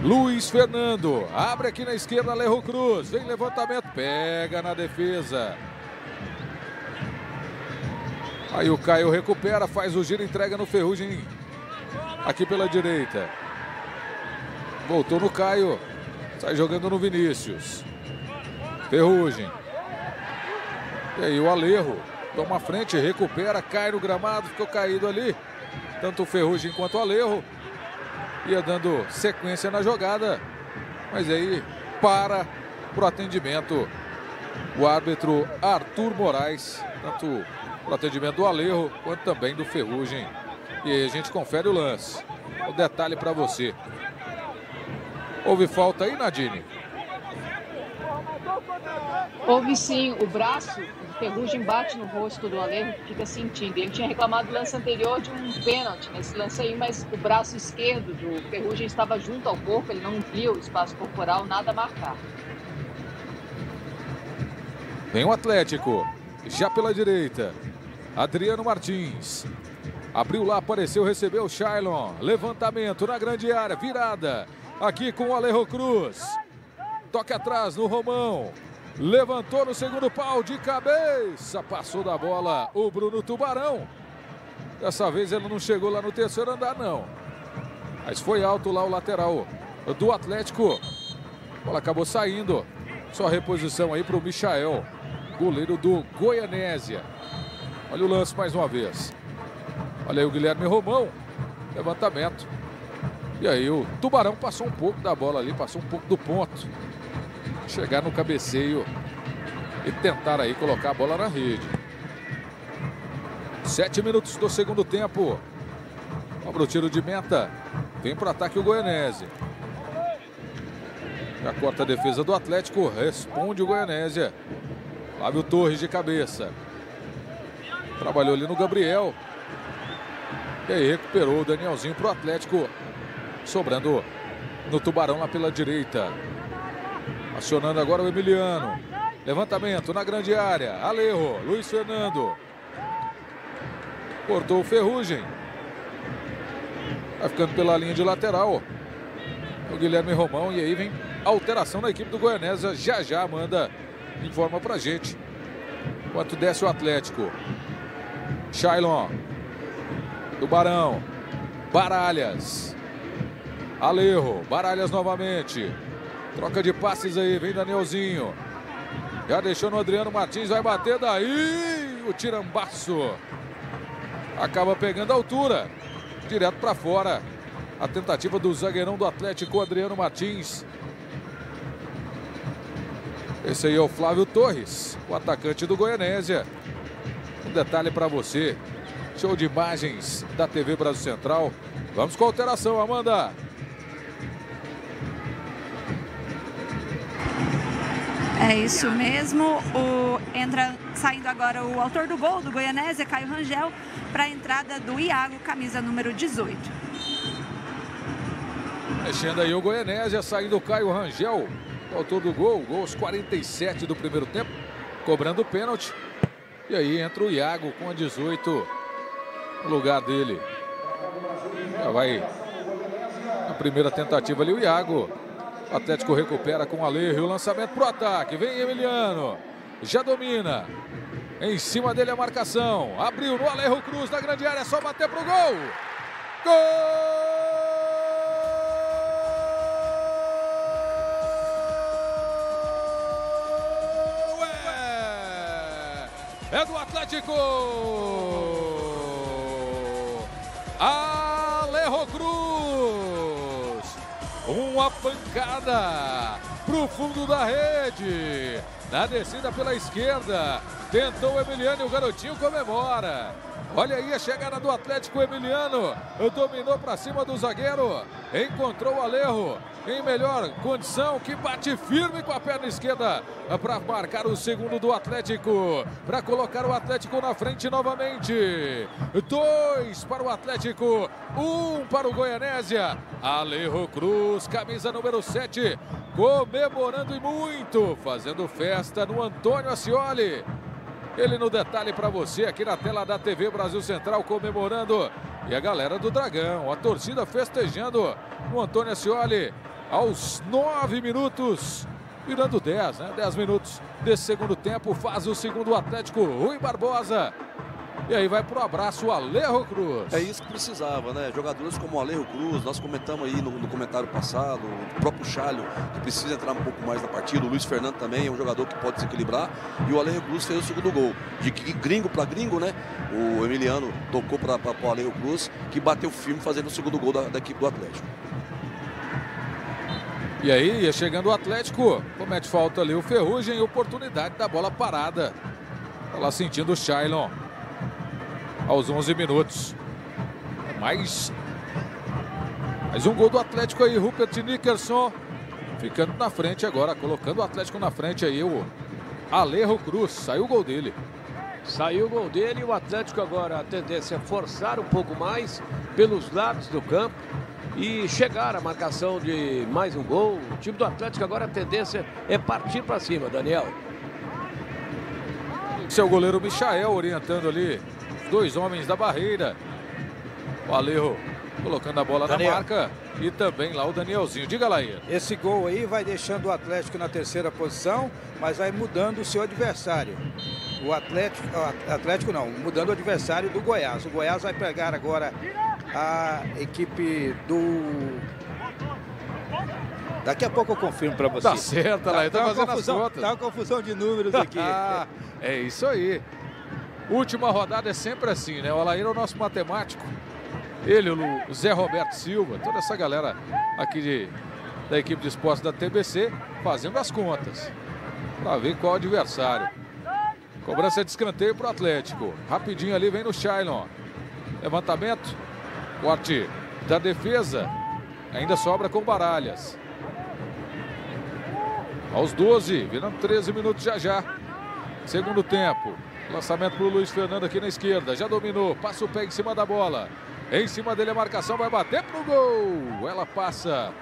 Luiz Fernando. Abre aqui na esquerda, Lerro Cruz. Vem levantamento. Pega na defesa. Aí o Caio recupera, faz o giro, entrega no Ferrugem. Aqui pela direita. Voltou no Caio. Sai jogando no Vinícius. Ferrugem. E aí o Alejo toma frente, recupera, cai no gramado, ficou caído ali. Tanto o Ferrugem quanto o Alejo ia dando sequência na jogada, mas aí para o atendimento o árbitro Arthur Moraes, tanto o atendimento do Alejo quanto também do Ferrugem. E a gente confere o lance. O detalhe para você. Houve falta aí, Nadine? Houve sim, o braço Ferrugem bate no rosto do Alejo, fica sentindo. Ele tinha reclamado no lance anterior de um pênalti nesse lance aí, mas o braço esquerdo do Ferrugem estava junto ao corpo, ele não via o espaço corporal, nada a marcar. Vem o Atlético, já pela direita. Adriano Martins. Abriu lá, apareceu, recebeu o Shailon. Levantamento na grande área, virada. Aqui com o Alejo Cruz. Toque atrás no Romão. Levantou no segundo pau de cabeça. Passou da bola o Bruno Tubarão. Dessa vez ele não chegou lá no terceiro andar, não. Mas foi alto lá o lateral do Atlético. A bola acabou saindo. Só reposição aí para o Michael, goleiro do Goianésia. Olha o lance mais uma vez. Olha aí o Guilherme Romão. Levantamento. E aí o Tubarão passou um pouco da bola ali, passou um pouco do ponto chegar no cabeceio e tentar aí colocar a bola na rede. Sete minutos do segundo tempo. Cobra o tiro de meta. Vem para ataque o Goianésia. Já corta a defesa do Atlético. Responde o Goianésia. Flávio Torres de cabeça. Trabalhou ali no Gabriel. E aí recuperou o Danielzinho para o Atlético. Sobrando no Tubarão lá pela direita. Acionando agora o Emiliano. Levantamento na grande área. Alejo, Luiz Fernando. Cortou o Ferrugem. Vai ficando pela linha de lateral. O Guilherme Romão. E aí vem alteração na equipe do Goianésia. Já já manda informa pra gente. Enquanto desce o Atlético. Shailon. do Barão. Baralhas. Alerro. Baralhas novamente. Troca de passes aí. Vem Danielzinho. Já deixou no Adriano Martins. Vai bater daí. O tirambaço. Acaba pegando a altura. Direto para fora. A tentativa do zagueirão do Atlético, Adriano Martins. Esse aí é o Flávio Torres, o atacante do Goianésia. Um detalhe para você. Show de imagens da TV Brasil Central. Vamos com a alteração, Amanda. É isso mesmo. O, entra saindo agora o autor do gol do Goianésia, Caio Rangel, para a entrada do Iago, camisa número 18. Mexendo aí o Goianésia, saindo o Caio Rangel, autor do gol, gol aos 47 do primeiro tempo, cobrando o pênalti. E aí entra o Iago com a 18 no lugar dele. Já vai a primeira tentativa ali o Iago. O Atlético recupera com o Alejo. O lançamento para o ataque. Vem Emiliano. Já domina. Em cima dele a marcação. Abriu no Alejo Cruz na grande área. É só bater para o gol. Gol! É, é do Atlético. Alejo Cruz. Uma pancada pro fundo da rede. Na descida pela esquerda. Tentou o Emiliano e o garotinho comemora. Olha aí a chegada do Atlético Emiliano. Dominou para cima do zagueiro. Encontrou o Alejo em melhor condição, que bate firme com a perna esquerda para marcar o segundo do Atlético, para colocar o Atlético na frente novamente. Dois para o Atlético, um para o Goianésia. Alejo Cruz, camisa número 7, comemorando e muito, fazendo festa no Antônio Ascioli. Ele no detalhe para você aqui na tela da TV Brasil Central comemorando. E a galera do Dragão, a torcida festejando no Antônio Ascioli aos nove minutos. Virando 10, né? 10 minutos desse segundo tempo. Faz o segundo Atlético, Rui Barbosa. E aí vai pro abraço o Alejo Cruz. É isso que precisava, né? Jogadores como o Alejo Cruz, nós comentamos aí no, no, comentário passado, o próprio Chalho, que precisa entrar um pouco mais na partida, o Luiz Fernando também é um jogador que pode se equilibrar, e o Alejo Cruz fez o segundo gol. De gringo para gringo, né? O Emiliano tocou para o Alejo Cruz, que bateu firme fazendo o segundo gol da, da equipe do Atlético. E aí, ia chegando o Atlético, comete falta ali o Ferrugem, oportunidade da bola parada. Tá lá sentindo o Shailon aos 11 minutos. Mais, mais um gol do Atlético aí, Rupert Nickerson ficando na frente agora, colocando o Atlético na frente aí, o Alejo Cruz, saiu o gol dele. Saiu o gol dele e o Atlético agora a tendência é forçar um pouco mais pelos lados do campo e chegar à marcação de mais um gol. O time do Atlético agora a tendência é partir para cima, Daniel. Seu goleiro Michael orientando ali dois homens da barreira. O Alejo colocando a bola Daniel. na marca e também lá o Danielzinho. Diga lá aí. Esse gol aí vai deixando o Atlético na terceira posição, mas vai mudando o seu adversário. O Atlético, Atlético não, mudando o adversário do Goiás. O Goiás vai pegar agora a equipe do Daqui a pouco eu confirmo para você. Tá certo, lá, tá, tá fazendo confusão, as contas. Tá uma confusão de números aqui. [LAUGHS] é isso aí. Última rodada é sempre assim, né? O Alair é o nosso matemático. Ele, o Zé Roberto Silva, toda essa galera aqui de, da equipe de esportes da TBC, fazendo as contas. Para ver qual adversário. Cobrança de escanteio para o Atlético. Rapidinho ali vem no Shailon. Levantamento. Corte da defesa. Ainda sobra com Baralhas. Aos 12, virando 13 minutos já já. Segundo tempo. Lançamento para o Luiz Fernando aqui na esquerda. Já dominou. Passa o pé em cima da bola. Em cima dele a marcação vai bater pro gol. Ela passa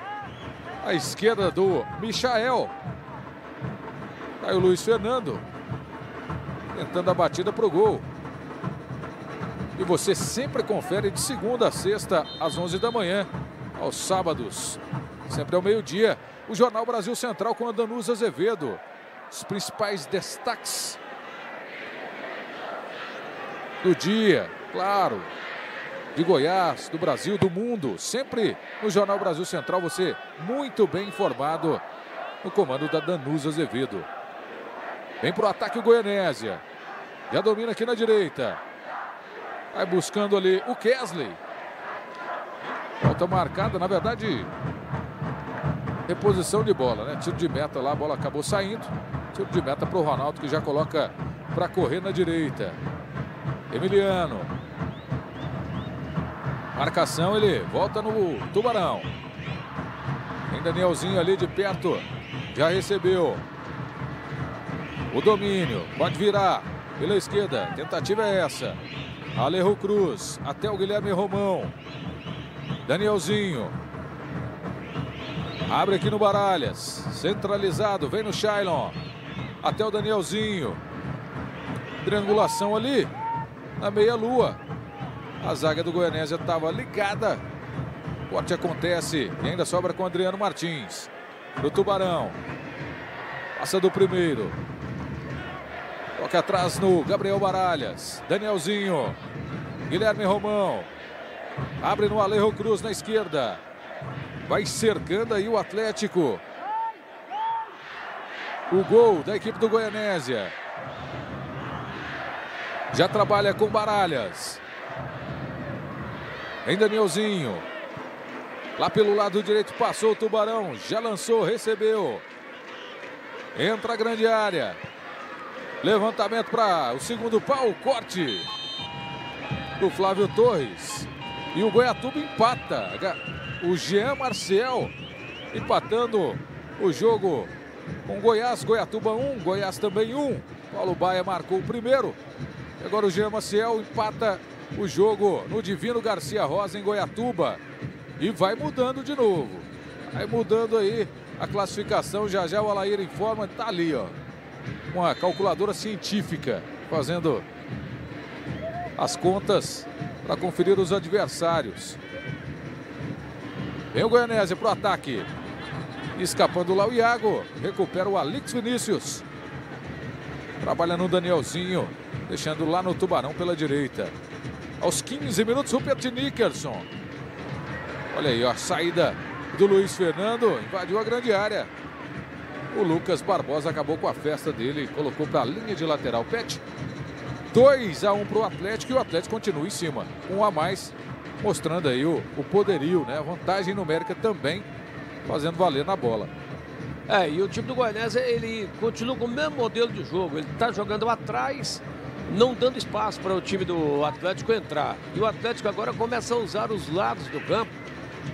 à esquerda do Michael. Aí o Luiz Fernando. Tentando a batida pro gol. E você sempre confere de segunda a sexta às 11 da manhã. Aos sábados, sempre ao meio-dia. O Jornal Brasil Central com a Danusa Azevedo. Os principais destaques do dia, claro. de Goiás, do Brasil, do mundo. Sempre no Jornal Brasil Central, você muito bem informado no comando da Danusa Azevedo. Vem para o ataque o Goianésia. Já domina aqui na direita. Vai buscando ali o Kesley. Falta marcada, na verdade, reposição de bola, né? Tiro de meta lá, a bola acabou saindo. Tiro de meta para o Ronaldo, que já coloca para correr na direita. Emiliano. Marcação, ele volta no Tubarão. Tem Danielzinho ali de perto. Já recebeu. O domínio. Pode virar pela esquerda. Tentativa é essa. Alejo Cruz. Até o Guilherme Romão. Danielzinho. Abre aqui no Baralhas. Centralizado. Vem no Shailon. Até o Danielzinho. Triangulação ali. Na meia-lua. A zaga do Goianésia estava ligada. O corte acontece. E ainda sobra com Adriano Martins. Do Tubarão. Passa do primeiro. Toca atrás no Gabriel Baralhas. Danielzinho. Guilherme Romão. Abre no Alejo Cruz na esquerda. Vai cercando aí o Atlético. O gol da equipe do Goianésia. Já trabalha com Baralhas. Em Danielzinho. Lá pelo lado direito passou o Tubarão. Já lançou, recebeu. Entra a grande área. Levantamento para o segundo pau. Corte do Flávio Torres. E o Goiatuba empata. O Jean Marcel empatando o jogo com Goiás. Goiatuba 1, Goiás também 1. Paulo Baia marcou o primeiro. Agora o Jean Maciel empata o jogo no Divino Garcia Rosa em Goiatuba. E vai mudando de novo. Vai mudando aí a classificação. Já já o Alair informa. Tá ali, ó. Uma calculadora científica fazendo as contas para conferir os adversários. Vem o Goianésia para o ataque. Escapando lá o Iago. Recupera o Alix Vinícius. Trabalha no Danielzinho. Deixando lá no Tubarão pela direita. Aos 15 minutos, o Pet Nickerson. Olha aí, ó, a saída do Luiz Fernando. Invadiu a grande área. O Lucas Barbosa acabou com a festa dele. Colocou para a linha de lateral. Pet 2 a 1 para o Atlético. E o Atlético continua em cima. Um a mais. Mostrando aí o, o poderio, né? A vantagem numérica também fazendo valer na bola. É, e o time do Goianese, ele continua com o mesmo modelo de jogo. Ele está jogando atrás, não dando espaço para o time do Atlético entrar. E o Atlético agora começa a usar os lados do campo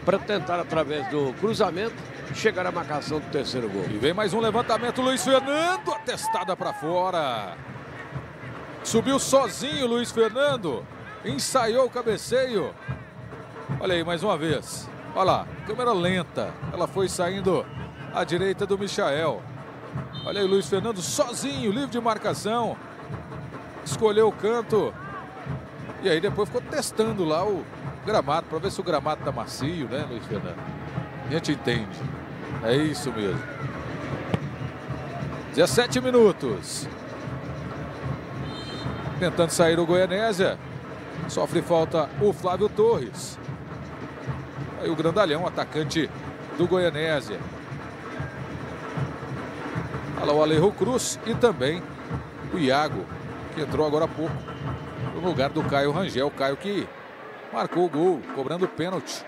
para tentar, através do cruzamento, chegar à marcação do terceiro gol. E vem mais um levantamento, Luiz Fernando, atestada para fora. Subiu sozinho Luiz Fernando, ensaiou o cabeceio. Olha aí, mais uma vez. Olha lá, câmera lenta. Ela foi saindo à direita do Michael. Olha aí, Luiz Fernando sozinho, livre de marcação. Escolheu o canto. E aí depois ficou testando lá o gramado, para ver se o gramado tá macio, né, Luiz Fernando? A gente entende. É isso mesmo. 17 minutos. Tentando sair o Goianésia. Sofre falta o Flávio Torres. Aí o Grandalhão, atacante do Goianésia. Olha o Alejo Cruz e também o Iago, que entrou agora há pouco no lugar do Caio Rangel. Caio que marcou o gol, cobrando pênalti.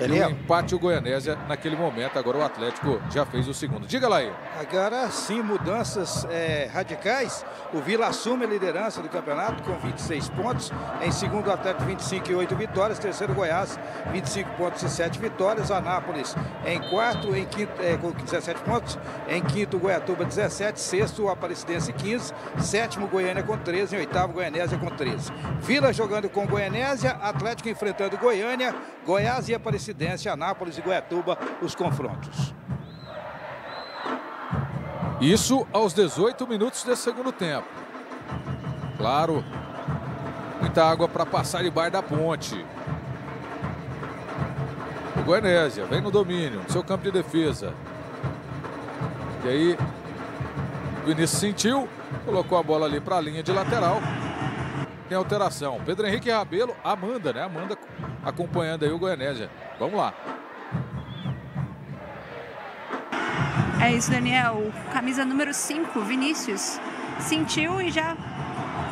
Daniel. Um empate o Goianésia naquele momento. Agora o Atlético já fez o segundo. Diga lá aí. Agora sim, mudanças é, radicais. O Vila assume a liderança do campeonato com 26 pontos. Em segundo, o Atlético 25 e 8 vitórias. Terceiro, Goiás, 25 pontos e 7 vitórias. Anápolis em quarto, em quinto, é, com 17 pontos. Em quinto, Goiatuba 17. Sexto, o Aparecidense 15. Sétimo, Goiânia com 13. Em oitavo, Goianésia com 13. Vila jogando com Goianésia. Atlético enfrentando Goiânia. Goiás e Aparecidense, Anápolis e Goiatuba, os confrontos. Isso aos 18 minutos desse segundo tempo. Claro, muita água para passar debaixo da ponte. O Goianésia vem no domínio, no seu campo de defesa. E aí, o Vinícius sentiu, colocou a bola ali para a linha de lateral. tem alteração. Pedro Henrique Rabelo, Amanda, né? Amanda acompanhando aí o Goianésia. Vamos lá. É isso, Daniel. Camisa número 5, Vinícius. Sentiu e já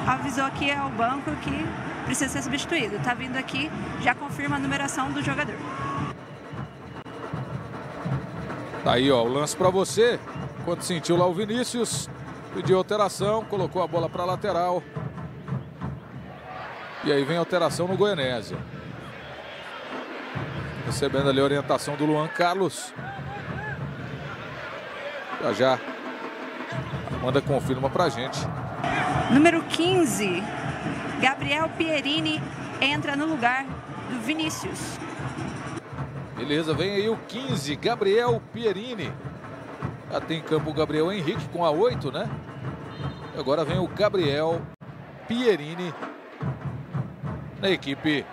avisou aqui ao banco que precisa ser substituído. Tá vindo aqui, já confirma a numeração do jogador. Tá aí, ó, o lance para você. Quando sentiu lá o Vinícius, pediu alteração, colocou a bola para lateral. E aí vem a alteração no Goianésia. Recebendo ali a orientação do Luan Carlos. Já já. Manda confirma pra gente. Número 15, Gabriel Pierini entra no lugar do Vinícius. Beleza, vem aí o 15, Gabriel Pierini. Já tem em campo o Gabriel Henrique com a 8, né? Agora vem o Gabriel Pierini na equipe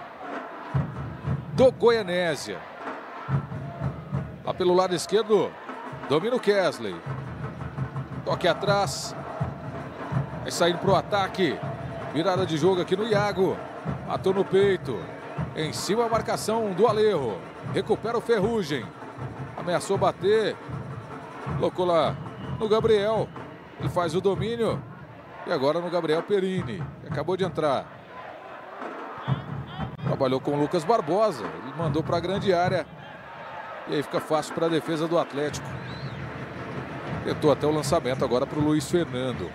do Goianésia. Lá pelo lado esquerdo, domina o Kesley. Toque atrás. Vai saindo para o ataque. Virada de jogo aqui no Iago. Matou no peito. Em cima a marcação do Alejo. Recupera o Ferrugem. Ameaçou bater. Colocou lá no Gabriel. Ele faz o domínio. E agora no Gabriel Perini. Acabou de entrar. Trabalhou com o Lucas Barbosa. Ele mandou para a grande área. E aí fica fácil para a defesa do Atlético. Tentou até o lançamento agora para o Luiz Fernando.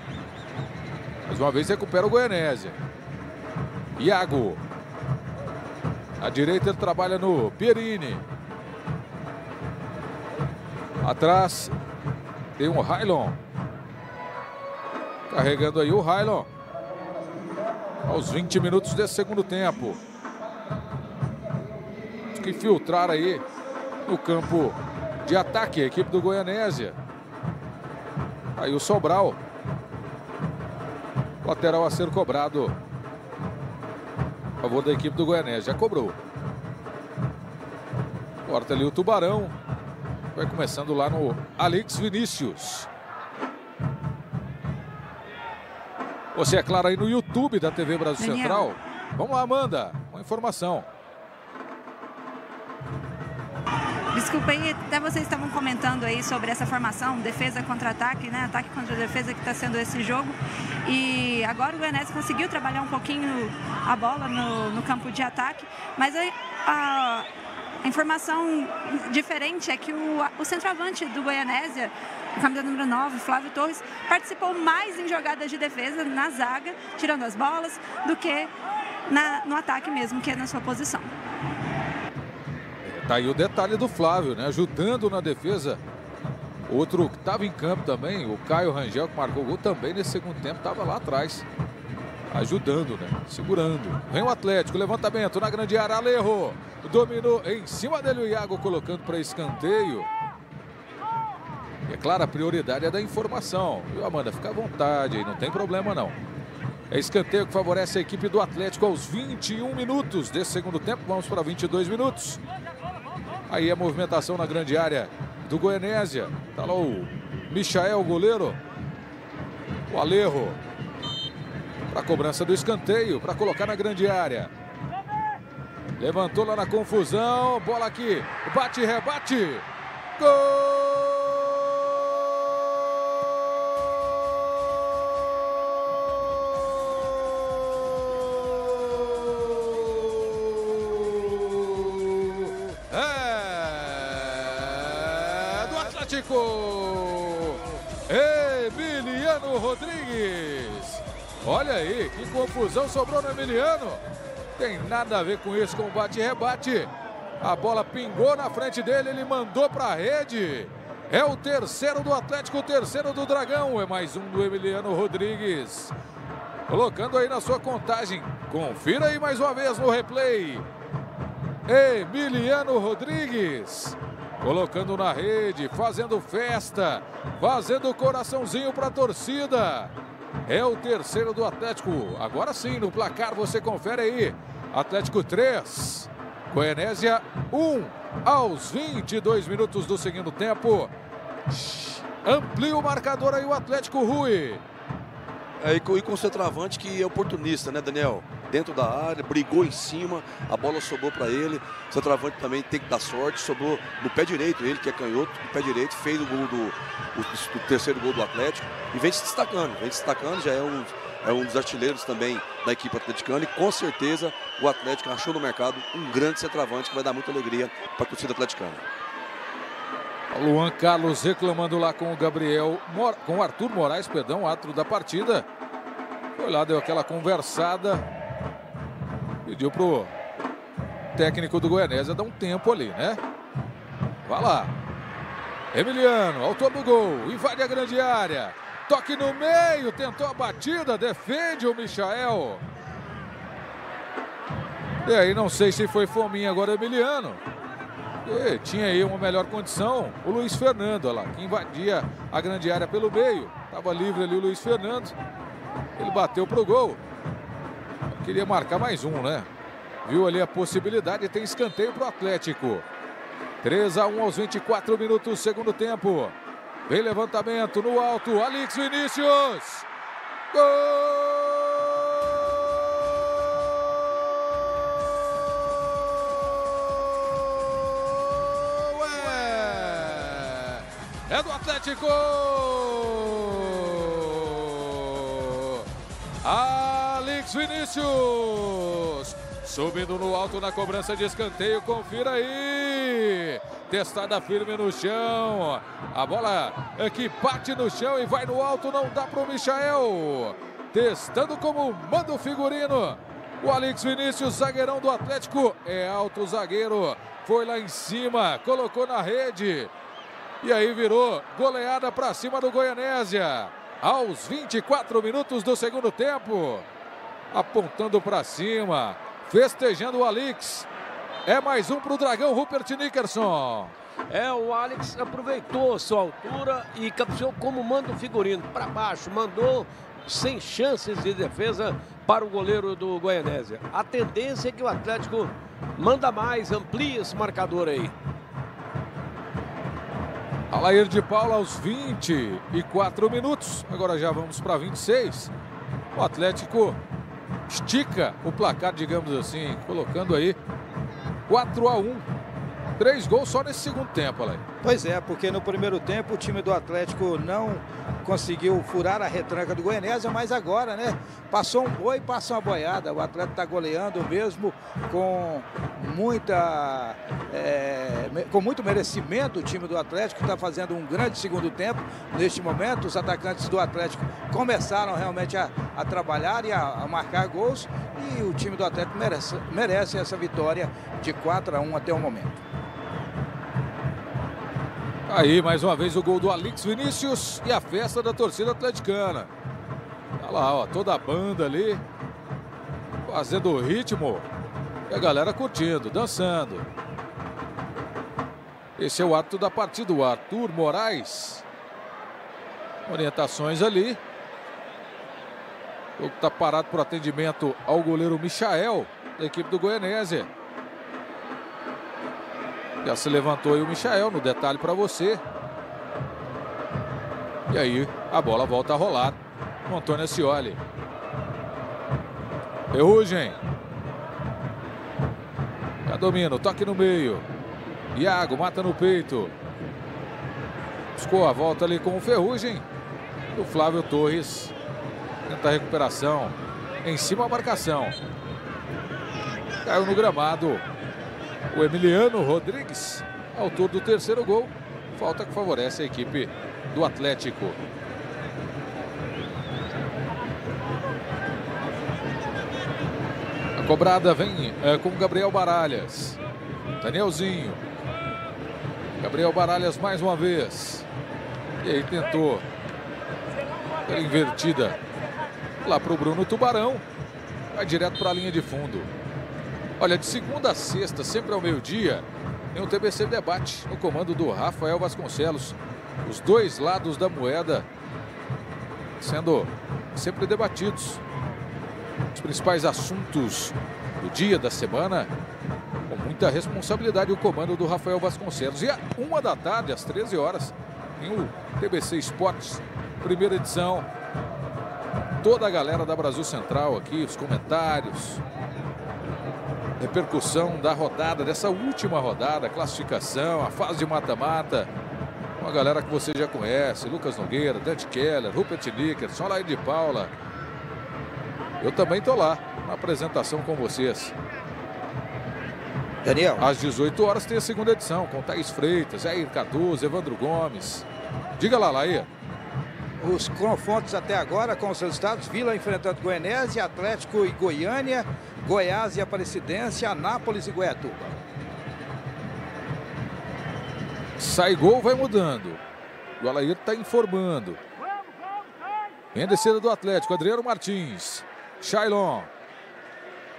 Mais uma vez recupera o Goianésia. Iago. À direita ele trabalha no Pierini. Atrás tem um Railon. Carregando aí o Railon. Aos 20 minutos desse segundo tempo. Que filtrar aí no campo de ataque a equipe do Goianésia. Aí o Sobral. Lateral a ser cobrado. A favor da equipe do Goianésia. Já cobrou. Corta ali o Tubarão. Vai começando lá no Alex Vinícius. Você é claro aí no YouTube da TV Brasil Daniel. Central. Vamos lá, Amanda. Uma informação. Desculpa aí, até vocês estavam comentando aí sobre essa formação, defesa contra ataque, né? Ataque contra defesa que está sendo esse jogo. E agora o Goianese conseguiu trabalhar um pouquinho a bola no, no campo de ataque, mas aí a, a informação diferente é que o, o centroavante do Goianésia, o camisa número 9, Flávio Torres, participou mais em jogadas de defesa na zaga, tirando as bolas, do que na, no ataque mesmo, que é na sua posição. Tá aí o detalhe do Flávio, né? Ajudando na defesa. Outro que estava em campo também, o Caio Rangel, que marcou o gol também nesse segundo tempo, estava lá atrás. Ajudando, né? Segurando. Vem o Atlético, levantamento na grande área, Alejo. Dominou em cima dele o Iago, colocando para escanteio. E é claro, a prioridade é da informação. Viu, Amanda? Fica à vontade aí, não tem problema não. É escanteio que favorece a equipe do Atlético aos 21 minutos desse segundo tempo. Vamos para 22 minutos. Aí a movimentação na grande área do Goianésia. Tá lá o Michael, goleiro. O Alejo. Para a cobrança do escanteio, para colocar na grande área. Levantou lá na confusão. Bola aqui. Bate, rebate. É Atlético. Emiliano Rodrigues. Olha aí, que confusão sobrou no Emiliano. Tem nada a ver com isso, com bate-rebate. A bola pingou na frente dele, ele mandou para a rede. É o terceiro do Atlético, o terceiro do Dragão. É mais um do Emiliano Rodrigues. Colocando aí na sua contagem. Confira aí mais uma vez no replay. Emiliano Rodrigues. Colocando na rede, fazendo festa, fazendo coraçãozinho para a torcida. É o terceiro do Atlético. Agora sim, no placar você confere aí. Atlético 3, Goianésia 1 aos 22 minutos do segundo tempo. Amplia o marcador aí o Atlético Rui. É, e, com, e com o centroavante que é oportunista, né, Daniel? Dentro da área, brigou em cima, a bola sobrou para ele. O centroavante também tem que dar sorte, sobrou no pé direito, ele que é canhoto, no pé direito, fez o gol do o, terceiro gol do Atlético e vem se destacando, vem se destacando, já é um, é um dos artilheiros também da equipe atleticana e com certeza o Atlético achou no mercado um grande centroavante que vai dar muita alegria para a torcida atleticana. Luan Carlos reclamando lá com o Gabriel, com o Arthur Moraes, perdão, árbitro da partida. Foi lá, deu aquela conversada. Pediu pro técnico do Goianésia dar um tempo ali, né? Vai lá. Emiliano, autor do gol, invade a grande área. Toque no meio, tentou a batida, defende o Michael. E aí, não sei se foi fominha agora, Emiliano. E tinha aí uma melhor condição o Luiz Fernando, olha lá, que invadia a grande área pelo meio. Estava livre ali o Luiz Fernando. Ele bateu pro gol. Queria marcar mais um, né? Viu ali a possibilidade, tem escanteio pro Atlético. 3 a 1 aos 24 minutos, segundo tempo. Vem levantamento no alto, Alex Vinícius. Gol! é do Atlético. Alex Vinícius. Subindo no alto na cobrança de escanteio, confira aí. Testada firme no chão. A bola é que bate no chão e vai no alto, não dá para o Michael. Testando como manda o figurino. O Alex Vinícius, zagueirão do Atlético, é alto zagueiro. Foi lá em cima, colocou na rede. E aí virou goleada para cima do Goianésia. Aos 24 minutos do segundo tempo. Apontando para cima. Festejando o Alex. É mais um para o Dragão Rupert Nickerson. É, o Alex aproveitou sua altura e capturou como manda o figurino. Para baixo, mandou sem chances de defesa para o goleiro do Goianésia. A tendência é que o Atlético manda mais, amplia esse marcador aí. Alair de Paula aos 24 minutos. Agora já vamos para 26. O Atlético estica o placar, digamos assim, colocando aí 4 a 1. Três gols só nesse segundo tempo, Alair. Pois é, porque no primeiro tempo o time do Atlético não conseguiu furar a retranca do Goianésia, mas agora, né? Passou um boi, passa uma boiada. O Atlético está goleando mesmo com muita, é, com muito merecimento. O time do Atlético está fazendo um grande segundo tempo. Neste momento, os atacantes do Atlético começaram realmente a, a trabalhar e a, a, marcar gols. E o time do Atlético merece, merece essa vitória de 4 a 1 até o momento. Aí, mais uma vez, o gol do Alex Vinícius e a festa da torcida atleticana. Tá lá, ó, toda a banda ali, fazendo o ritmo. E a galera curtindo, dançando. Esse é o ato da partida, o Arthur Moraes. Orientações ali. O tá parado por atendimento ao goleiro Michael, da equipe do Goianésia. Já se levantou aí o Michael, no detalhe para você. E aí a bola volta a rolar. O Antônio Ascioli. Ferrugem. Já domina, toque no meio. Iago mata no peito. Buscou a volta ali com o Ferrugem. O Flávio Torres tenta a recuperação. Em cima a marcação. Caiu no gramado o Emiliano Rodrigues, autor do terceiro gol. Falta que favorece a equipe do Atlético. A cobrada vem é, com Gabriel Baralhas. Danielzinho. Gabriel Baralhas mais uma vez. E aí tentou. Pela invertida. Lá para o Bruno Tubarão. Vai direto para a linha de fundo. Olha, de segunda a sexta, sempre ao meio-dia, tem um TBC Debate no comando do Rafael Vasconcelos. Os dois lados da moeda sendo sempre debatidos. Os principais assuntos do dia, da semana, com muita responsabilidade, o comando do Rafael Vasconcelos. E a uma da tarde, às 13 horas, tem o TBC Esportes, primeira edição. toda a galera da Brasil Central aqui, os comentários. Repercussão da rodada, dessa última rodada, classificação, a fase de mata-mata. Uma galera que você já conhece, Lucas Nogueira, Dante Keller, Rupert Nickerson, Alain de Paula. Eu também tô lá, na apresentação com vocês. Daniel. Às 18 horas tem a segunda edição, com Thaís Freitas, Jair Cardoso, Evandro Gomes. Diga lá, Laí. Os confrontos até agora com os resultados: Vila enfrentando Goianésia, Atlético e Goiânia, Goiás e Aparecidense, Anápolis e Goiatuba. Sai gol, vai mudando. O Alair está informando. Vem a descida do Atlético, Adriano Martins. Shailon.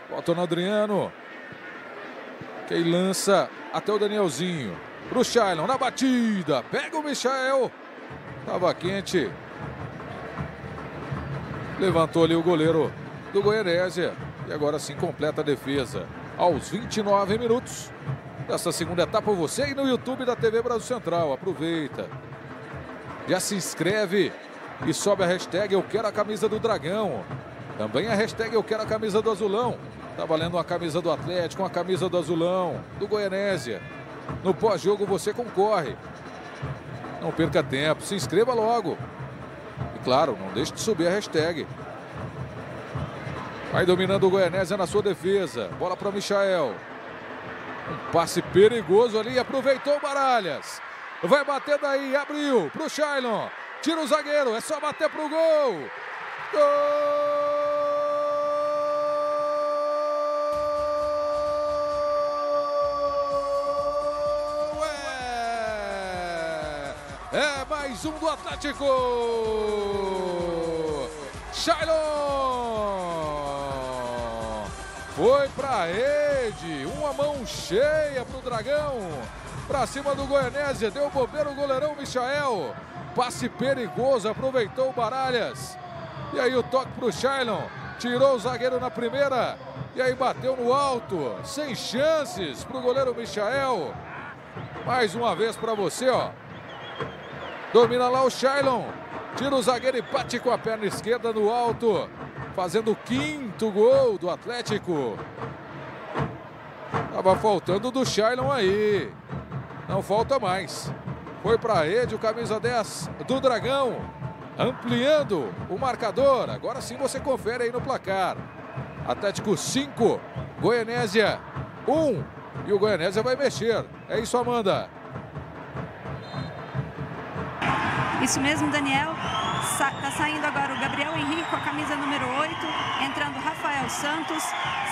Volta no Adriano. Quem lança até o Danielzinho. Pro Shailon na batida. Pega o Michael. Tava quente. Levantou ali o goleiro do Goianésia. E agora sim completa a defesa. Aos 29 minutos dessa segunda etapa, você aí no YouTube da TV Brasil Central. Aproveita. Já se inscreve e sobe a hashtag Eu Quero a Camisa do Dragão. Também a hashtag Eu Quero a Camisa do Azulão. Tá valendo uma camisa do Atlético, uma camisa do Azulão, do Goianésia. No pós-jogo você concorre. Não perca tempo, se inscreva logo. E claro, não deixe de subir a hashtag. Vai dominando o Goianésia na sua defesa. Bola para o Michael. Um passe perigoso ali, aproveitou o Baralhas. Vai bater daí, abriu para o Shailon. Tira o zagueiro, é só bater pro gol. Gol! É, é mais um do Atlético. Shailon pra rede, uma mão cheia pro Dragão. Pra cima do Goianésia, deu bobeira o goleirão Michael. Passe perigoso, aproveitou o Baralhas. E aí o toque pro Shailon. Tirou o zagueiro na primeira. E aí bateu no alto. Sem chances pro goleiro Michael. Mais uma vez para você, ó. Domina lá o Shailon. Tira o zagueiro e bate com a perna esquerda no alto. Fazendo o quinto gol do Atlético. Tava faltando do Shailon aí. Não falta mais. Foi para a rede o camisa 10 do Dragão. Ampliando o marcador. Agora sim você confere aí no placar. Atlético 5, Goianésia 1. E o Goianésia vai mexer. É isso, Amanda. Isso mesmo, Daniel. Sa tá saindo agora o Gabriel Henrique com a camisa número 8, entrando Rafael Santos,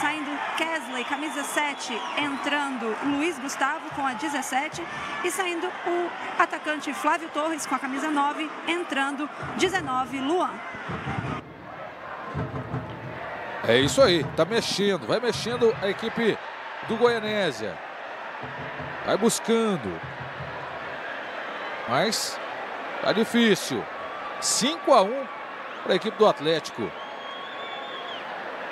saindo Kesley, camisa 7, entrando Luiz Gustavo com a 17 e saindo o atacante Flávio Torres com a camisa 9, entrando 19 Luan. É isso aí, tá mexendo, vai mexendo a equipe do Goianésia. Vai buscando. Mas tá difícil. 5 a 1 para a equipe do Atlético.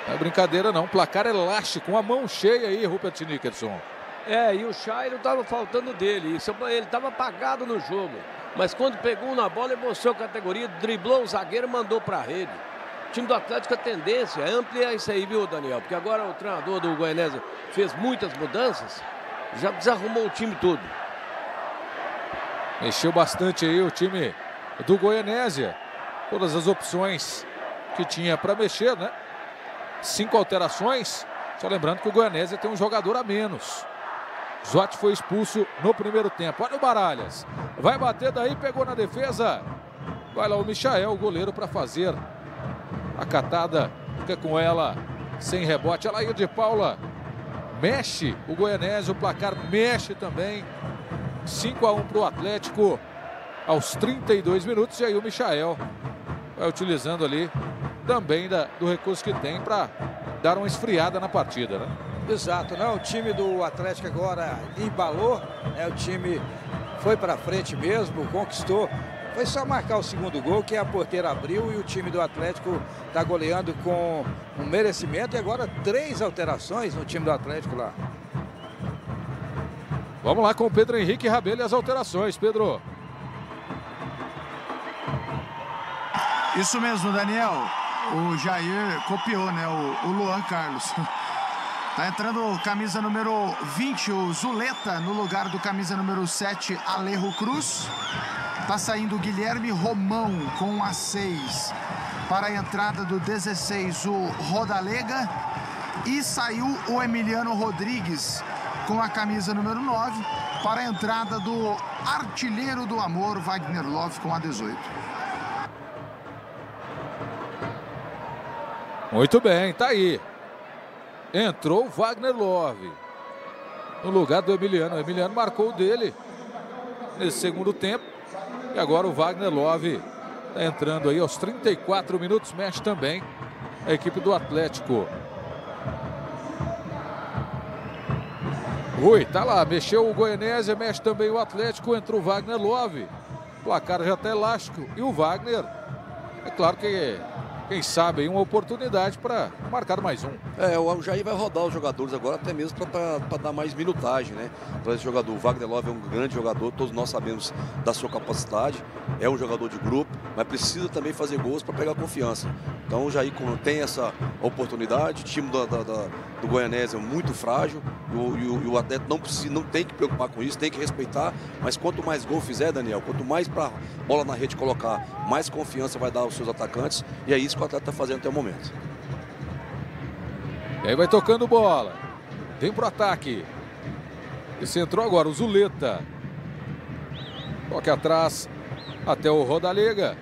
Não é brincadeira não, placar elástico, uma mão cheia aí, Rupert Nickerson. É, e o Chairo estava faltando dele, ele estava apagado no jogo. Mas quando pegou na bola, ele mostrou a categoria, driblou o zagueiro e mandou para a rede. O time do Atlético a tendência é ampliar isso aí, viu, Daniel? Porque agora o treinador do Goianésia fez muitas mudanças, já desarrumou o time todo. Mexeu bastante aí o time do Goianésia. Todas as opções que tinha para mexer, né? Cinco alterações. Só lembrando que o Goianésia tem um jogador a menos. Zotti foi expulso no primeiro tempo. Olha o Baralhas. Vai bater daí, pegou na defesa. Vai lá o Michael, o goleiro, para fazer a catada. Fica com ela sem rebote. Ela aí de Paula. Mexe o Goianésia, o placar mexe também. 5 a 1 para o Atlético aos 32 minutos. E aí o Michael vai utilizando ali também da, do recurso que tem para dar uma esfriada na partida, né? Exato, né? O time do Atlético agora embalou, né? O time foi para frente mesmo, conquistou. Foi só marcar o segundo gol que a porteira abriu e o time do Atlético está goleando com um merecimento e agora três alterações no time do Atlético lá. Vamos lá com o Pedro Henrique Rabelo e as alterações, Pedro. Isso mesmo, Daniel. O Jair copiou, né? O, o Luan Carlos. [LAUGHS] Tá entrando camisa número 20, o Zuleta, no lugar do camisa número 7, Alejo Cruz. Tá saindo o Guilherme Romão com a 6 para a entrada do 16, o Rodalega. E saiu o Emiliano Rodrigues com a camisa número 9 para a entrada do artilheiro do amor, Wagner Love, com a 18. Muito bem, tá aí. Entrou Wagner Love. No lugar do Emiliano. O Emiliano marcou o dele nesse segundo tempo. E agora o Wagner Love está entrando aí aos 34 minutos. Mexe também a equipe do Atlético. Rui, tá lá, mexeu o Goianésia, mexe também o Atlético, entrou o Wagner Love. O placar já está elástico. E o Wagner, é claro que quem sabe uma oportunidade para marcar mais um. É, o Jair vai rodar os jogadores agora, até mesmo para dar mais minutagem, né? Para esse jogador. O Wagner Love é um grande jogador, todos nós sabemos da sua capacidade. É um jogador de grupo, mas precisa também fazer gols para pegar confiança. Então o Jair tem essa oportunidade, o time do, da, da, do Goianese é muito frágil e o, e o, e o atleta não, precisa, não tem que preocupar com isso, tem que respeitar. Mas quanto mais gol fizer, Daniel, quanto mais para bola na rede colocar, mais confiança vai dar aos seus atacantes. E é isso que o atleta está fazendo até o momento. E aí vai tocando bola. Vem pro ataque. Esse entrou agora, o Zuleta. Toque atrás até o Rodalega.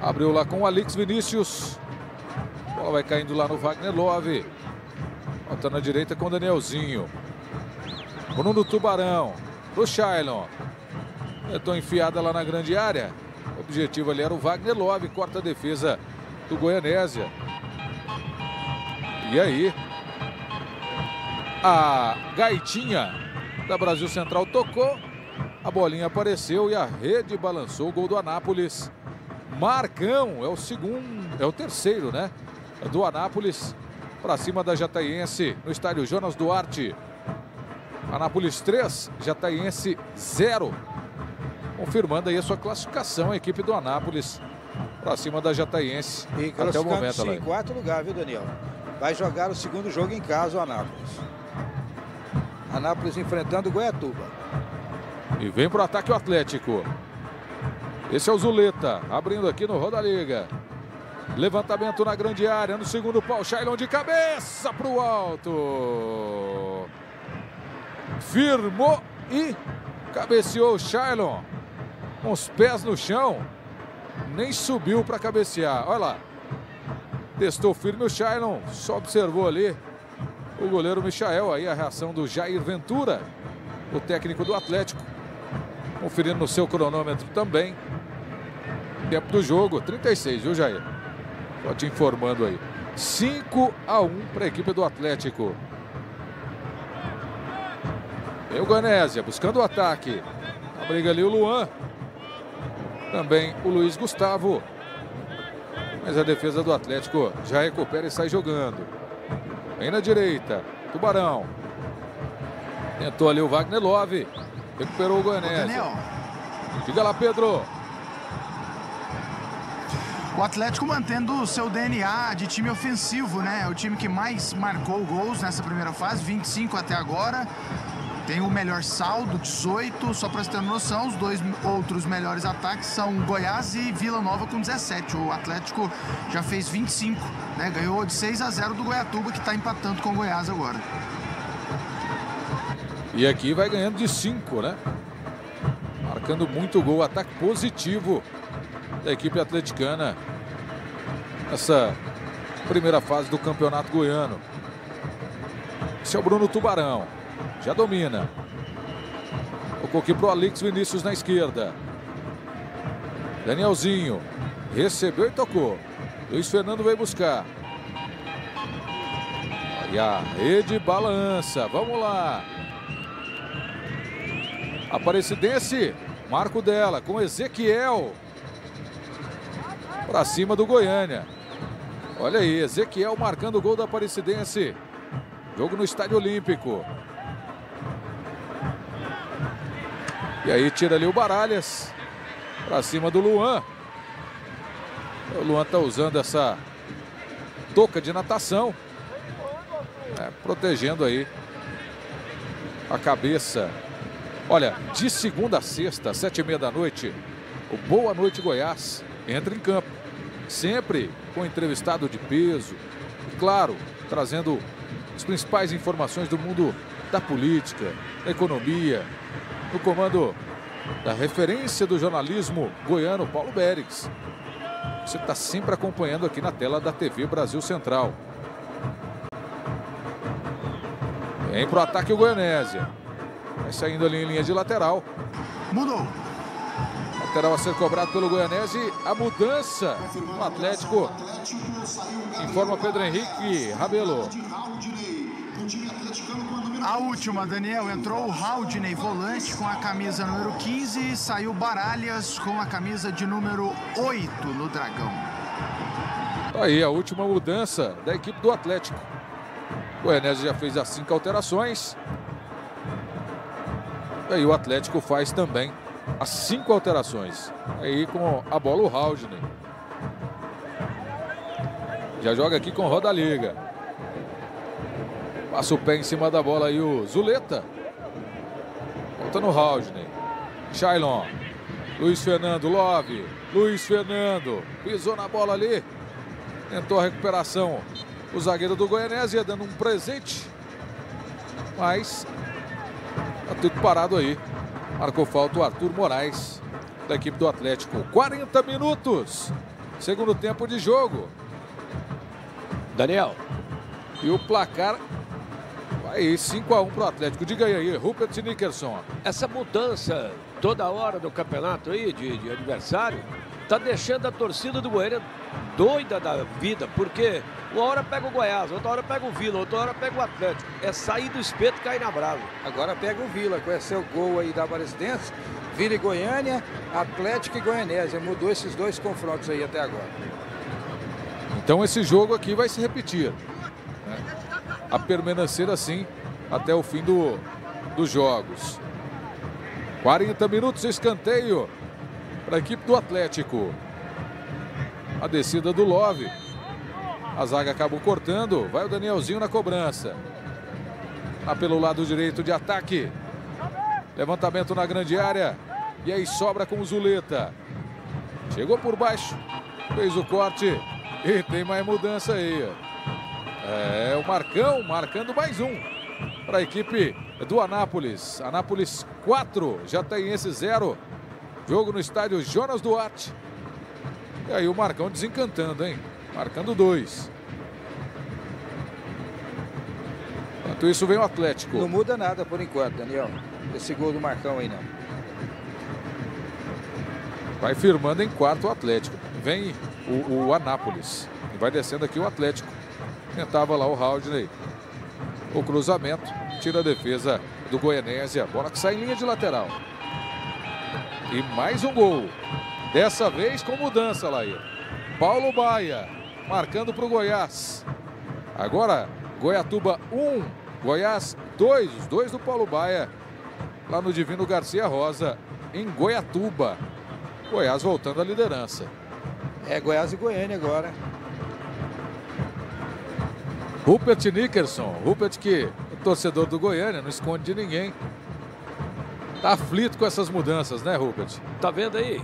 Abriu lá com o Alex Vinícius. Bola vai caindo lá no Wagner Love. Volta na direita com o Danielzinho. Bruno Tubarão. Pro Shailon. Tentou enfiada lá na grande área. O objetivo ali era o Wagner Love. Corta a defesa do Goianésia. E aí, a gaitinha da Brasil Central tocou, a bolinha apareceu e a rede balançou o gol do Anápolis. Marcão é o segundo, é o terceiro, né? Do Anápolis para cima da Jataiense no estádio Jonas Duarte. Anápolis 3, Jataiense 0. Confirmando aí a sua classificação, a equipe do Anápolis para cima da Jataiense e até o momento. Em quarto lugar, viu, Daniel? vai jogar o segundo jogo em casa, o Anápolis. Anápolis enfrentando o Goiatuba. E vem para o ataque o Atlético. Esse é o Zuleta, abrindo aqui no Roda Liga. Levantamento na grande área, no segundo pau, Shailon de cabeça para o alto. Firmou e cabeceou o Shailon. Com os pés no chão. Nem subiu para cabecear. Olha lá. Testou firme o Shailon, só observou ali o goleiro Michael. Aí a reação do Jair Ventura, o técnico do Atlético. Conferindo no seu cronômetro também. Tempo do jogo, 36, viu, Jair? Só te informando aí. 5 a 1 para a equipe do Atlético. Vem o Ganésia buscando o ataque. A briga ali o Luan. Também o Luiz Gustavo. Mas a defesa do Atlético já recupera e sai jogando. Vem na direita. Tubarão. Tentou ali o Wagner Love. Recuperou o Goianese. Diga lá, Pedro. O Atlético mantendo o seu DNA de time ofensivo, né? O time que mais marcou gols nessa primeira fase, 25 até agora. Tem o melhor saldo, 18. Só para você ter noção, os dois outros melhores ataques são Goiás e Vila Nova com 17. O Atlético já fez 25, né? Ganhou de 6 a 0 do Goiatuba, que está empatando com o Goiás agora. E aqui vai ganhando de 5, né? Marcando muito gol, ataque positivo da equipe atleticana. Essa primeira fase do Campeonato Goiano. Esse é o Bruno Tubarão. Já domina. Tocou aqui pro Alex Vinícius na esquerda. Danielzinho. Recebeu e tocou. Luiz Fernando veio buscar. E a rede balança. Vamos lá. Aparecidense. Marco dela com Ezequiel. Para cima do Goiânia. Olha aí, Ezequiel marcando o gol da Aparecidense. Jogo no Estádio Olímpico. E aí tira ali o Baralhas. Para cima do Luan. O Luan está usando essa touca de natação. É, protegendo aí a cabeça. Olha, de segunda a sexta, sete e meia da noite, o Boa Noite Goiás entra em campo. Sempre com entrevistado de peso. E, claro, trazendo as principais informações do mundo da política, da economia, no comando da referência do jornalismo goiano, Paulo Bérix. Você está sempre acompanhando aqui na tela da TV Brasil Central. Vem pro ataque o Goianésia. Vai saindo ali em linha de lateral. Mudou. Lateral a ser cobrado pelo Goianese. A mudança no Atlético. Informa Pedro Henrique Rabelo. A última, Daniel, entrou o Haldney, volante, com a camisa número 15 saiu Baralhas com a camisa de número 8 no Dragão. Tá aí a última mudança da equipe do Atlético. O Goianese já fez as cinco alterações. E aí o Atlético faz também as cinco alterações. Aí com a bola o Haldney. Já joga aqui com Roda Liga. Passa o pé em cima da bola aí o Zuleta. Volta no Haldney. Shailon. Luiz Fernando, Love. Luiz Fernando. Pisou na bola ali. Tentou a recuperação. O zagueiro do Goianésia dando um presente. Mas tá tudo parado aí. Marcou falta o Arthur Moraes da equipe do Atlético. 40 minutos. Segundo tempo de jogo. Daniel. E o placar Aí, 5x1 para o Atlético. Diga aí, Rupert Nickerson. Essa mudança toda hora do campeonato aí, de, de adversário, tá deixando a torcida do Goiânia doida da vida, porque uma hora pega o Goiás, outra hora pega o Vila, outra hora pega o Atlético. É sair do espeto e cair na brava. Agora pega o Vila, com esse gol aí da Aparecidense. Vila e Goiânia, Atlético e Goianésia. Mudou esses dois confrontos aí até agora. Então esse jogo aqui vai se repetir. A permanecer assim até o fim do, dos jogos. 40 minutos, escanteio para a equipe do Atlético. A descida do Love. A zaga acabou cortando. Vai o Danielzinho na cobrança. Lá pelo lado direito de ataque. Levantamento na grande área. E aí sobra com o Zuleta. Chegou por baixo. Fez o corte. E tem mais mudança aí. É o Marcão marcando mais um para a equipe do Anápolis. Anápolis 4, Jataiense 0. Jogo no estádio Jonas Duarte. E aí o Marcão desencantando, hein? Marcando dois. Enquanto isso vem o Atlético. Não muda nada por enquanto, Daniel. Esse gol do Marcão aí não. Vai firmando em quarto o Atlético. Vem o, o Anápolis. E vai descendo aqui o Atlético. Tentava lá o Haldney. O cruzamento. Tira a defesa do Goianésia. Bola que sai em linha de lateral. E mais um gol. Dessa vez com mudança, Laí. Paulo Baia marcando para o Goiás. Agora, Goiatuba 1, Goiás 2. Os dois do Paulo Baia. Lá no Divino Garcia Rosa, em Goiatuba. Goiás voltando à liderança. É Goiás e Goiânia agora. Rupert Nickerson. Rupert que o torcedor do Goiânia não esconde de ninguém. Tá aflito com essas mudanças, né, Rupert? Tá vendo aí?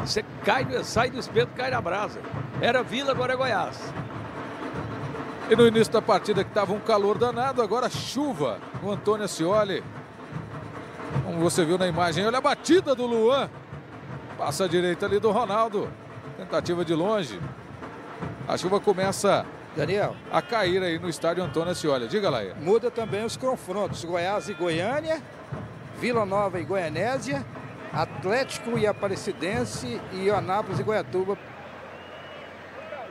Você cai, sai do espeto, cai na brasa. Era Vila, agora é Goiás. E no início da partida que estava um calor danado, agora chuva no Antônio Ascioli. Como você viu na imagem, olha a batida do Luan. Passa a direita ali do Ronaldo. Tentativa de longe. A chuva começa Daniel. a cair aí no estádio Antônio Ascioli. Diga lá. Aí. Muda também os confrontos. Goiás e Goiânia, Vila Nova e Goianésia, Atlético e Aparecidense e Anápolis e Goiatuba.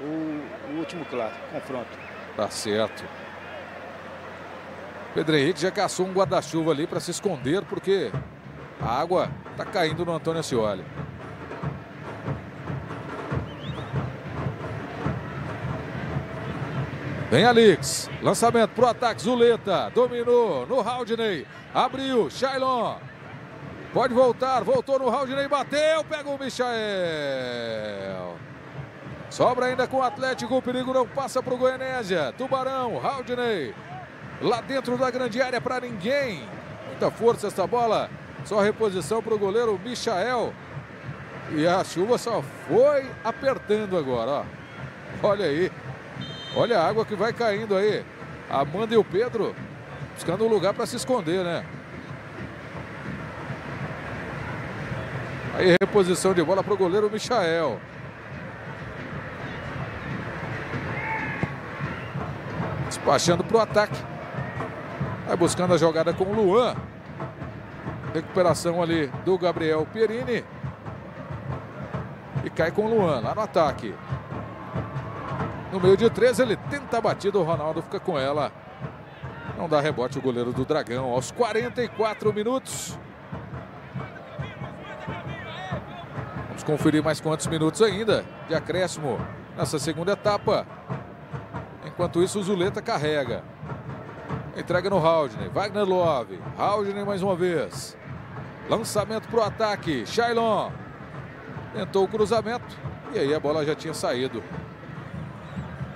O, o último claro, confronto. Tá certo. Pedro Henrique já caçou um guarda-chuva ali para se esconder, porque a água tá caindo no Antônio Ascioli. Vem Alix, lançamento pro ataque, Zuleta, dominou no Haldney, abriu, Shailon, pode voltar, voltou no Haldney, bateu, pega o Michael. Sobra ainda com o Atlético, o perigo não passa para o Goianésia. Tubarão, Haldney. Lá dentro da grande área para ninguém. Muita força essa bola. Só reposição para o goleiro Michael. E a chuva só foi apertando agora, ó. Olha aí. Olha a água que vai caindo aí. A Amanda e o Pedro buscando um lugar para se esconder, né? Aí reposição de bola para o goleiro Michael. Despachando para o ataque. Vai buscando a jogada com o Luan. Recuperação ali do Gabriel Pierini. E cai com o Luan lá no ataque. No meio de três, ele tenta a batida. O Ronaldo fica com ela. Não dá rebote o goleiro do Dragão aos 44 minutos. Vamos conferir mais quantos minutos ainda de acréscimo nessa segunda etapa. Enquanto isso, o Zuleta carrega. Entrega no Haldner. Wagner Love. Haldner mais uma vez. Lançamento para o ataque. Shailon. Tentou o cruzamento. E aí a bola já tinha saído.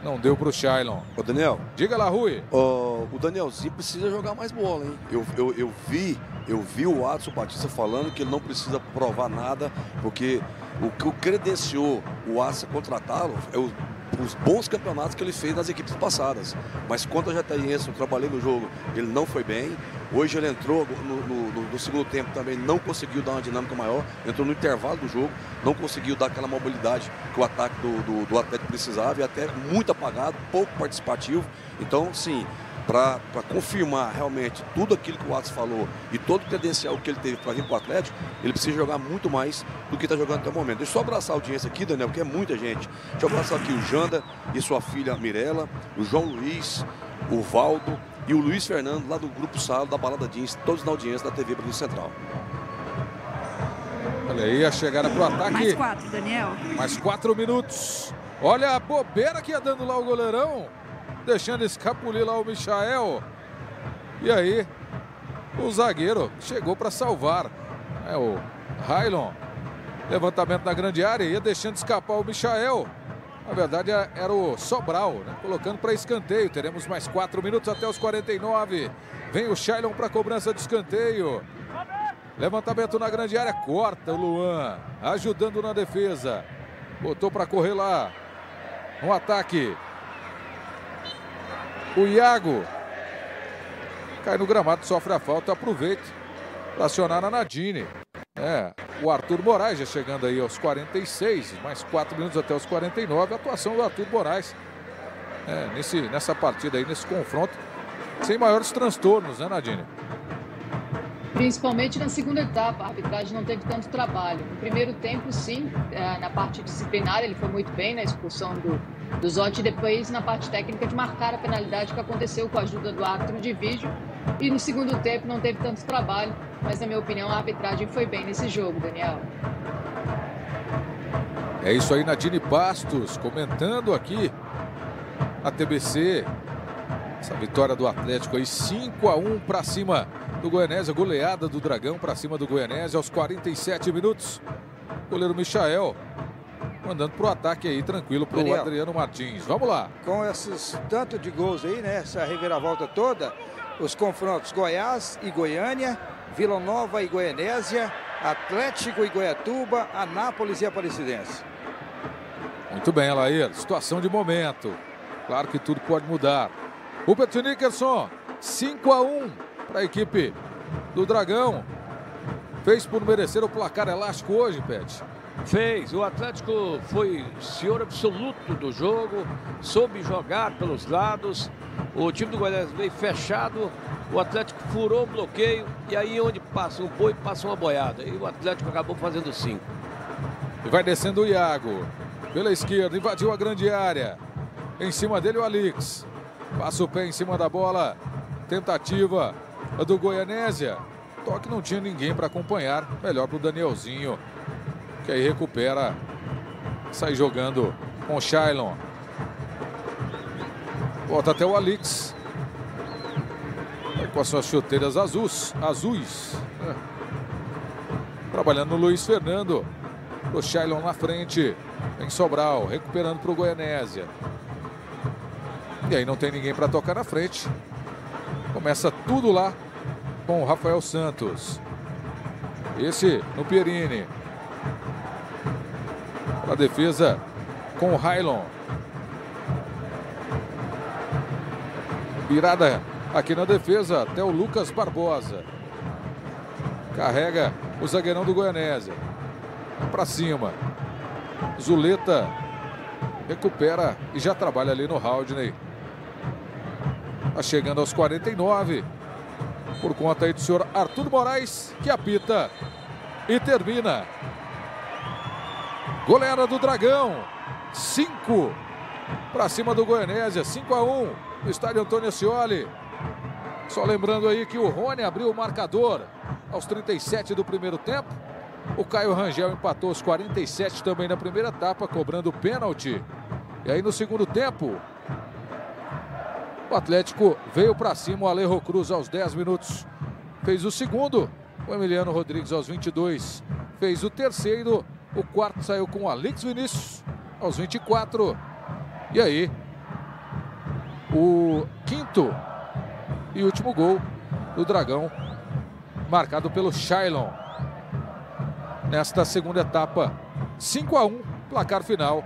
Não deu para o Shailon. Ô, Daniel. Diga lá, Rui. Ô, o Danielzinho precisa jogar mais bola, hein? Eu, eu, eu vi eu vi o Adson Batista falando que ele não precisa provar nada, porque o que o credenciou o Adson contratá-lo é o os bons campeonatos que ele fez nas equipes passadas. Mas contra o Jataíense, eu trabalhei no jogo, ele não foi bem. Hoje ele entrou no, no, no, segundo tempo também, não conseguiu dar uma dinâmica maior. Entrou no intervalo do jogo, não conseguiu dar aquela mobilidade que o ataque do, do, do Atlético precisava. E até muito apagado, pouco participativo. Então, sim, para confirmar realmente tudo aquilo que o Watson falou e todo o credencial que ele teve para vir para o Atlético, ele precisa jogar muito mais do que está jogando até o momento. Deixa eu só abraçar a audiência aqui, Daniel, porque é muita gente. Deixa eu abraçar aqui o Janda e sua filha Mirella, o João Luiz, o Valdo e o Luiz Fernando, lá do Grupo Salo, da Balada Jeans, todos na audiência da TV Brasil Central. Olha aí a chegada para o ataque. Mais quatro, Daniel. Mais quatro minutos. Olha a bobeira que ia dando lá o goleirão deixando escapulir lá o Michael. E aí, o zagueiro chegou para salvar. É o Railon. Levantamento na grande área, ia deixando escapar o Michael. Na verdade, é, era o Sobral, né? colocando para escanteio. Teremos mais quatro minutos até os 49. Vem o Shailon para cobrança de escanteio. Levantamento na grande área, corta o Luan, ajudando na defesa. Botou para correr lá. No ataque. O Iago cai no gramado, sofre a falta, aproveita para acionar a Nadine. É, o Arthur Moraes já chegando aí aos 46, mais 4 minutos até os 49. A atuação do Arthur Moraes é, nesse, nessa partida aí, nesse confronto, sem maiores transtornos, né, Nadine? Principalmente na segunda etapa, a arbitragem não teve tanto trabalho. No primeiro tempo, sim, é, na parte disciplinar, ele foi muito bem na expulsão do, do Zotti. Depois, na parte técnica, de marcar a penalidade que aconteceu com a ajuda do árbitro de vídeo. E no segundo tempo, não teve tanto trabalho, mas, na minha opinião, a arbitragem foi bem nesse jogo, Daniel. É isso aí, Nadine Bastos, comentando aqui a TBC. Essa vitória do Atlético aí, 5 a 1 para cima do Goianésia, goleada do Dragão para cima do Goianésia aos 47 minutos. Goleiro Michael mandando para o ataque aí, tranquilo para o Adriano Martins. Vamos lá. Com esses tanto de gols aí, né? Essa reviravolta toda, os confrontos Goiás e Goiânia, Vila Nova e Goianésia, Atlético e Goiatuba, Anápolis e Aparecidense. Muito bem, Alair. Situação de momento. Claro que tudo pode mudar. O Petro Nickerson, 5 a 1 para a equipe do Dragão. Fez por merecer o placar elástico hoje, Pet. Fez. O Atlético foi senhor absoluto do jogo, soube jogar pelos lados. O time do Goiás veio fechado. O Atlético furou o bloqueio e aí onde passa um boi, passa uma boiada. E o Atlético acabou fazendo cinco. E vai descendo o Iago. Pela esquerda, invadiu a grande área. Em cima dele o Alix. Passa o pé em cima da bola. Tentativa do Goianésia. Toque não tinha ninguém para acompanhar. Melhor para o Danielzinho. Que aí recupera. Sai jogando com o Shailon. Volta até o Alix. Com as suas chuteiras azuis. azuis. É. Trabalhando no Luiz Fernando. O Shailon na frente. Vem Sobral, recuperando para o Goianésia. E aí não tem ninguém para tocar na frente. Começa tudo lá com o Rafael Santos. Esse no Pierini. A defesa com o Railon. Virada aqui na defesa até o Lucas Barbosa. Carrega o zagueirão do Goianésia. Para cima. Zuleta recupera e já trabalha ali no Haldney. Está chegando aos 49. Por conta aí do senhor Arthur Moraes, que apita e termina. Goleada do Dragão. 5 para cima do Goianésia. 5 a 1 no estádio Antônio Scioli. Só lembrando aí que o Rony abriu o marcador aos 37 do primeiro tempo. O Caio Rangel empatou aos 47 também na primeira etapa, cobrando pênalti. E aí no segundo tempo, o Atlético veio para cima, o Alejo Cruz aos 10 minutos fez o segundo, o Emiliano Rodrigues aos 22 fez o terceiro, o quarto saiu com o Alex Vinícius aos 24. E aí, o quinto e último gol do Dragão, marcado pelo Shailon. Nesta segunda etapa, 5 a 1, placar final.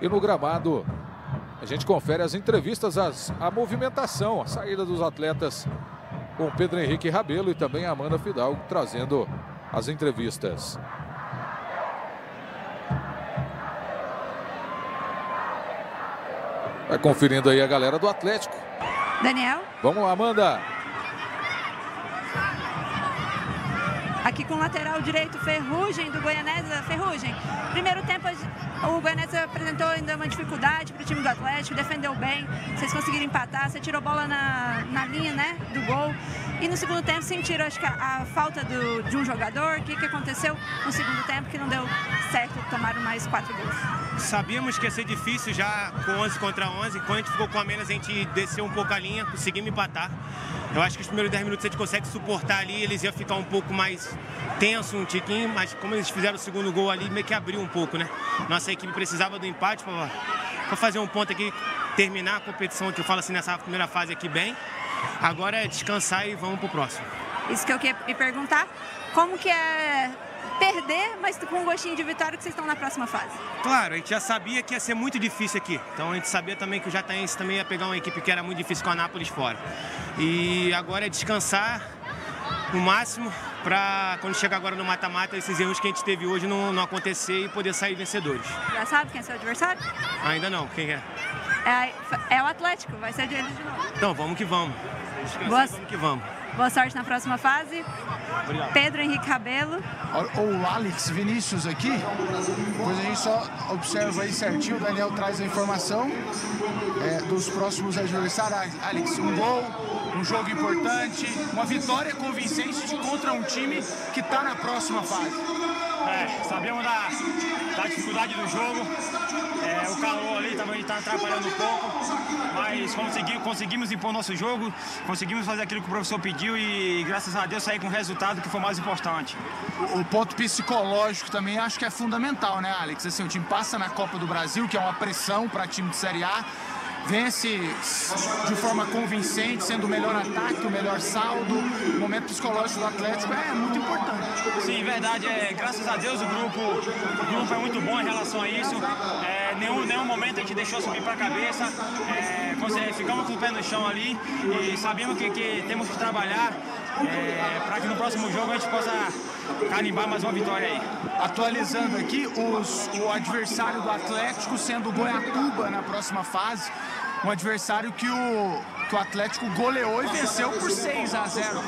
E no gramado, a gente confere as entrevistas, as, a movimentação, a saída dos atletas com Pedro Henrique Rabelo e também Amanda Fidalgo trazendo as entrevistas. Vai conferindo aí a galera do Atlético. Daniel? Vamos lá, Amanda. Aqui com o lateral direito, Ferrugem do Goianésia. Ferrugem, primeiro tempo o Goianésia apresentou ainda uma dificuldade para o time do Atlético, defendeu bem, vocês conseguiram empatar, você tirou bola na, na linha né, do gol. E no segundo tempo sentiram acho que a, a falta do, de um jogador. O que, que aconteceu no segundo tempo que não deu certo, tomaram mais quatro gols? Sabíamos que ia ser difícil já com 11 contra 11. Quando a gente ficou com a menos, a gente desceu um pouco a linha, conseguimos empatar. Eu acho que os primeiros 10 minutos a gente consegue suportar ali, eles iam ficar um pouco mais tenso, um tiquinho, mas como eles fizeram o segundo gol ali, meio que abriu um pouco, né? Nossa equipe precisava do empate para fazer um ponto aqui, terminar a competição, que eu falo assim, nessa primeira fase aqui bem. Agora é descansar e vamos pro próximo. Isso que eu queria me perguntar, como que é perder, mas com um gostinho de vitória que vocês estão na próxima fase? Claro, a gente já sabia que ia ser muito difícil aqui. Então a gente sabia também que o Jataense também ia pegar uma equipe que era muito difícil com a Nápoles fora. E agora é descansar o máximo para quando chegar agora no mata-mata, esses erros que a gente teve hoje não, não acontecer e poder sair vencedores. Já sabe quem é seu adversário? Ainda não, quem é? É, é o Atlético, vai ser de eles de novo. Então, vamos que vamos. Boa, vamos que vamos. Boa sorte na próxima fase. Obrigado. Pedro Henrique Cabelo. O Alex Vinícius aqui, depois a gente só observa aí certinho, o Daniel traz a informação é, dos próximos adversários. Alex, um gol, um jogo importante, uma vitória convincente contra um time que está na próxima fase. É, sabemos da, da dificuldade do jogo, é, o calor ali também está atrapalhando um pouco, mas consegui, conseguimos impor nosso jogo, conseguimos fazer aquilo que o professor pediu e graças a Deus sair com o resultado que foi mais importante. O ponto psicológico também acho que é fundamental, né, Alex? Assim, o time passa na Copa do Brasil, que é uma pressão para time de Série A, vence de forma convincente, sendo o melhor ataque, o melhor saldo. O momento psicológico do Atlético é muito importante. Sim, verdade. É, graças a Deus o grupo, o grupo é muito bom em relação a isso. É, nenhum, nenhum momento a gente deixou subir para a cabeça. É, ficamos com o pé no chão ali e sabemos que, que temos que trabalhar é, para que no próximo jogo a gente possa carimbar mais uma vitória aí. Atualizando aqui, os, o adversário do Atlético sendo o Goiatuba na próxima fase. Um adversário que o, que o Atlético goleou e venceu por 6 a 0.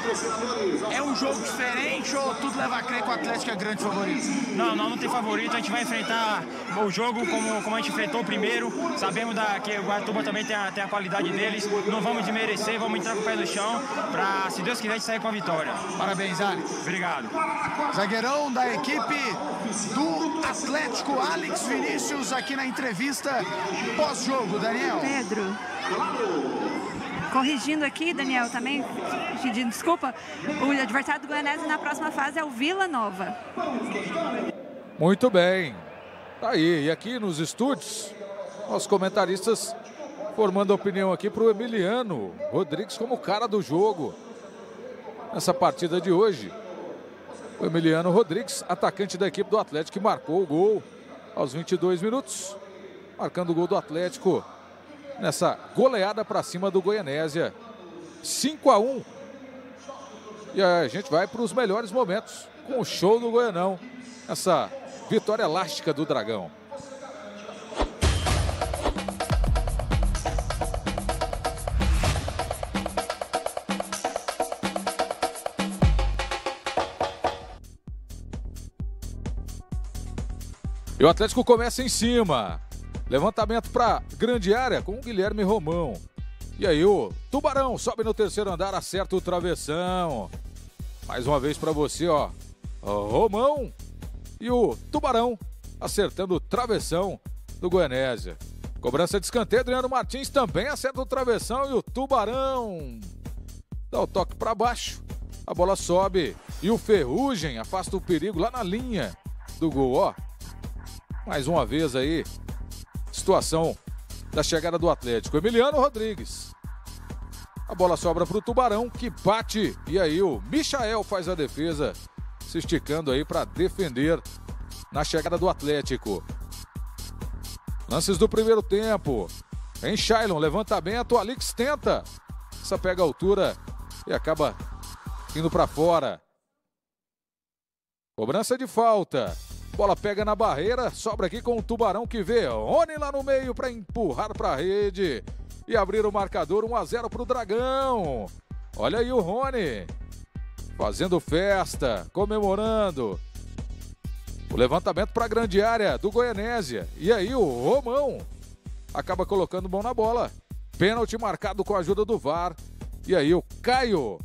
É um jogo diferente ou tudo leva a crer que o Atlético é grande favorito? Não, não, não tem favorito. A gente vai enfrentar o jogo como, como a gente enfrentou o primeiro. Sabemos da, que o Guaratuba também tem a, tem a qualidade deles. Não vamos desmerecer, vamos entrar com o pé no chão para, se Deus quiser, a gente sair com a vitória. Parabéns, Alex. Obrigado. Zagueirão da equipe do Atlético, Alex Vinícius, aqui na entrevista pós-jogo, Daniel. Pedro. Corrigindo aqui, Daniel, também, pedindo desculpa, o adversário do Goianese na próxima fase é o Vila Nova. Muito bem. Tá aí, e aqui nos estúdios, nossos comentaristas formando opinião aqui para o Emiliano Rodrigues como cara do jogo nessa partida de hoje. O Emiliano Rodrigues, atacante da equipe do Atlético, que marcou o gol aos 22 minutos, marcando o gol do Atlético nessa goleada para cima do Goianésia. 5 a 1. E a gente vai para os melhores momentos com o show do Goianão. Essa vitória elástica do Dragão. E o Atlético começa em cima. Levantamento para grande área com o Guilherme Romão. E aí o Tubarão sobe no terceiro andar, acerta o travessão. Mais uma vez para você, ó. Romão e o Tubarão acertando o travessão do Goianésia. Cobrança de escanteio, Adriano Martins também acerta o travessão e o Tubarão dá o toque para baixo. A bola sobe e o Ferrugem afasta o perigo lá na linha do gol, ó. Mais uma vez aí, situação da chegada do Atlético. Emiliano Rodrigues. A bola sobra para o Tubarão, que bate. E aí o Michael faz a defesa, se esticando aí para defender na chegada do Atlético. Lances do primeiro tempo. Em Shailon, levantamento, Alix tenta. Essa pega a altura e acaba indo para fora. Cobrança de falta. Bola pega na barreira, sobra aqui com o Tubarão que vê Rony lá no meio para empurrar para a rede e abrir o marcador 1 a 0 para o Dragão. Olha aí o Rony fazendo festa, comemorando. O levantamento para a grande área do Goianésia. E aí o Romão acaba colocando mão na bola. Pênalti marcado com a ajuda do VAR. E aí o Caio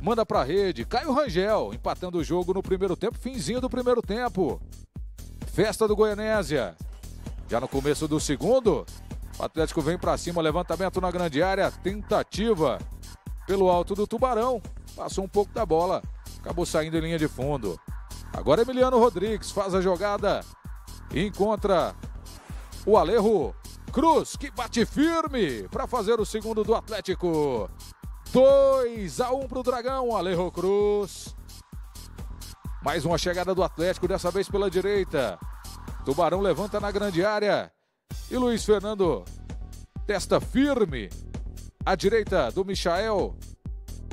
manda para a rede. Caio Rangel empatando o jogo no primeiro tempo, finzinho do primeiro tempo. Festa do Goianésia. Já no começo do segundo, o Atlético vem para cima, levantamento na grande área, tentativa pelo alto do Tubarão. Passou um pouco da bola, acabou saindo em linha de fundo. Agora Emiliano Rodrigues faz a jogada, encontra o Alejo Cruz, que bate firme para fazer o segundo do Atlético. 2 a 1 para o Dragão, Alejo Cruz. Mais uma chegada do Atlético, dessa vez pela direita. Tubarão levanta na grande área. E Luiz Fernando testa firme. À direita do Michael.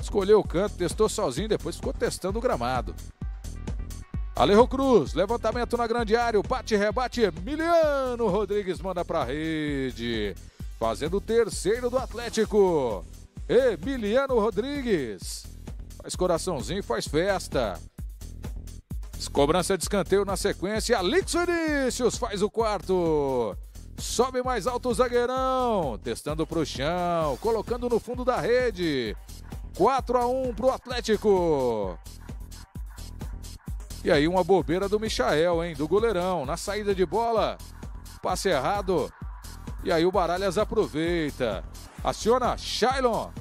Escolheu o canto, testou sozinho, depois ficou testando o gramado. Alejo Cruz, levantamento na grande área, o bate-rebate, Emiliano Rodrigues manda pra rede. Fazendo o terceiro do Atlético. Emiliano Rodrigues. Faz coraçãozinho, faz festa. Cobrança de escanteio na sequência. Alix Vinícius faz o quarto. Sobe mais alto o zagueirão. Testando para o chão. Colocando no fundo da rede. 4 a 1 para o Atlético. E aí uma bobeira do Michael, hein? Do goleirão. Na saída de bola. Passe errado. E aí o Baralhas aproveita. Aciona Shailon.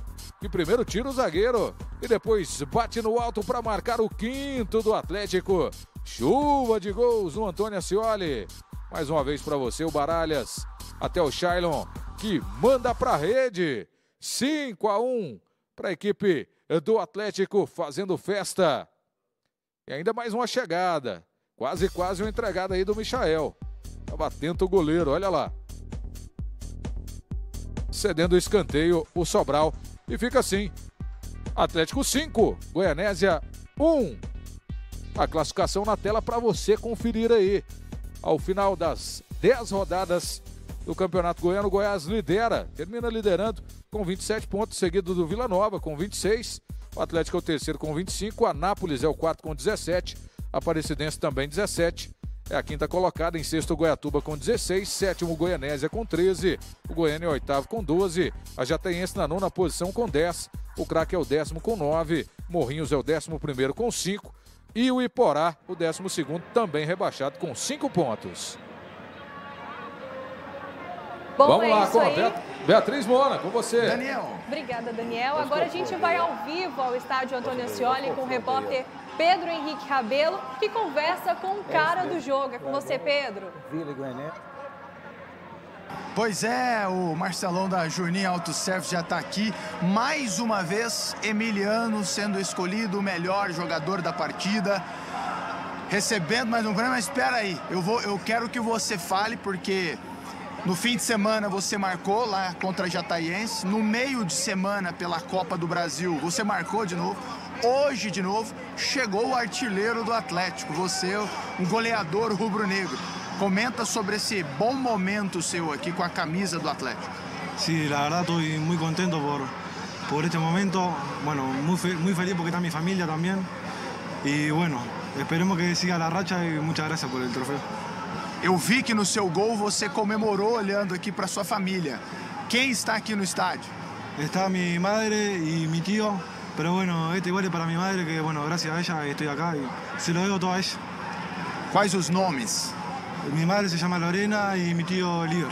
Que primeiro tira o zagueiro e depois bate no alto para marcar o quinto do Atlético. Chuva de gols no Antônio Ascioli. Mais uma vez para você, o Baralhas. Até o Shailon, que manda para a rede. 5 a 1 para a equipe do Atlético fazendo festa. E ainda mais uma chegada. Quase, quase uma entregada aí do Michael. Estava atento o goleiro, olha lá. Cedendo o escanteio, o Sobral. E fica assim, Atlético 5, Goianésia 1. A classificação na tela para você conferir aí. Ao final das 10 rodadas do Campeonato Goiano, Goiás lidera, termina liderando com 27 pontos, seguido do Vila Nova com 26. O Atlético é o terceiro com 25, a Nápoles é o quarto com 17, a Aparecidense também 17. É a quinta colocada, em sexto Goiatuba com 16, sétimo Goianésia com 13, o Goiânia é o oitavo com 12, a Jataiense na nona posição com 10, o Craque é o décimo com 9, Morrinhos é o décimo primeiro com 5 e o Iporá, o décimo segundo, também rebaixado com 5 pontos. Bom, Vamos é lá com a Beatriz Mona, com você. Daniel. Obrigada, Daniel. Agora a gente vai ao vivo ao estádio Antônio Ascioli com o repórter Pedro Henrique Rabelo, que conversa com o cara do jogo. É com você, Pedro. Vila e Goianésia. Pois é, o Marcelão da Juninho Auto Service já está aqui. Mais uma vez, Emiliano sendo escolhido o melhor jogador da partida. Recebendo mais um prêmio, mas espera aí, eu, vou, eu quero que você fale, porque no fim de semana você marcou lá contra a Jataiense. No meio de semana pela Copa do Brasil, você marcou de novo. Hoje, de novo, chegou o artilheiro do Atlético. Você, um goleador rubro-negro. Comenta sobre esse bom momento seu aqui com a camisa do Atlético. Sí, la verdad estoy muy contento por, por este momento. Bueno, muy, fe- muy feliz porque está mi familia también. Y bueno, esperemos que siga la racha y muchas gracias por el trofeo. Eu vi que no seu gol você comemorou olhando aqui para sua família. Quem está aqui no estádio? Está mi madre y mi tío, pero bueno, este igual es para mi madre, que bueno, gracias a ella estoy acá y se lo debo todo a ella. Quais os nomes? Mi madre se llama Lorena y mi tío Liber.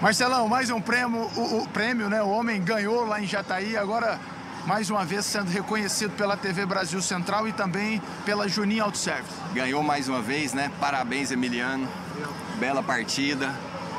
Marcelão, mais um prêmio, o, o prêmio, né? O homem ganhou lá em Jataí, agora mais uma vez sendo reconhecido pela TV Brasil Central e também pela Juninho Auto Service. Ganhou mais uma vez, né? Parabéns, Emiliano. Bela partida,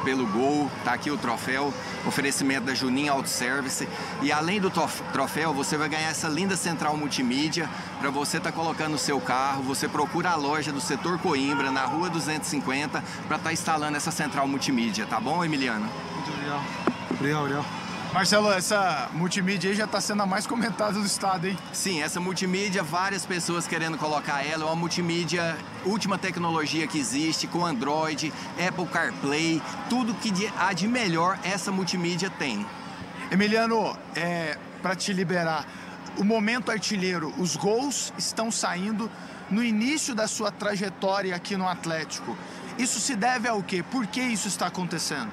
pelo gol. Tá aqui o troféu, oferecimento da Juninho Auto Service. E além do troféu, você vai ganhar essa linda central multimídia para você estar colocando no seu carro. Você procura a loja do setor Coimbra, na rua 250, para estar instalando essa central multimídia, tá bom, Emiliano? Muito obrigado. Obrigado, obrigado. Marcelo, essa multimídia aí já está sendo a mais comentada do estado, hein? Sim, essa multimídia, várias pessoas querendo colocar ela. É uma multimídia, última tecnologia que existe, com Android, Apple CarPlay, tudo que há de melhor essa multimídia tem. Emiliano, é, para te liberar, o momento artilheiro, os gols estão saindo no início da sua trajetória aqui no Atlético. Isso se deve ao quê? Por que isso está acontecendo?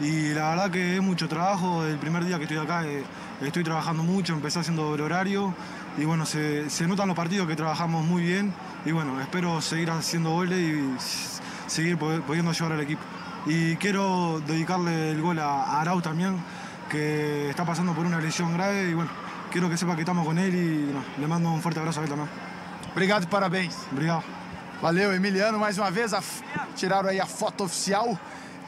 Y la verdad que es mucho trabajo. El primer día que estoy acá eh, estoy trabajando mucho, empecé haciendo doble horario y bueno, se, se notan los partidos que trabajamos muy bien y bueno, espero seguir haciendo goles y seguir pudiendo ayudar al equipo. Y quiero dedicarle el gol a Arau también, que está pasando por una lesión grave y bueno, quiero que sepa que estamos con él y no, le mando un fuerte abrazo a él también. Obrigado e parabéns. Obrigado. Valeu, Emiliano, mais uma vez. a tiraram aí a foto oficial.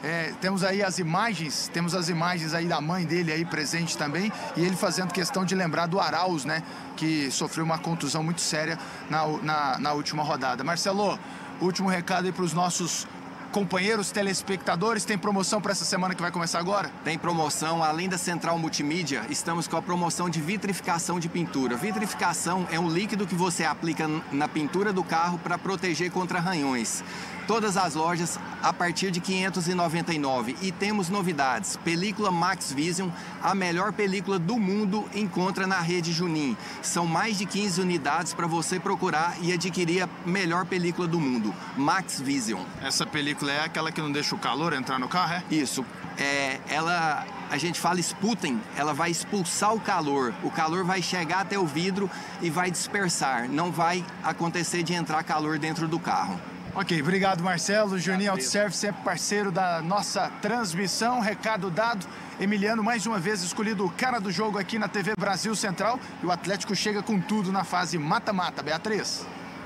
É, temos aí as imagens, temos as imagens aí da mãe dele aí presente também, e ele fazendo questão de lembrar do Arauz, né? Que sofreu uma contusão muito séria na, na, na última rodada. Marcelo, último recado aí para os nossos companheiros telespectadores. Tem promoção para essa semana que vai começar agora? Tem promoção, além da central multimídia, estamos com a promoção de vitrificação de pintura. Vitrificação é um líquido que você aplica na pintura do carro para proteger contra arranhões. Todas as lojas a partir de 599 e temos novidades. Película Max Vision, a melhor película do mundo, encontra na rede Junim. São mais de 15 unidades para você procurar e adquirir a melhor película do mundo, Max Vision. Essa película é aquela que não deixa o calor entrar no carro, é? Isso. É, ela, a gente fala Sputem, ela vai expulsar o calor. O calor vai chegar até o vidro e vai dispersar. Não vai acontecer de entrar calor dentro do carro. Ok, obrigado Marcelo. Juninho Auto Service, sempre parceiro da nossa transmissão. Recado dado. Emiliano, mais uma vez escolhido o cara do jogo aqui na TV Brasil Central. E o Atlético chega com tudo na fase mata-mata. Beatriz.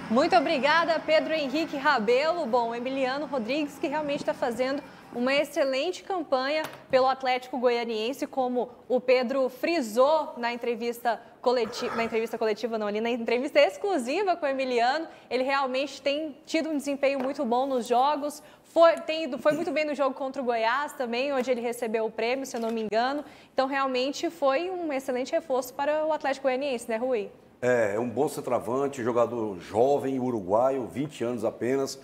Muito obrigada, Pedro Henrique Rabelo. Bom, Emiliano Rodrigues, que realmente está fazendo uma excelente campanha pelo Atlético Goianiense, como o Pedro frisou na entrevista coletiva, na entrevista coletiva não, ali na entrevista exclusiva com o Emiliano, ele realmente tem tido um desempenho muito bom nos jogos, foi, tem ido- foi muito bem no jogo contra o Goiás também, onde ele recebeu o prêmio, se eu não me engano, então realmente foi um excelente reforço para o Atlético Goianiense, né, Rui? É, é um bom centroavante, jogador jovem, uruguaio, 20 anos apenas.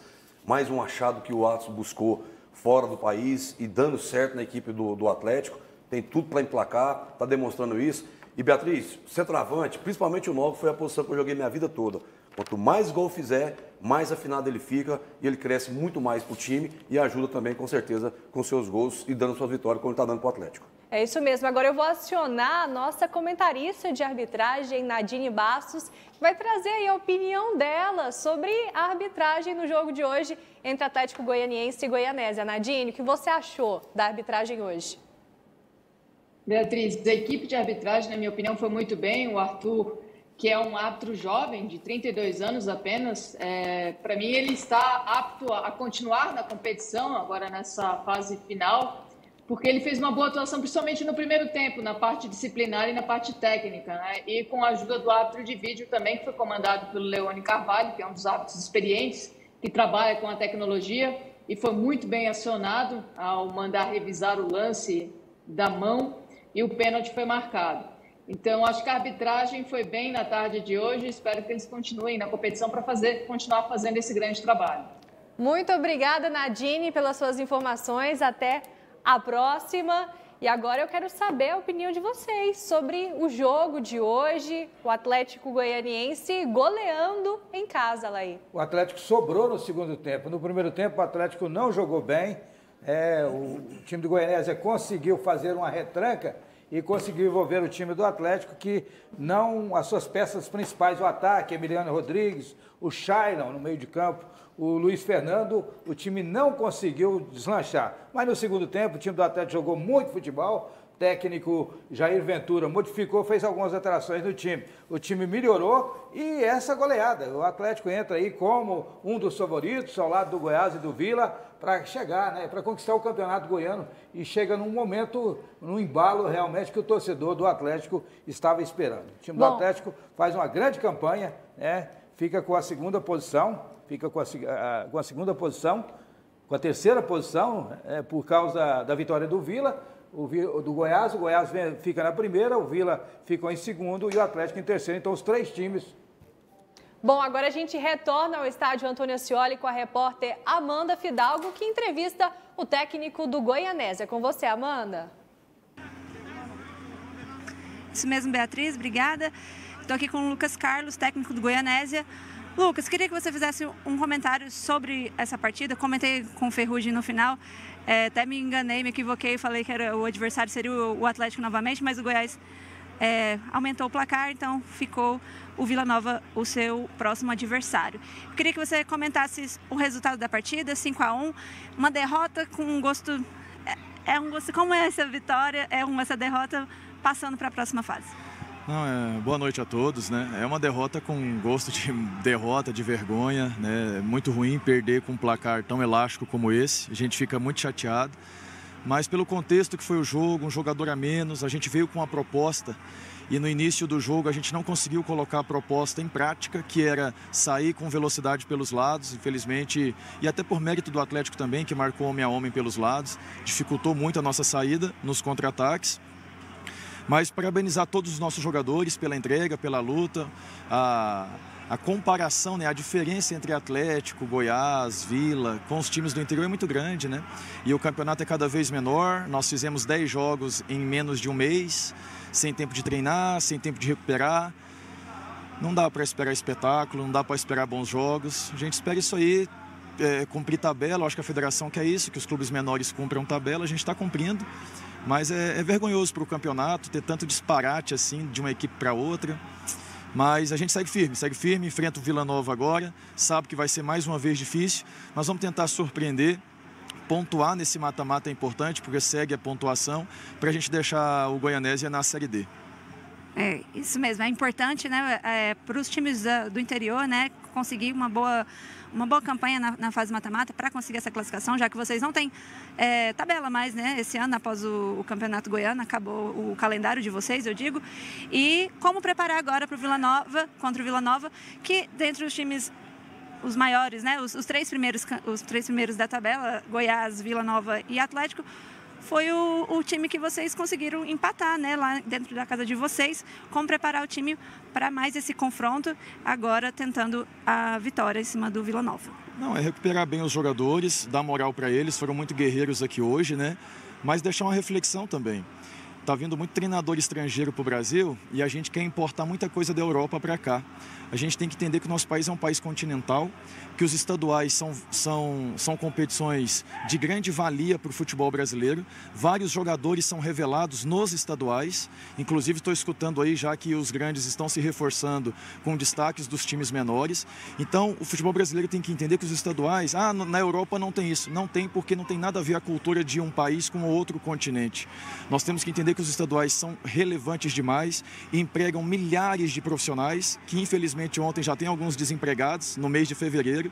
Mais um achado que o Atos buscou fora do país e dando certo na equipe do, do Atlético. Tem tudo para emplacar, está demonstrando isso. E Beatriz, centroavante, principalmente o 9, foi a posição que eu joguei minha vida toda. Quanto mais gol fizer, mais afinado ele fica e ele cresce muito mais para o time e ajuda também, com certeza, com seus gols e dando suas vitórias, ele está dando para o Atlético. É isso mesmo. Agora eu vou acionar a nossa comentarista de arbitragem, Nadine Bastos, que vai trazer aí a opinião dela sobre a arbitragem no jogo de hoje entre Atlético Goianiense e Goianésia. Nadine, o que você achou da arbitragem hoje? Beatriz, a equipe de arbitragem, na minha opinião, foi muito bem. O Arthur que é um árbitro jovem, de 32 anos apenas, é, para mim ele está apto a, continuar na competição, agora nessa fase final, porque ele fez uma boa atuação, principalmente no primeiro tempo, na parte disciplinar e na parte técnica, né? E com a ajuda do árbitro de vídeo também, que foi comandado pelo Leone Carvalho, que é um dos árbitros experientes, que trabalha com a tecnologia e foi muito bem acionado ao mandar revisar o lance da mão e o pênalti foi marcado. Então, acho que a arbitragem foi bem na tarde de hoje. Espero que eles continuem na competição para fazer, continuar fazendo esse grande trabalho. Muito obrigada, Nadine, pelas suas informações. Até a próxima. E agora eu quero saber a opinião de vocês sobre o jogo de hoje, o Atlético Goianiense goleando em casa, Laí. O Atlético sobrou no segundo tempo. No primeiro tempo, o Atlético não jogou bem. É, o time do Goianésia conseguiu fazer uma retranca e conseguiu envolver o time do Atlético, que não as suas peças principais, o ataque, Emiliano Rodrigues, o Shailon no meio de campo, o Luiz Fernando, o time não conseguiu deslanchar. Mas no segundo tempo, o time do Atlético jogou muito futebol, técnico Jair Ventura modificou, fez algumas alterações no time. O time melhorou e essa goleada. O Atlético entra aí como um dos favoritos, ao lado do Goiás e do Vila, para chegar, né, para conquistar o campeonato goiano. E chega num momento, num embalo realmente que o torcedor do Atlético estava esperando. O time Bom. do Atlético faz uma grande campanha, né, fica com a segunda posição fica com a, a, com a segunda posição, com a terceira posição, é, por causa da vitória do Vila, o, do Goiás, o Goiás fica na primeira, o Vila ficou em segundo e o Atlético em terceiro, então os três times. Bom, agora a gente retorna ao estádio Antônio Ascioli com a repórter Amanda Fidalgo, que entrevista o técnico do Goianésia. Com você, Amanda. Isso mesmo, Beatriz, obrigada. Estou aqui com o Lucas Carlos, técnico do Goianésia. Lucas, queria que você fizesse um comentário sobre essa partida. Comentei com o Ferrugem no final, é, até me enganei, me equivoquei, falei que era, o adversário seria o, Atlético novamente, mas o Goiás é, aumentou o placar, então ficou o Vila Nova o seu próximo adversário. Queria que você comentasse o resultado da partida, 5 a 1 uma derrota com um gosto. É, é um gosto. Como é essa vitória? É uma, essa derrota passando para a próxima fase? Não, é, boa noite a todos, né? É uma derrota com gosto de [LAUGHS] derrota, de vergonha, né? É muito ruim perder com um placar tão elástico como esse. A gente fica muito chateado. Mas pelo contexto que foi o jogo, um jogador a menos, a gente veio com uma proposta e no início do jogo a gente não conseguiu colocar a proposta em prática, que era sair com velocidade pelos lados, infelizmente, e até por mérito do Atlético também, que marcou homem a homem pelos lados, dificultou muito a nossa saída nos contra-ataques. Mas parabenizar todos os nossos jogadores pela entrega, pela luta, a, a comparação, né, a diferença entre Atlético, Goiás, Vila, com os times do interior é muito grande, né? E o campeonato é cada vez menor. Nós fizemos 10 jogos em menos de um mês, sem tempo de treinar, sem tempo de recuperar. Não dá para esperar espetáculo, não dá para esperar bons jogos. A gente espera isso aí, é, cumprir tabela. Eu acho que a federação quer isso, que os clubes menores cumpram tabela. A gente está cumprindo. Mas é, é vergonhoso para o campeonato ter tanto disparate assim de uma equipe para outra. Mas a gente segue firme, segue firme, enfrenta o Vila Nova agora, sabe que vai ser mais uma vez difícil, mas vamos tentar surpreender, pontuar nesse mata-mata é importante, porque segue a pontuação, para a gente deixar o Goianésia na Série D. É, isso mesmo, é importante né, é, para os times do interior né, conseguir uma boa uma boa campanha na, na fase mata-mata para conseguir essa classificação, já que vocês não têm é, tabela mais, né? Esse ano, após o, o, Campeonato Goiano, acabou o calendário de vocês, eu digo. E como preparar agora para o Vila Nova, contra o Vila Nova, que dentre os times os maiores, né? Os, os, três primeiros, os três primeiros da tabela, Goiás, Vila Nova e Atlético, foi o, o, time que vocês conseguiram empatar, né, lá dentro da casa de vocês, como preparar o time para mais esse confronto, agora tentando a vitória em cima do Vila Nova. Não, é recuperar bem os jogadores, dar moral para eles, foram muito guerreiros aqui hoje, né? Mas deixar uma reflexão também. Tá vindo muito treinador estrangeiro para o Brasil e a gente quer importar muita coisa da Europa para cá. A gente tem que entender que o nosso país é um país continental que os estaduais são, são, são competições de grande valia para o futebol brasileiro. Vários jogadores são revelados nos estaduais. Inclusive, estou escutando aí já que os grandes estão se reforçando com destaques dos times menores. Então, o futebol brasileiro tem que entender que os estaduais, ah, na Europa não tem isso. Não tem porque não tem nada a ver a cultura de um país com outro continente. Nós temos que entender que os estaduais são relevantes demais e empregam milhares de profissionais, que infelizmente ontem já tem alguns desempregados no mês de fevereiro.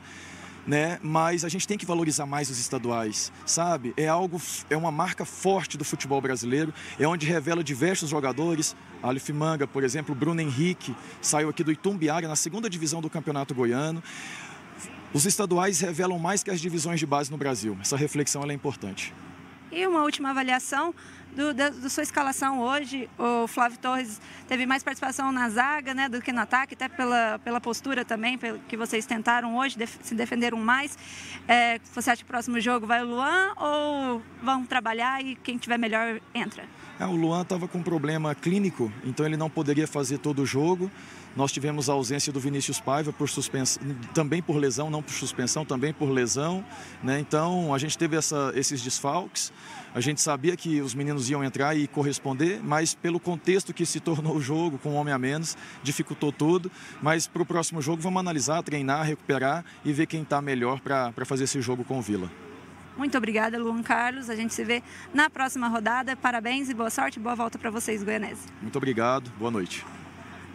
Né? Mas a gente tem que valorizar mais os estaduais, sabe? É algo, é uma marca forte do futebol brasileiro, é onde revela diversos jogadores. Alif Manga, por exemplo, Bruno Henrique, saiu aqui do Itumbiara na segunda divisão do Campeonato Goiano. Os estaduais revelam mais que as divisões de base no Brasil. Essa reflexão é importante. E uma última avaliação do, da, da, sua escalação hoje. O Flávio Torres teve mais participação na zaga né, do que no ataque, até pela, pela postura também, pelo que vocês tentaram hoje, def, se defenderam mais. É, você acha que o próximo jogo vai o Luan ou vão trabalhar e quem tiver melhor entra? É, o Luan estava com um problema clínico, então ele não poderia fazer todo o jogo. Nós tivemos a ausência do Vinícius Paiva por suspensão, também por lesão, não por suspensão, também por lesão. Né? Então a gente teve essa, esses desfalques. A gente sabia que os meninos iam entrar e corresponder, mas pelo contexto que se tornou o jogo, com um homem a menos, dificultou tudo. Mas para o próximo jogo vamos analisar, treinar, recuperar e ver quem está melhor para fazer esse jogo com o Vila. Muito obrigada, Luan Carlos. A gente se vê na próxima rodada. Parabéns e boa sorte. Boa volta para vocês, Goianese. Muito obrigado. Boa noite.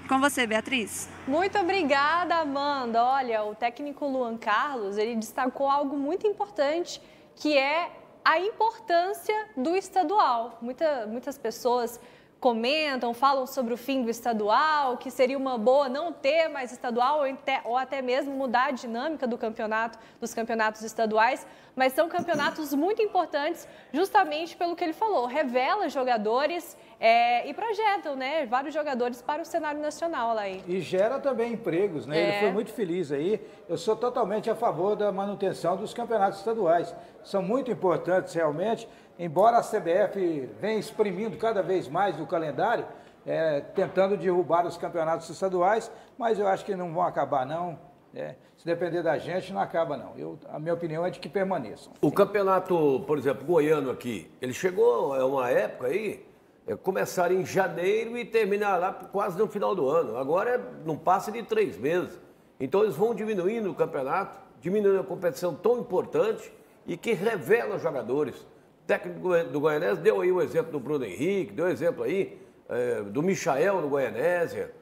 Com você, Beatriz. Muito obrigada, Amanda. Olha, o técnico Luan Carlos, ele destacou algo muito importante, que é a importância do estadual. Muita, muitas pessoas comentam, falam sobre o fim do estadual, que seria uma boa não ter mais estadual ou até, mesmo mudar a dinâmica do campeonato, dos campeonatos estaduais, mas são campeonatos muito importantes justamente pelo que ele falou, revela jogadores é, e projetam né, vários jogadores para o cenário nacional lá aí. E gera também empregos, né? É. Ele foi muito feliz aí. Eu sou totalmente a favor da manutenção dos campeonatos estaduais. São muito importantes realmente, embora a CBF venha exprimindo cada vez mais o calendário, é, tentando derrubar os campeonatos estaduais, mas eu acho que não vão acabar não. É, se depender da gente, não acaba não. Eu, a minha opinião é de que permaneçam. O campeonato, por exemplo, goiano aqui, ele chegou a uma época aí é, começar em janeiro e terminar lá quase no final do ano. Agora é, não passa de três meses. Então eles vão diminuindo o campeonato, diminuindo a competição tão importante e que revela jogadores. O técnico do Goianésia deu aí o exemplo do Bruno Henrique, deu exemplo aí é, do Michael no Goianésia.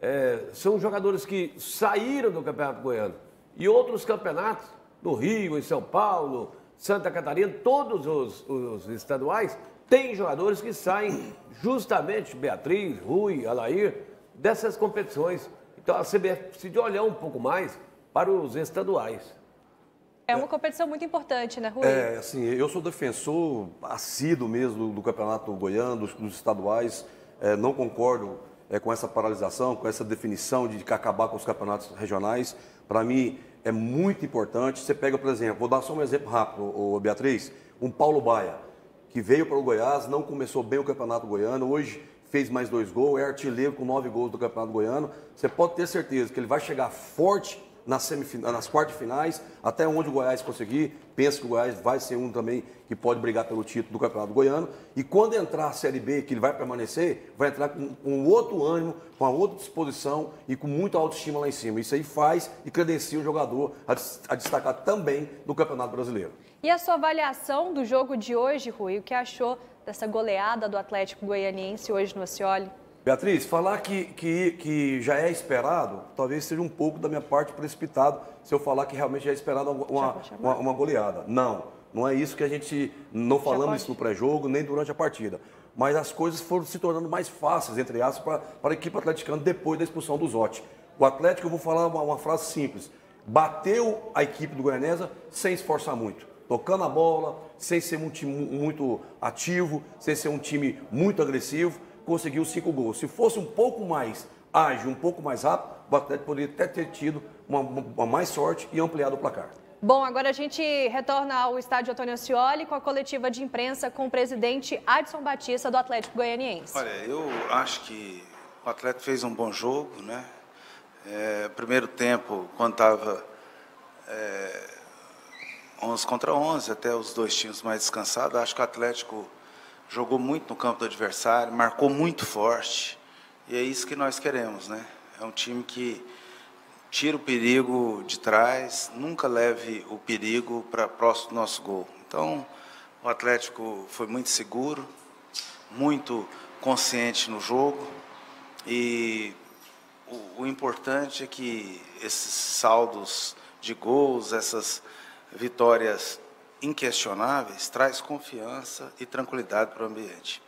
É, são jogadores que saíram do Campeonato Goiano. E outros campeonatos, no Rio, em São Paulo, Santa Catarina, todos os, os estaduais, tem jogadores que saem justamente, Beatriz, Rui, Alair, dessas competições. Então a CBF precisa olhar um pouco mais para os estaduais. É uma competição muito importante, né, Rui? É, assim, eu sou defensor assíduo mesmo do, do campeonato goiano, dos, dos estaduais. É, não concordo é, com essa paralisação, com essa definição de acabar com os campeonatos regionais. Para mim, é muito importante. Você pega, por exemplo, vou dar só um exemplo rápido, o Beatriz, um Paulo Baia que veio para o Goiás, não começou bem o Campeonato Goiano, hoje fez mais dois gols, é artilheiro com nove gols do Campeonato Goiano. Você pode ter certeza que ele vai chegar forte nas, nas quartas finais, até onde o Goiás conseguir. Penso que o Goiás vai ser um também que pode brigar pelo título do Campeonato Goiano. E quando entrar a Série B, que ele vai permanecer, vai entrar com, com outro ânimo, com outra disposição e com muita autoestima lá em cima. Isso aí faz e credencia o jogador a destacar também no Campeonato Brasileiro. E a sua avaliação do jogo de hoje, Rui? O que achou dessa goleada do Atlético Goianiense hoje no Acioli? Beatriz, falar que, que, que já é esperado, talvez seja um pouco da minha parte precipitado se eu falar que realmente já é esperado uma, uma, uma, goleada. Não, não é isso que a gente. Não falamos isso no pré-jogo, nem durante a partida. Mas as coisas foram se tornando mais fáceis, entre aspas, para, para a equipe atleticana depois da expulsão do Zotti. O Atlético, eu vou falar uma, uma frase simples: bateu a equipe do Goianesa sem esforçar muito tocando a bola, sem ser um time muito ativo, sem ser um time muito agressivo, conseguiu cinco gols. Se fosse um pouco mais ágil, um pouco mais rápido, o Atlético poderia até ter tido uma, uma mais sorte e ampliado o placar. Bom, agora a gente retorna ao estádio Antônio Scioli com a coletiva de imprensa com o presidente Adson Batista do Atlético Goianiense. Olha, eu acho que o Atlético fez um bom jogo, né? É, primeiro tempo, quando estava é, 11 contra 11, até os dois times mais descansados. Acho que o Atlético jogou muito no campo do adversário, marcou muito forte. E é isso que nós queremos, né? É um time que tira o perigo de trás, nunca leve o perigo para próximo do nosso gol. Então, o Atlético foi muito seguro, muito consciente no jogo e o, o importante é que esses saldos de gols, essas vitórias inquestionáveis, traz confiança e tranquilidade para o ambiente.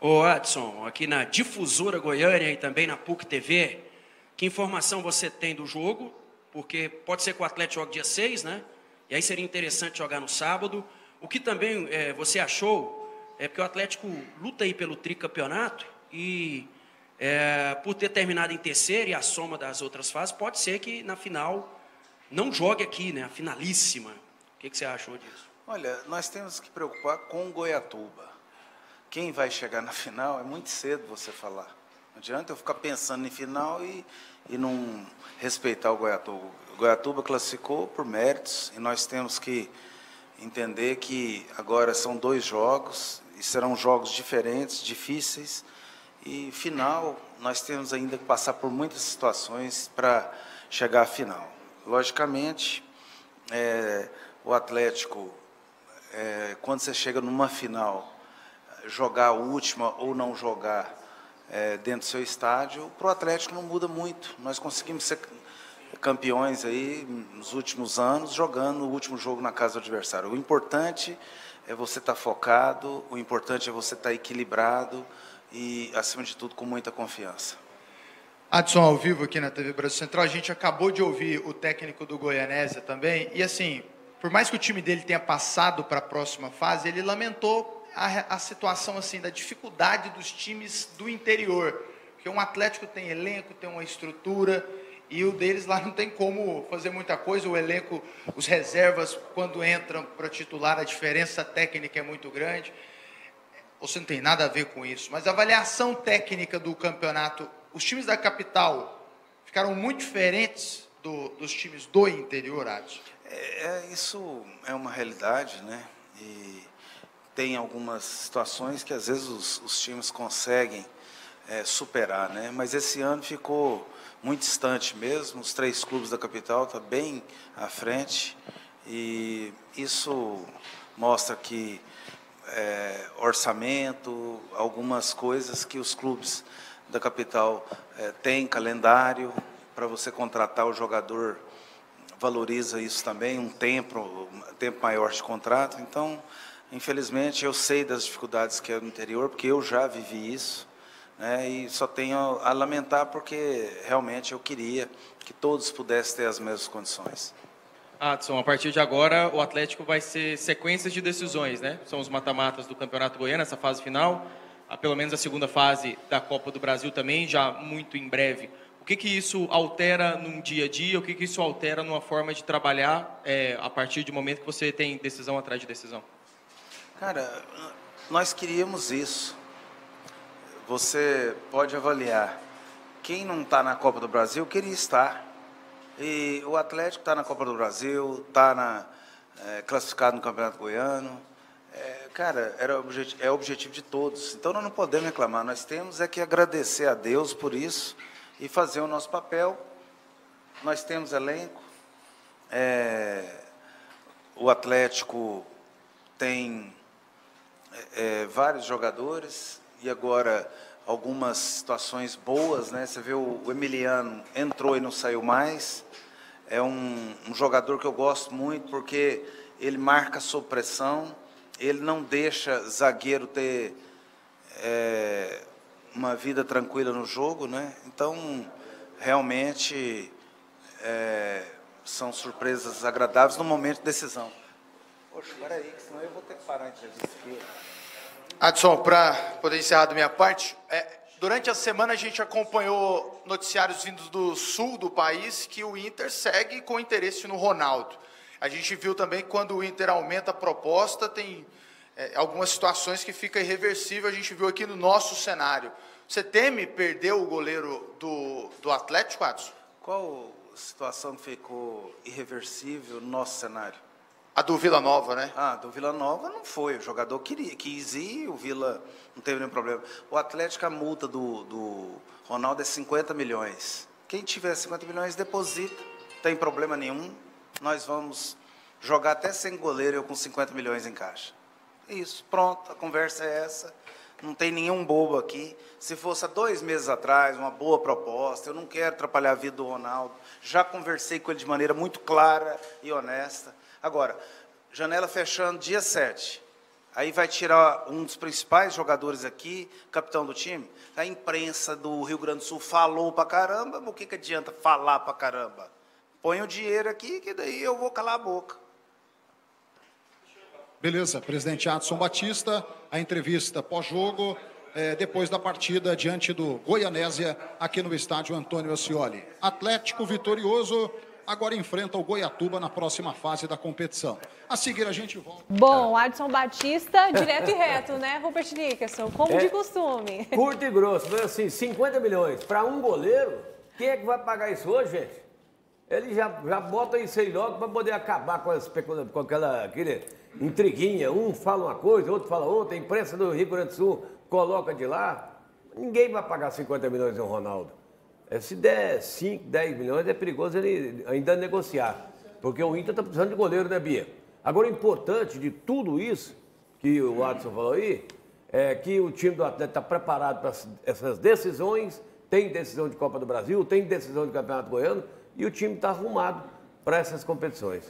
Ô Adson, aqui na Difusora Goiânia e também na PUC TV, que informação você tem do jogo? Porque pode ser que o Atlético jogue dia 6, né? E aí seria interessante jogar no sábado. O que também é, você achou é porque o Atlético luta aí pelo tricampeonato e é, por ter terminado em terceiro e a soma das outras fases, pode ser que na final não jogue aqui, né? A finalíssima. Que, que você achou disso? Olha, nós temos que preocupar com Goiatuba. Quem vai chegar na final é muito cedo você falar. Não adianta eu ficar pensando em final e, e não respeitar o Goiatuba. O Goiatuba classificou por méritos e nós temos que entender que agora são dois jogos e serão jogos diferentes, difíceis. E final, nós temos ainda que passar por muitas situações para chegar à final. Logicamente, é, o Atlético, é, quando você chega numa final, jogar a última ou não jogar é, dentro do seu estádio, para o Atlético não muda muito. Nós conseguimos ser campeões aí nos últimos anos jogando o último jogo na casa do adversário. O importante é você estar tá focado, o importante é você estar tá equilibrado e, acima de tudo, com muita confiança. Adson, ao vivo aqui na TV Brasil Central, a gente acabou de ouvir o técnico do Goianésia também, e assim, por mais que o time dele tenha passado para a próxima fase, ele lamentou a, a situação assim da dificuldade dos times do interior, porque um Atlético tem elenco, tem uma estrutura, e o deles lá não tem como fazer muita coisa. O elenco, os reservas, quando entram para titular, a diferença técnica é muito grande. Você não tem nada a ver com isso. Mas a avaliação técnica do campeonato, os times da capital ficaram muito diferentes do, dos times do interior, Adson. É, é, isso é uma realidade, né? E tem algumas situações que às vezes os, os times conseguem é, superar, né? Mas esse ano ficou muito distante mesmo. Os três clubes da capital estão tá bem à frente e isso mostra que é, orçamento, algumas coisas que os clubes da capital é, têm, calendário, para você contratar o jogador, valoriza isso também, um tempo, um tempo maior de contrato. Então, infelizmente, eu sei das dificuldades que é no interior, porque eu já vivi isso. Né, e só tenho a lamentar porque realmente eu queria que todos pudessem ter as mesmas condições. Adson, a partir de agora o Atlético vai ser sequências de decisões, né? São os mata-matas do Campeonato Goiano, essa fase final, pelo menos a segunda fase da Copa do Brasil também, já muito em breve. O que, que isso altera num dia a dia? O que, que isso altera numa forma de trabalhar é, a partir do momento que você tem decisão atrás de decisão? Cara, nós queríamos isso você pode avaliar. Quem não está na Copa do Brasil queria estar. E o Atlético está na Copa do Brasil, está é, classificado no Campeonato Goiano. É, cara, era objetivo, é objetivo de todos. Então nós não podemos reclamar. Nós temos é que agradecer a Deus por isso e fazer o nosso papel. Nós temos elenco. É, o Atlético tem é, vários jogadores e agora algumas situações boas, né? Você vê o, Emiliano entrou e não saiu mais. É um, um jogador que eu gosto muito porque ele marca sob pressão, ele não deixa zagueiro ter é, uma vida tranquila no jogo, né? Então, realmente é, são surpresas agradáveis no momento de decisão. Poxa, peraí, senão eu vou ter que parar a entrevista aqui. Adson, para poder encerrar da minha parte, é, durante a semana a gente acompanhou noticiários vindos do sul do país que o Inter segue com interesse no Ronaldo. A gente viu também que quando o Inter aumenta a proposta, tem é, algumas situações que fica irreversível, a gente viu aqui no nosso cenário. Você teme perder o goleiro do, do Atlético, Adson? Qual situação ficou irreversível no nosso cenário? A do Vila Nova, né? Ah, do Vila Nova não foi. O jogador queria, quis ir, o Vila não teve nenhum problema. O Atlético, a multa do, do Ronaldo é 50 milhões. Quem tiver 50 milhões, deposita. Não tem problema nenhum. Nós vamos jogar até sem goleiro, eu com 50 milhões em caixa. Isso, pronto, a conversa é essa. não tem nenhum bobo aqui. Se fosse há dois meses atrás, uma boa proposta, eu não quero atrapalhar a vida do Ronaldo. Já conversei com ele de maneira muito clara e honesta. Agora, janela fechando dia 7. Aí vai tirar um dos principais jogadores aqui, capitão do time. A imprensa do Rio Grande do Sul falou pra caramba, o que, que adianta falar pra caramba? Põe o dinheiro aqui, que daí eu vou calar a boca. Beleza, presidente Adson Batista, a entrevista pós-jogo, é, depois da partida diante do Goianésia, aqui no estádio Antônio Ascioli. Atlético vitorioso, agora enfrenta o Goiatuba na próxima fase da competição. A seguir a gente volta. Bom, Adson Batista, direto e reto, né, Rupert Nickerson? Como É. de costume. Curto e grosso, mas assim, 50 milhões para um goleiro, quem é que vai pagar isso hoje, gente? Ele já, já bota isso aí logo para poder acabar com, as com aquela aquele intriguinha. Um fala uma coisa, outro fala outra, a imprensa do Rio Grande do Sul coloca de lá. Ninguém vai pagar 50 milhões no Ronaldo. É, Se der 5, 10 milhões, é perigoso ele ainda negociar. Porque o Inter está precisando de goleiro, né, Bia? Agora, o importante de tudo isso que o Adson falou aí, é que o time do Atlético está preparado para essas decisões, tem decisão de Copa do Brasil, tem decisão de Campeonato Goiano, e o time está arrumado para essas competições.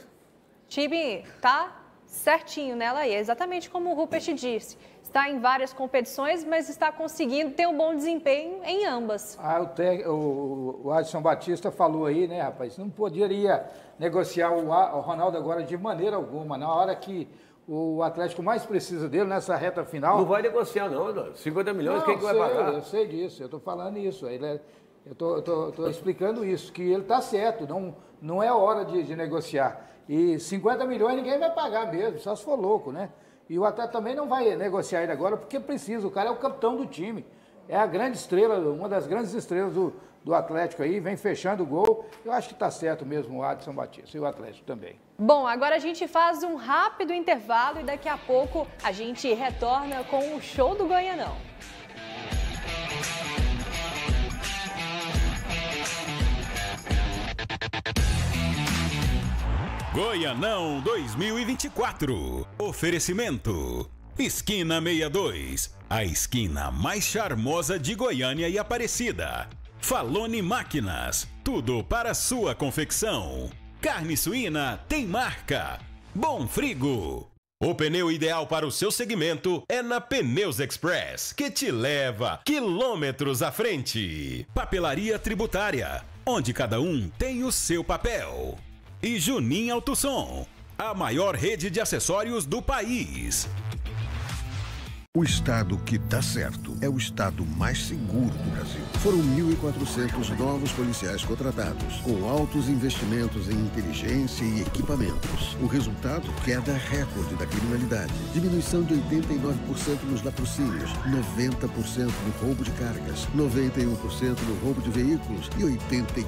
time tá certinho nela aí, é exatamente como o Rupert disse. Está em várias competições, mas está conseguindo ter um bom desempenho em ambas. Ah, o, te- o, o Adson Batista falou aí, né, rapaz? Não poderia negociar o, o Ronaldo agora de maneira alguma. Na hora que o Atlético mais precisa dele nessa reta final. Não vai negociar, não, Eduardo. 50 milhões, quem que vai sei, pagar? Eu sei disso, eu estou falando isso. Ele é- eu estou explicando isso, que ele está certo, não, não é hora de, de negociar. E 50 milhões ninguém vai pagar mesmo, só se for louco, né? E o Atlético também não vai negociar ele agora porque precisa, o cara é o capitão do time. É a grande estrela, uma das grandes estrelas do, do Atlético aí, vem fechando o gol. Eu acho que está certo mesmo o Adson Batista e o Atlético também. Bom, agora a gente faz um rápido intervalo e daqui a pouco a gente retorna com o show do Goianão. Goianão 2024. Oferecimento. Esquina 62. A esquina mais charmosa de Goiânia e Aparecida. Falone Máquinas. Tudo para sua confecção. Carne suína tem marca. Bom Frigo. O pneu ideal para o seu segmento é na Pneus Express, que te leva quilômetros à frente. Papelaria tributária, onde cada um tem o seu papel. E Junim Autosom, a maior rede de acessórios do país. O estado que dá certo é o estado mais seguro do Brasil. Foram 1.400 novos policiais contratados, com altos investimentos em inteligência e equipamentos. O resultado? Queda recorde da criminalidade. Diminuição de 89% nos latrocínios, 90% no roubo de cargas, 91% no roubo de veículos e 84%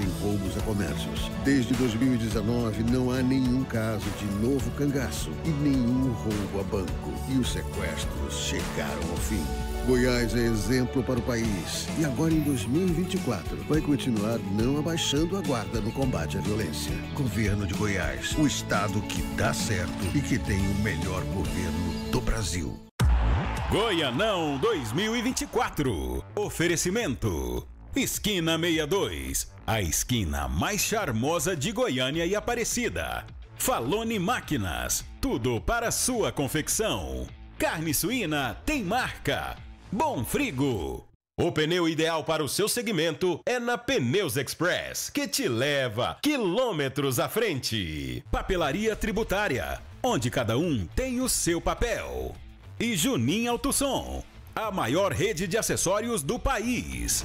em roubos a comércios. Desde 2019, não há nenhum caso de novo cangaço e nenhum roubo a banco. E os sequestros chegaram ao fim. Goiás é exemplo para o país e agora em 2024 vai continuar não abaixando a guarda no combate à violência. Governo de Goiás, o estado que dá certo e que tem o melhor governo do Brasil. Goianão 2024. Oferecimento. Esquina 62. A esquina mais charmosa de Goiânia e Aparecida. Falone Máquinas. Tudo para sua confecção. Carne suína tem marca. Bom Frigo. O pneu ideal para o seu segmento é na Pneus Express, que te leva quilômetros à frente. Papelaria tributária, onde cada um tem o seu papel. E Junim Autosom, a maior rede de acessórios do país.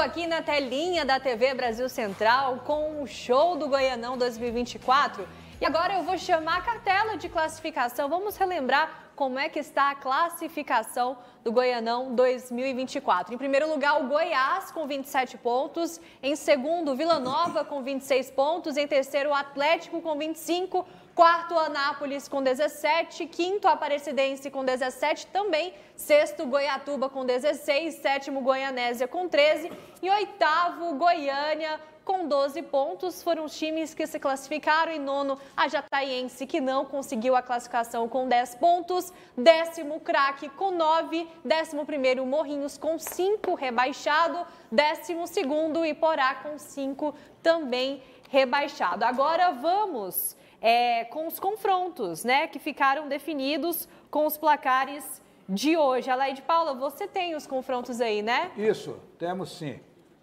Aqui na telinha da TV Brasil Central com o show do Goianão 2024. E agora eu vou chamar a cartela de classificação. Vamos relembrar como é que está a classificação do Goianão 2024. Em primeiro lugar, o Goiás com 27 pontos. Em segundo, Vila Nova com 26 pontos. Em terceiro, o Atlético com 25. Quarto, Anápolis com 17. Quinto, Aparecidense com 17 também. Sexto, Goiatuba com 16. Sétimo, Goianésia com 13. E oitavo, Goiânia com 12 pontos. Foram os times que se classificaram. E nono, a Jataiense, que não conseguiu a classificação com 10 pontos. Décimo, Craque com 9. Décimo primeiro, Morrinhos com 5, rebaixado. Décimo segundo, Iporá com 5, também rebaixado. Agora vamos é, com os confrontos, né, que ficaram definidos com os placares de hoje. Alaide Paula, você tem os confrontos aí, né? Isso, temos sim.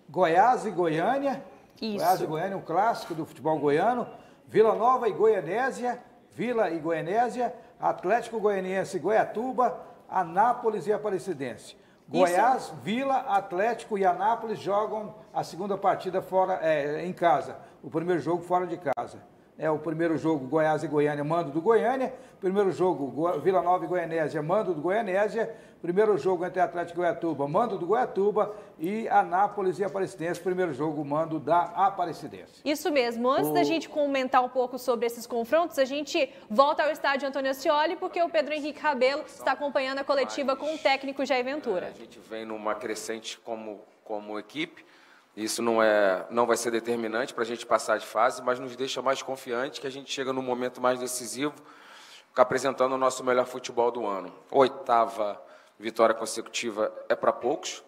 Goiás e Goiânia. Isso. Goiás e Goiânia, um clássico do futebol goiano. Vila Nova e Goianésia. Vila e Goianésia. Atlético Goianiense e Goiatuba. Anápolis e Aparecidense. Goiás, Isso. Vila, Atlético e Anápolis jogam a segunda partida fora, é, em casa. O primeiro jogo fora de casa. É o primeiro jogo Goiás e Goiânia, mando do Goiânia. Primeiro jogo Vila Nova e Goianésia, mando do Goianésia. Primeiro jogo entre Atlético e Goiatuba, mando do Goiatuba. E Anápolis e Aparecidense, primeiro jogo, mando da Aparecidense. Isso mesmo. Antes o... da gente comentar um pouco sobre esses confrontos, a gente volta ao estádio Antônio Ascioli, porque o Pedro Henrique Rabelo está acompanhando a coletiva com o técnico Jair Ventura. A gente vem numa crescente como, como equipe. Isso não, é, não vai ser determinante para a gente passar de fase, mas nos deixa mais confiante que a gente chega no momento mais decisivo, apresentando o nosso melhor futebol do ano. Oitava vitória consecutiva é para poucos,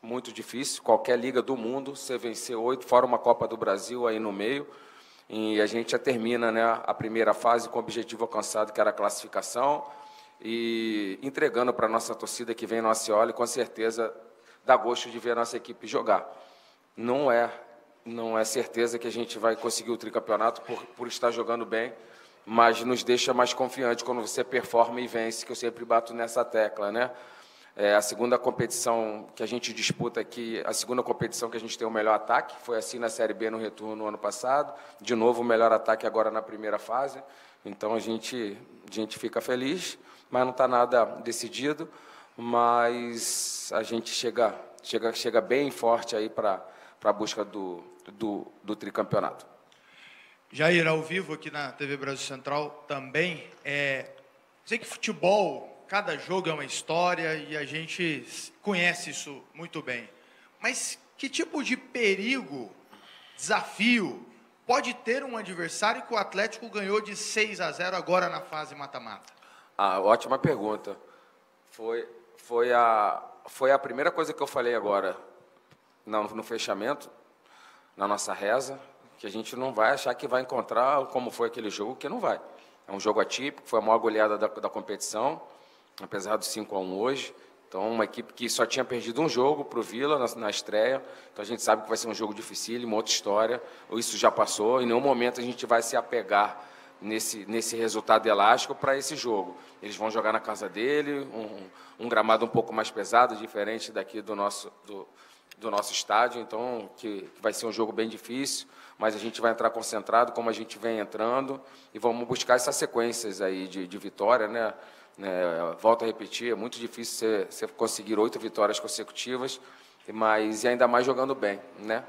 muito difícil. Qualquer liga do mundo, você vencer oito, fora uma Copa do Brasil aí no meio. E a gente já termina né, a primeira fase com o objetivo alcançado, que era a classificação, e entregando para a nossa torcida que vem no Acioli, com certeza dá gosto de ver a nossa equipe jogar não é não é certeza que a gente vai conseguir o tricampeonato por, por estar jogando bem, mas nos deixa mais confiante quando você performa e vence, que eu sempre bato nessa tecla, né? É a segunda competição que a gente disputa aqui, a segunda competição que a gente tem o melhor ataque, foi assim na Série B no retorno no ano passado, de novo o melhor ataque agora na primeira fase, então a gente, a gente fica feliz, mas não está nada decidido, mas a gente chega, chega, chega bem forte aí para para a busca do, do, do tricampeonato. Jair, ao vivo aqui na TV Brasil Central também, é, sei que futebol, cada jogo é uma história e a gente conhece isso muito bem. Mas que tipo de perigo, desafio, pode ter um adversário que o Atlético ganhou de 6 a 0 agora na fase mata-mata? Ah, ótima pergunta. Foi, foi, a, foi a primeira coisa que eu falei agora no fechamento, na nossa reza, que a gente não vai achar que vai encontrar como foi aquele jogo, que não vai. É um jogo atípico, foi a maior goleada da, da competição, apesar do 5 a 1 hoje. Então, uma equipe que só tinha perdido um jogo para o Vila na, na, estreia. Então, a gente sabe que vai ser um jogo difícil, uma outra história. Isso já passou. Em nenhum momento a gente vai se apegar nesse, nesse resultado elástico para esse jogo. Eles vão jogar na casa dele, um, um, gramado um pouco mais pesado, diferente daqui do nosso, do, do nosso estádio, então que, que, vai ser um jogo bem difícil, mas a gente vai entrar concentrado como a gente vem entrando e vamos buscar essas sequências aí de, de vitória, né? É, volto a repetir, é muito difícil você, conseguir oito vitórias consecutivas, mas e ainda mais jogando bem, né?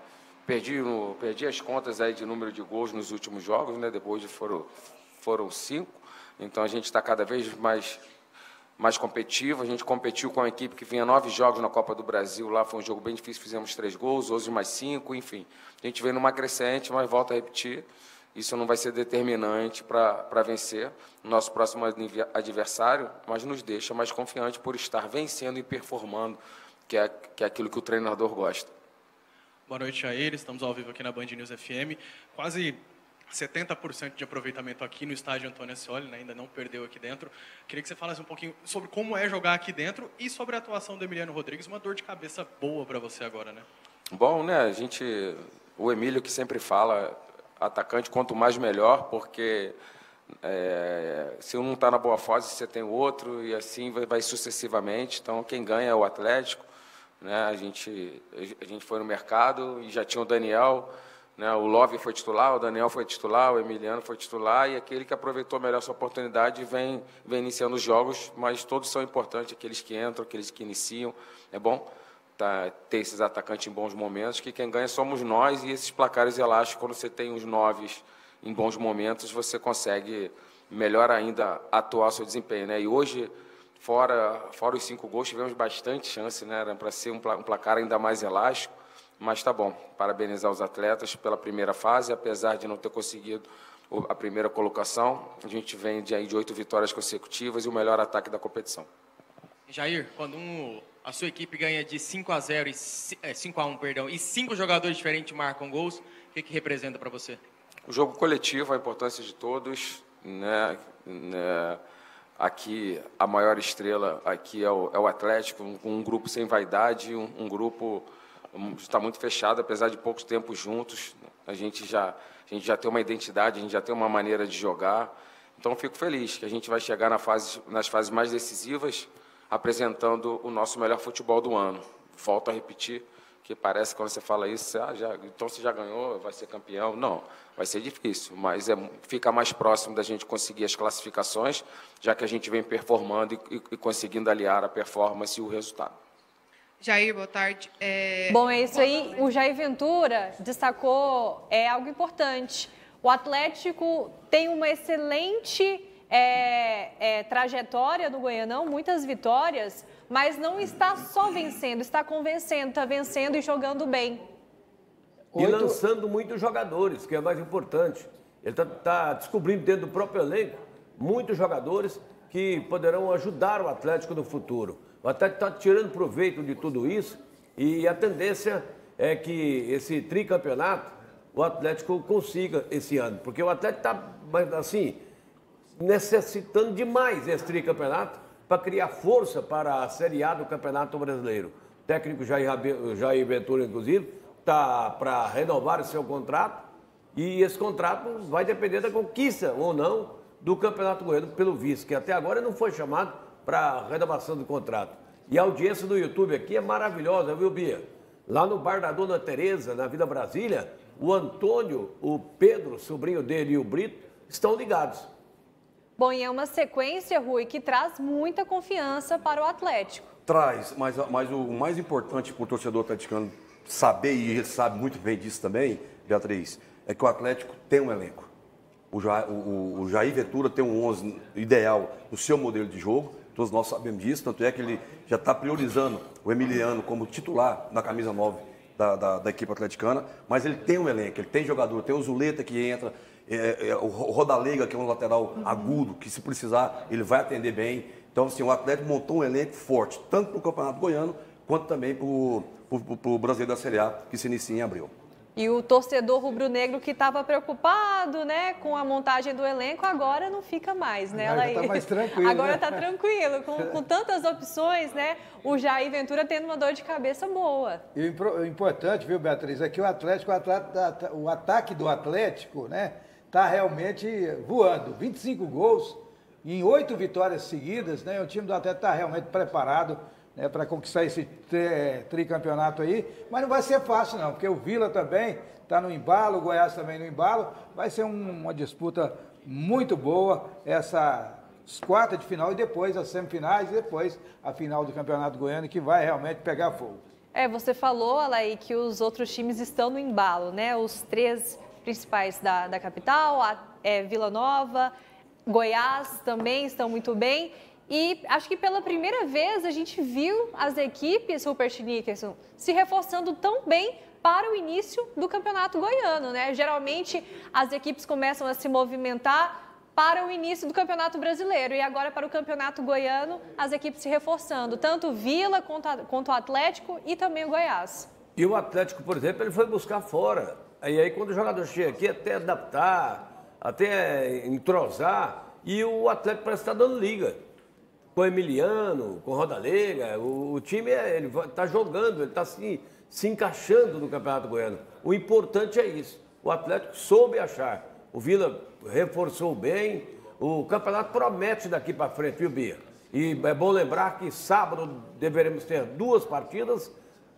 Perdi, no, perdi as contas aí de número de gols nos últimos jogos, né? Depois foram foram cinco, então a gente está cada vez mais mais competitivo. A gente competiu com uma equipe que vinha nove jogos na Copa do Brasil. Lá foi um jogo bem difícil, fizemos três gols, hoje mais cinco, enfim. A gente vem numa crescente, mas volta a repetir. Isso não vai ser determinante para vencer o nosso próximo adversário, mas nos deixa mais confiante por estar vencendo e performando, que é, que é aquilo que o treinador gosta. Boa noite, Jair. Estamos ao vivo aqui na Band News FM. Quase 70% de aproveitamento aqui no estádio Antônio Ascioli, né? ainda não perdeu aqui dentro. Queria que você falasse um pouquinho sobre como é jogar aqui dentro e sobre a atuação do Emiliano Rodrigues, uma dor de cabeça boa para você agora, né? Bom, né, a gente, o Emílio que sempre fala, atacante quanto mais melhor, porque é, se um não está na boa fase, você tem outro e assim vai, vai, sucessivamente. Então, quem ganha é o Atlético. Né? A, gente, a gente foi no mercado e já tinha o Daniel, né? O Love foi titular, o Daniel foi titular, o Emiliano foi titular e aquele que aproveitou melhor essa oportunidade vem, vem iniciando os jogos, mas todos são importantes, aqueles que entram, aqueles que iniciam. É bom tá, ter esses atacantes em bons momentos, que quem ganha somos nós e esses placares elásticos, quando você tem os noves em bons momentos você consegue melhor ainda atuar seu desempenho, né? E hoje, fora, fora os cinco gols, tivemos bastante chance, né? Era para ser um placar ainda mais elástico, mas tá bom. Parabenizar os atletas pela primeira fase, apesar de não ter conseguido a primeira colocação, a gente vem de aí de oito vitórias consecutivas e o melhor ataque da competição. Jair, quando um, a sua equipe ganha de 5 a 0 e 5 é, a 1, perdão, e cinco jogadores diferentes marcam gols, o que, que representa para você? O jogo coletivo, a importância de todos, né, né, aqui a maior estrela aqui é o, é o Atlético, um, um, grupo sem vaidade, um, um grupo está muito fechado, apesar de poucos tempos juntos. A gente já a gente já tem uma identidade, a gente já tem uma maneira de jogar. Então fico feliz que a gente vai chegar na fase, nas fases mais decisivas, apresentando o nosso melhor futebol do ano. Volto a repetir, que parece que quando você fala isso, ah, já, então você já ganhou, vai ser campeão. Não, vai ser difícil, mas é, fica mais próximo da gente conseguir as classificações, já que a gente vem performando e, e conseguindo aliar a performance e o resultado. Jair, boa tarde. É... Bom, é isso aí. O Jair Ventura destacou é, algo importante. O Atlético tem uma excelente é, é, trajetória no Goianão, muitas vitórias, mas não está só vencendo, está convencendo, está vencendo e jogando bem. E lançando muitos jogadores, que é mais importante. Ele está tá descobrindo dentro do próprio elenco muitos jogadores que poderão ajudar o Atlético no futuro. O Atlético está tirando proveito de tudo isso e a tendência é que esse tricampeonato o Atlético consiga esse ano. Porque o Atlético está, assim, necessitando demais esse tricampeonato para criar força para a Série A do Campeonato Brasileiro. O técnico Jair, Jair Ventura, inclusive, está para renovar o seu contrato e esse contrato vai depender da conquista ou não do Campeonato Goiano pelo vice, que até agora não foi chamado para renovação do contrato. E a audiência do YouTube aqui é maravilhosa, viu, Bia? Lá no bar da Dona Tereza, na Vila Brasília, o Antônio, o Pedro, sobrinho dele e o Brito estão ligados. Bom, e é uma sequência, Rui, que traz muita confiança para o Atlético. Traz, mas, mas o mais importante para o torcedor atleticano saber, e ele sabe muito bem disso também, Beatriz, é que o Atlético tem um elenco. O Jair, o, o Jair Ventura tem um 11 ideal no seu modelo de jogo, todos nós sabemos disso, tanto é que ele já está priorizando o Emiliano como titular na camisa 9 da, da, da, equipe atleticana, mas ele tem um elenco, ele tem jogador, tem o Zuleta que entra, é, é, o Rodalega, que é um lateral agudo, que se precisar, ele vai atender bem. Então, assim, o Atlético montou um elenco forte, tanto para o Campeonato Goiano, quanto também para o Brasileiro da Série A, que se inicia em abril. E o torcedor rubro-negro que estava preocupado, né, com a montagem do elenco, agora não fica mais, né? Agora está mais tranquilo. Agora está né? tranquilo, com, com, tantas opções, né? O Jair Ventura tendo uma dor de cabeça boa. E o importante, viu, Beatriz, é que o Atlético, o, o ataque do Atlético, né, está realmente voando. 25 gols em oito vitórias seguidas, né? O time do Atlético está realmente preparado né, para conquistar esse tricampeonato aí. Mas não vai ser fácil, não, porque o Vila também está no embalo, o Goiás também no embalo. Vai ser um, uma disputa muito boa, essa quarta de final e depois as semifinais e depois a final do Campeonato Goiano, que vai realmente pegar fogo. É, você falou, Alaí, que os outros times estão no embalo, né? Os três principais da, da capital, a, é, Vila Nova, Goiás também estão muito bem. E acho que pela primeira vez a gente viu as equipes, Rupert Nickerson, se reforçando tão bem para o início do campeonato goiano, né? Geralmente as equipes começam a se movimentar para o início do Campeonato Brasileiro. E agora, para o Campeonato Goiano, as equipes se reforçando, tanto Vila quanto, quanto o Atlético e também o Goiás. E o Atlético, por exemplo, ele foi buscar fora. E aí, quando o jogador chega aqui, até adaptar, até entrosar, e o Atlético parece estar dando liga com o Emiliano, com Rodalega. O, o time é, ele está jogando, ele está se, se encaixando no Campeonato Goiano. O importante é isso. O Atlético soube achar. O Vila reforçou bem. O campeonato promete daqui para frente, viu, Bia? E é bom lembrar que sábado deveremos ter duas partidas,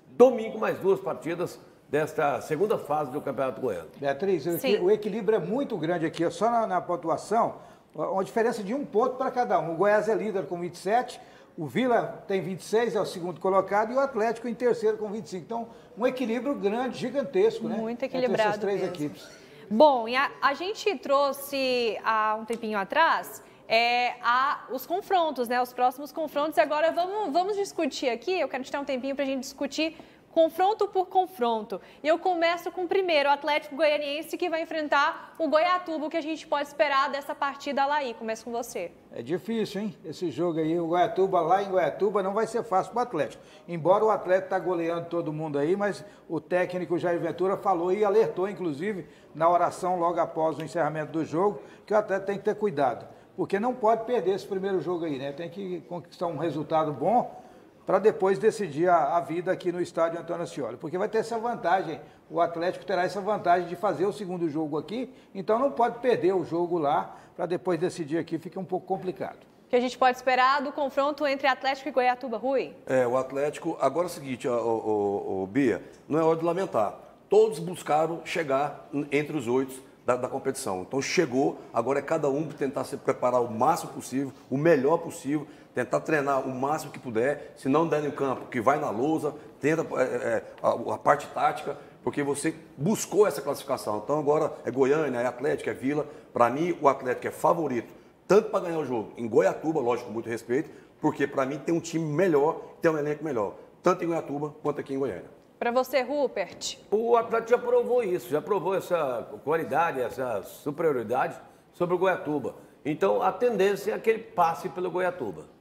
domingo mais duas partidas desta segunda fase do Campeonato Goiano. Beatriz, o, o equilíbrio é muito grande aqui, só na, na pontuação uma diferença de um ponto para cada um. O Goiás é líder com 27, o Vila tem 26, é o segundo colocado, e o Atlético em terceiro com 25. Então, um equilíbrio grande, gigantesco, né? Muito equilibrado. Entre essas três mesmo. equipes. Bom, e a, a gente trouxe há um tempinho atrás é, a, os confrontos, né? Os próximos confrontos. E agora vamos, vamos discutir aqui. Eu quero te dar um tempinho para a gente discutir confronto por confronto. E eu começo com o primeiro, o Atlético Goianiense, que vai enfrentar o Goiatuba. O que a gente pode esperar dessa partida lá aí? Começo com você. É difícil, hein? Esse jogo aí, o Goiatuba lá em Goiatuba não vai ser fácil para o Atlético. Embora o Atlético está goleando todo mundo aí, mas o técnico Jair Ventura falou e alertou, inclusive, na oração logo após o encerramento do jogo, que o Atlético tem que ter cuidado. Porque não pode perder esse primeiro jogo aí, né? Tem que conquistar um resultado bom para depois decidir a, a, vida aqui no estádio Antônio Ascioli. Porque vai ter essa vantagem, o Atlético terá essa vantagem de fazer o segundo jogo aqui, então não pode perder o jogo lá para depois decidir aqui, fica um pouco complicado. O que a gente pode esperar do confronto entre Atlético e Goiatuba, Rui? É, o Atlético, agora é o seguinte, o, o, o Bia, não é hora de lamentar. Todos buscaram chegar entre os oito da, da, competição. Então chegou, agora é cada um tentar se preparar o máximo possível, o melhor possível, tentar treinar o máximo que puder, se não der no campo, que vai na lousa, tenta é, é, a, a, parte tática, porque você buscou essa classificação. Então agora é Goiânia, é Atlético, é Vila. Para mim, o Atlético é favorito, tanto para ganhar o jogo em Goiatuba, lógico, com muito respeito, porque para mim tem um time melhor, tem um elenco melhor, tanto em Goiatuba quanto aqui em Goiânia. Para você, Rupert? O Atlético já provou isso, já provou essa qualidade, essa superioridade sobre o Goiatuba. Então, a tendência é que ele passe pelo Goiatuba.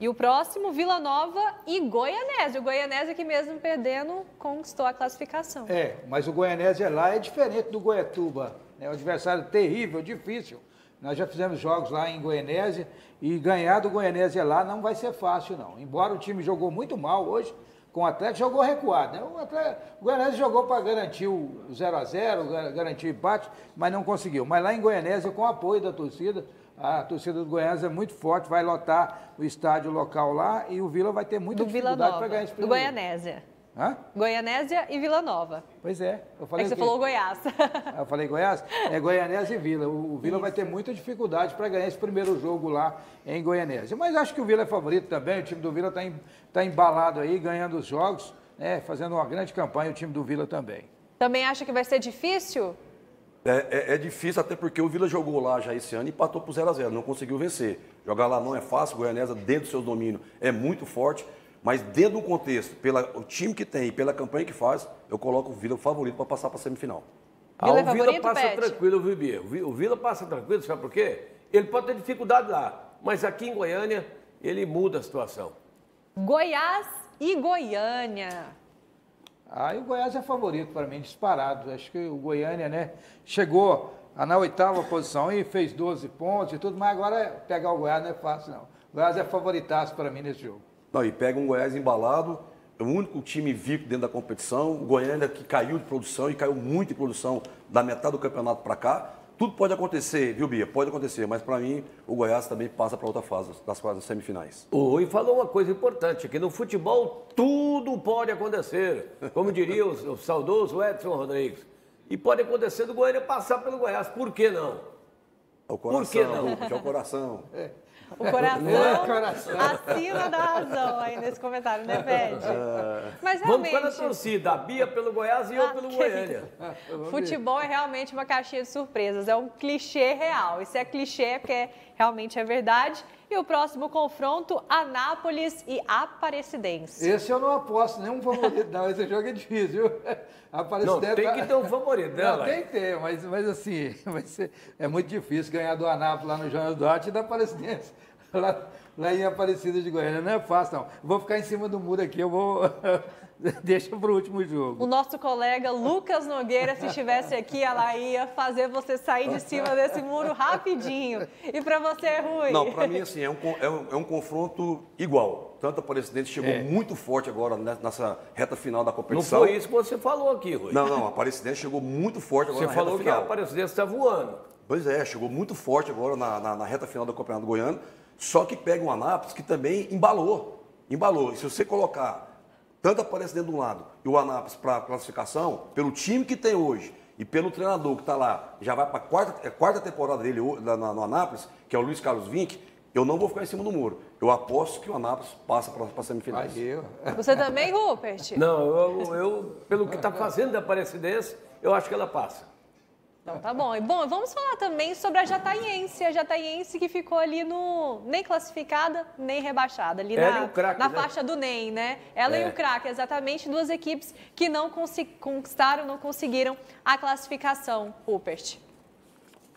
E o próximo, Vila Nova e Goianésia. O Goianésia que mesmo perdendo conquistou a classificação. É, mas o Goianésia lá é diferente do Goiatuba. É né? um adversário terrível, difícil. Nós já fizemos jogos lá em Goianésia e ganhar do Goianésia lá não vai ser fácil, não. Embora o time jogou muito mal hoje, com o Atlético, jogou recuado. Né? O, Atlético, o Goianésia jogou para garantir o 0x0, garantir o empate, mas não conseguiu. Mas lá em Goianésia, com o apoio da torcida, a torcida do Goiás é muito forte, vai lotar o estádio local lá e o Vila vai ter muita do dificuldade para ganhar esse primeiro. Do Goianésia. Hã? Goianésia e Vila Nova. Pois é. Eu falei é que você falou Goiás. Eu falei Goiás? É Goianésia e Vila. O, o Vila Isso. vai ter muita dificuldade para ganhar esse primeiro jogo lá em Goianésia. Mas acho que o Vila é favorito também. O time do Vila está tá embalado aí, ganhando os jogos, né, fazendo uma grande campanha, o time do Vila também. Também acha que vai ser difícil? É, é, é, difícil, até porque o Vila jogou lá já esse ano e empatou por 0 a 0 não conseguiu vencer. Jogar lá não é fácil, o Goianesa, dentro do seu domínio, é muito forte. Mas dentro do contexto, pelo time que tem e pela campanha que faz, eu coloco o Vila favorito para passar para a semifinal. Ah, o Vila passa Pet? tranquilo, viu, Bia? O Vila passa tranquilo, sabe por quê? Ele pode ter dificuldade lá, mas aqui em Goiânia ele muda a situação. Goiás e Goiânia. Ah, e o Goiás é favorito para mim, disparado. Acho que o Goiânia, né, chegou na oitava posição e fez 12 pontos e tudo, mas agora pegar o Goiás não é fácil, não. O Goiás é favoritaço para mim nesse jogo. Não, e pega um Goiás embalado, é o único time vivo dentro da competição. O Goiânia que caiu de produção e caiu muito de produção da metade do campeonato para cá. Tudo pode acontecer, viu, Bia? Pode acontecer, mas para mim o Goiás também passa para outra fase, das fases semifinais. O e falou uma coisa importante, que no futebol tudo pode acontecer, como diria o, o saudoso Edson Rodrigues. E pode acontecer do Goiânia passar pelo Goiás, por que não? É o coração, Por que não? é o coração. É. O coração, é coração acima da razão aí nesse comentário, né, Fed? É. Mas realmente... Vamos para a torcida, a Bia pelo Goiás e eu ah, pelo Goiânia. Futebol é realmente uma caixinha de surpresas, é um clichê real. Isso é clichê é porque realmente é verdade. E o próximo confronto, Anápolis e Aparecidense. Esse eu não aposto nenhum favorito, não. Esse jogo é difícil, viu? [LAUGHS] Aparecidense não, tem tá- que ter um favorito, né? Não, tem que ter, mas, mas assim, [LAUGHS] vai ser, é muito difícil ganhar do Anápolis lá no Jonas Duarte e da Aparecidense [LAUGHS] lá, lá em Aparecida de Goiânia. Não é fácil, não. Vou ficar em cima do muro aqui, eu vou [LAUGHS] Deixa para o último jogo. O nosso colega Lucas Nogueira, se estivesse aqui, ela ia fazer você sair de cima desse muro rapidinho. E para você, Rui? Não, para mim, assim, é um, é, um, é um confronto igual. Tanto a Aparecidense chegou é. muito forte agora nessa reta final da competição. Não foi isso que você falou aqui, Rui. Não, não, a Aparecidense chegou muito forte agora você na reta final. Você falou que a Aparecidense está voando. Pois é, chegou muito forte agora na, na, na reta final do Campeonato Goiano. Só que pega um Anápolis que também embalou. Embalou. E se você colocar tanto aparece dentro de um lado e o Anápolis para a classificação, pelo time que tem hoje e pelo treinador que está lá, já vai para a quarta, é quarta temporada dele no, no Anápolis, que é o Luiz Carlos Vinck, eu não vou ficar em cima do muro. Eu aposto que o Anápolis passa para a semifinais. Você também, Rupert? Não, eu, eu pelo que está fazendo da Aparecidense, eu acho que ela passa. Então tá bom. E bom, vamos falar também sobre a Jataiense. A Jataiense que ficou ali no. nem classificada, nem rebaixada. Ali Ela na, e craque, na né? faixa do NEM, né? Ela É. e o craque, exatamente duas equipes que não conquistaram, não conseguiram a classificação, Rupert.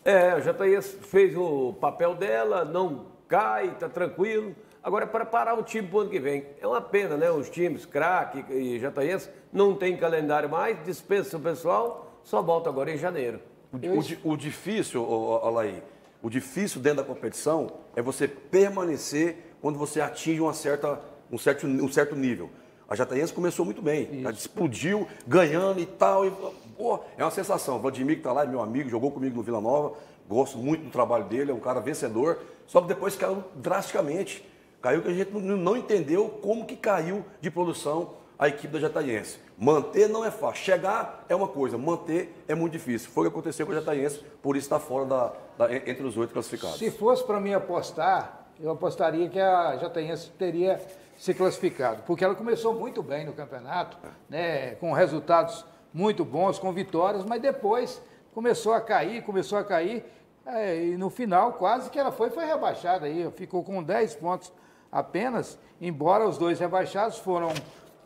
É, a Jataíense fez o papel dela, não cai, tá tranquilo. Agora é preparar o time para o ano que vem. É uma pena, né? Os times, craque e Jataíense, não tem calendário mais, dispensa o pessoal, só volta agora em janeiro. O, di- o o difícil, Alain, o difícil dentro da competição é você permanecer quando você atinge uma certa, um, certo, um certo nível. A Jataiense começou muito bem, ela explodiu, ganhando e tal. E, pô, é uma sensação. O Vladimir que está lá, é meu amigo, jogou comigo no Vila Nova, gosto muito do trabalho dele, é um cara vencedor. Só que depois caiu drasticamente. Caiu que a gente não, não entendeu como que caiu de produção a equipe da Jataiense. Manter não é fácil. Chegar é uma coisa, manter é muito difícil. Foi o que aconteceu com a Jataiense, por isso está fora da, da- entre os oito classificados. Se fosse para mim apostar, eu apostaria que a Jataiense teria se classificado, porque ela começou muito bem no campeonato, né, com resultados muito bons, com vitórias, mas depois começou a cair, começou a cair, é, e no final quase que ela foi, foi rebaixada aí, ficou com 10 pontos apenas, embora os dois rebaixados foram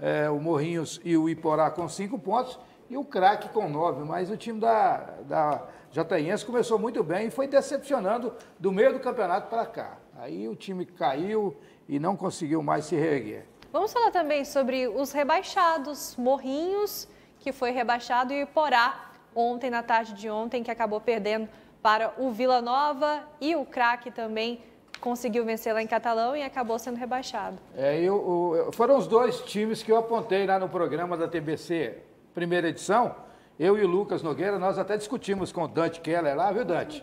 é, o Morrinhos e o Iporá com 5 pontos, e o craque com 9, mas o time da, da Jataiense começou muito bem e foi decepcionando do meio do campeonato para cá. Aí o time caiu e não conseguiu mais se reerguer. Vamos falar também sobre os rebaixados, Morrinhos, que foi rebaixado, e Iporá, ontem, na tarde de ontem, que acabou perdendo para o Vila Nova, e o craque também conseguiu vencer lá em Catalão e acabou sendo rebaixado. É, eu, eu- foram os dois times que eu apontei lá no programa da TBC, primeira edição. Eu e o Lucas Nogueira, nós até discutimos com o Dante Keller lá, viu, Dante?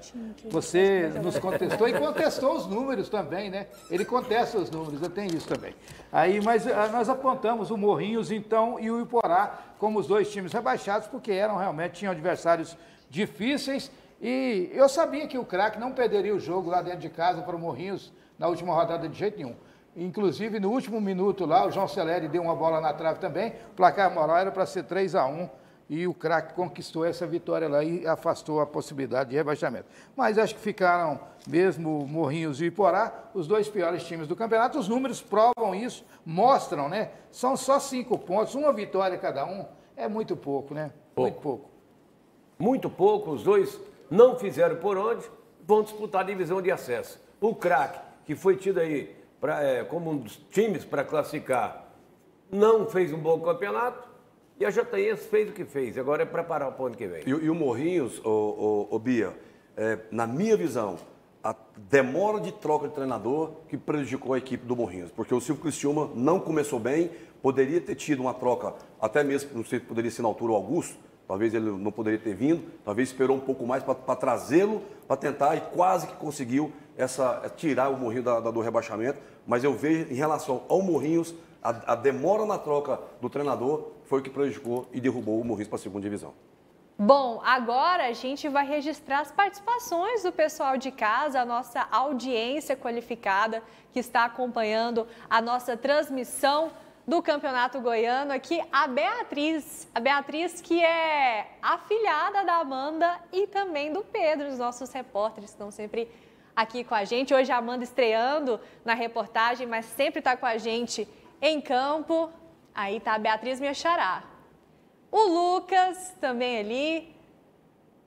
Você nos contestou e contestou os números também, né? Ele contesta os números, eu tenho isso também. Aí, mas ah, nós apontamos o Morrinhos, então, e o Iporá como os dois times rebaixados, porque eram realmente, tinham adversários difíceis. E eu sabia que o craque não perderia o jogo lá dentro de casa para o Morrinhos na última rodada de jeito nenhum. Inclusive, no último minuto lá, o João Celeri deu uma bola na trave também. O placar moral era para ser 3 a 1 e o craque conquistou essa vitória lá e afastou a possibilidade de rebaixamento. Mas acho que ficaram, mesmo Morrinhos e Iporá, os dois piores times do campeonato. Os números provam isso, mostram, né? São só cinco pontos, uma vitória cada um. É muito pouco, né? Muito pouco. Muito pouco, os dois não fizeram por onde, vão disputar a divisão de acesso. O craque, que foi tido aí pra, é, como um dos times para classificar, não fez um bom campeonato. E a Jataíense fez o que fez, agora é preparar o ano que vem. E, e o Morrinhos, ô, ô, ô, Bia, é, na minha visão, a demora de troca de treinador que prejudicou a equipe do Morrinhos. Porque o Silvio Criciúma não começou bem, poderia ter tido uma troca, até mesmo, não sei se poderia ser na altura o Augusto, talvez ele não poderia ter vindo, talvez esperou um pouco mais para trazê-lo, para tentar, e quase que conseguiu essa, tirar o Morrinho da- da- do rebaixamento. Mas eu vejo, em relação ao Morrinhos, a, a demora na troca do treinador foi o que prejudicou e derrubou o Morrinhos para a segunda divisão. Bom, agora a gente vai registrar as participações do pessoal de casa, a nossa audiência qualificada que está acompanhando a nossa transmissão do Campeonato Goiano aqui, a Beatriz. A Beatriz que é afilhada da Amanda e também do Pedro, os nossos repórteres estão sempre aqui com a gente. Hoje a Amanda estreando na reportagem, mas sempre está com a gente em campo. Aí tá a Beatriz minha xará. O Lucas também ali,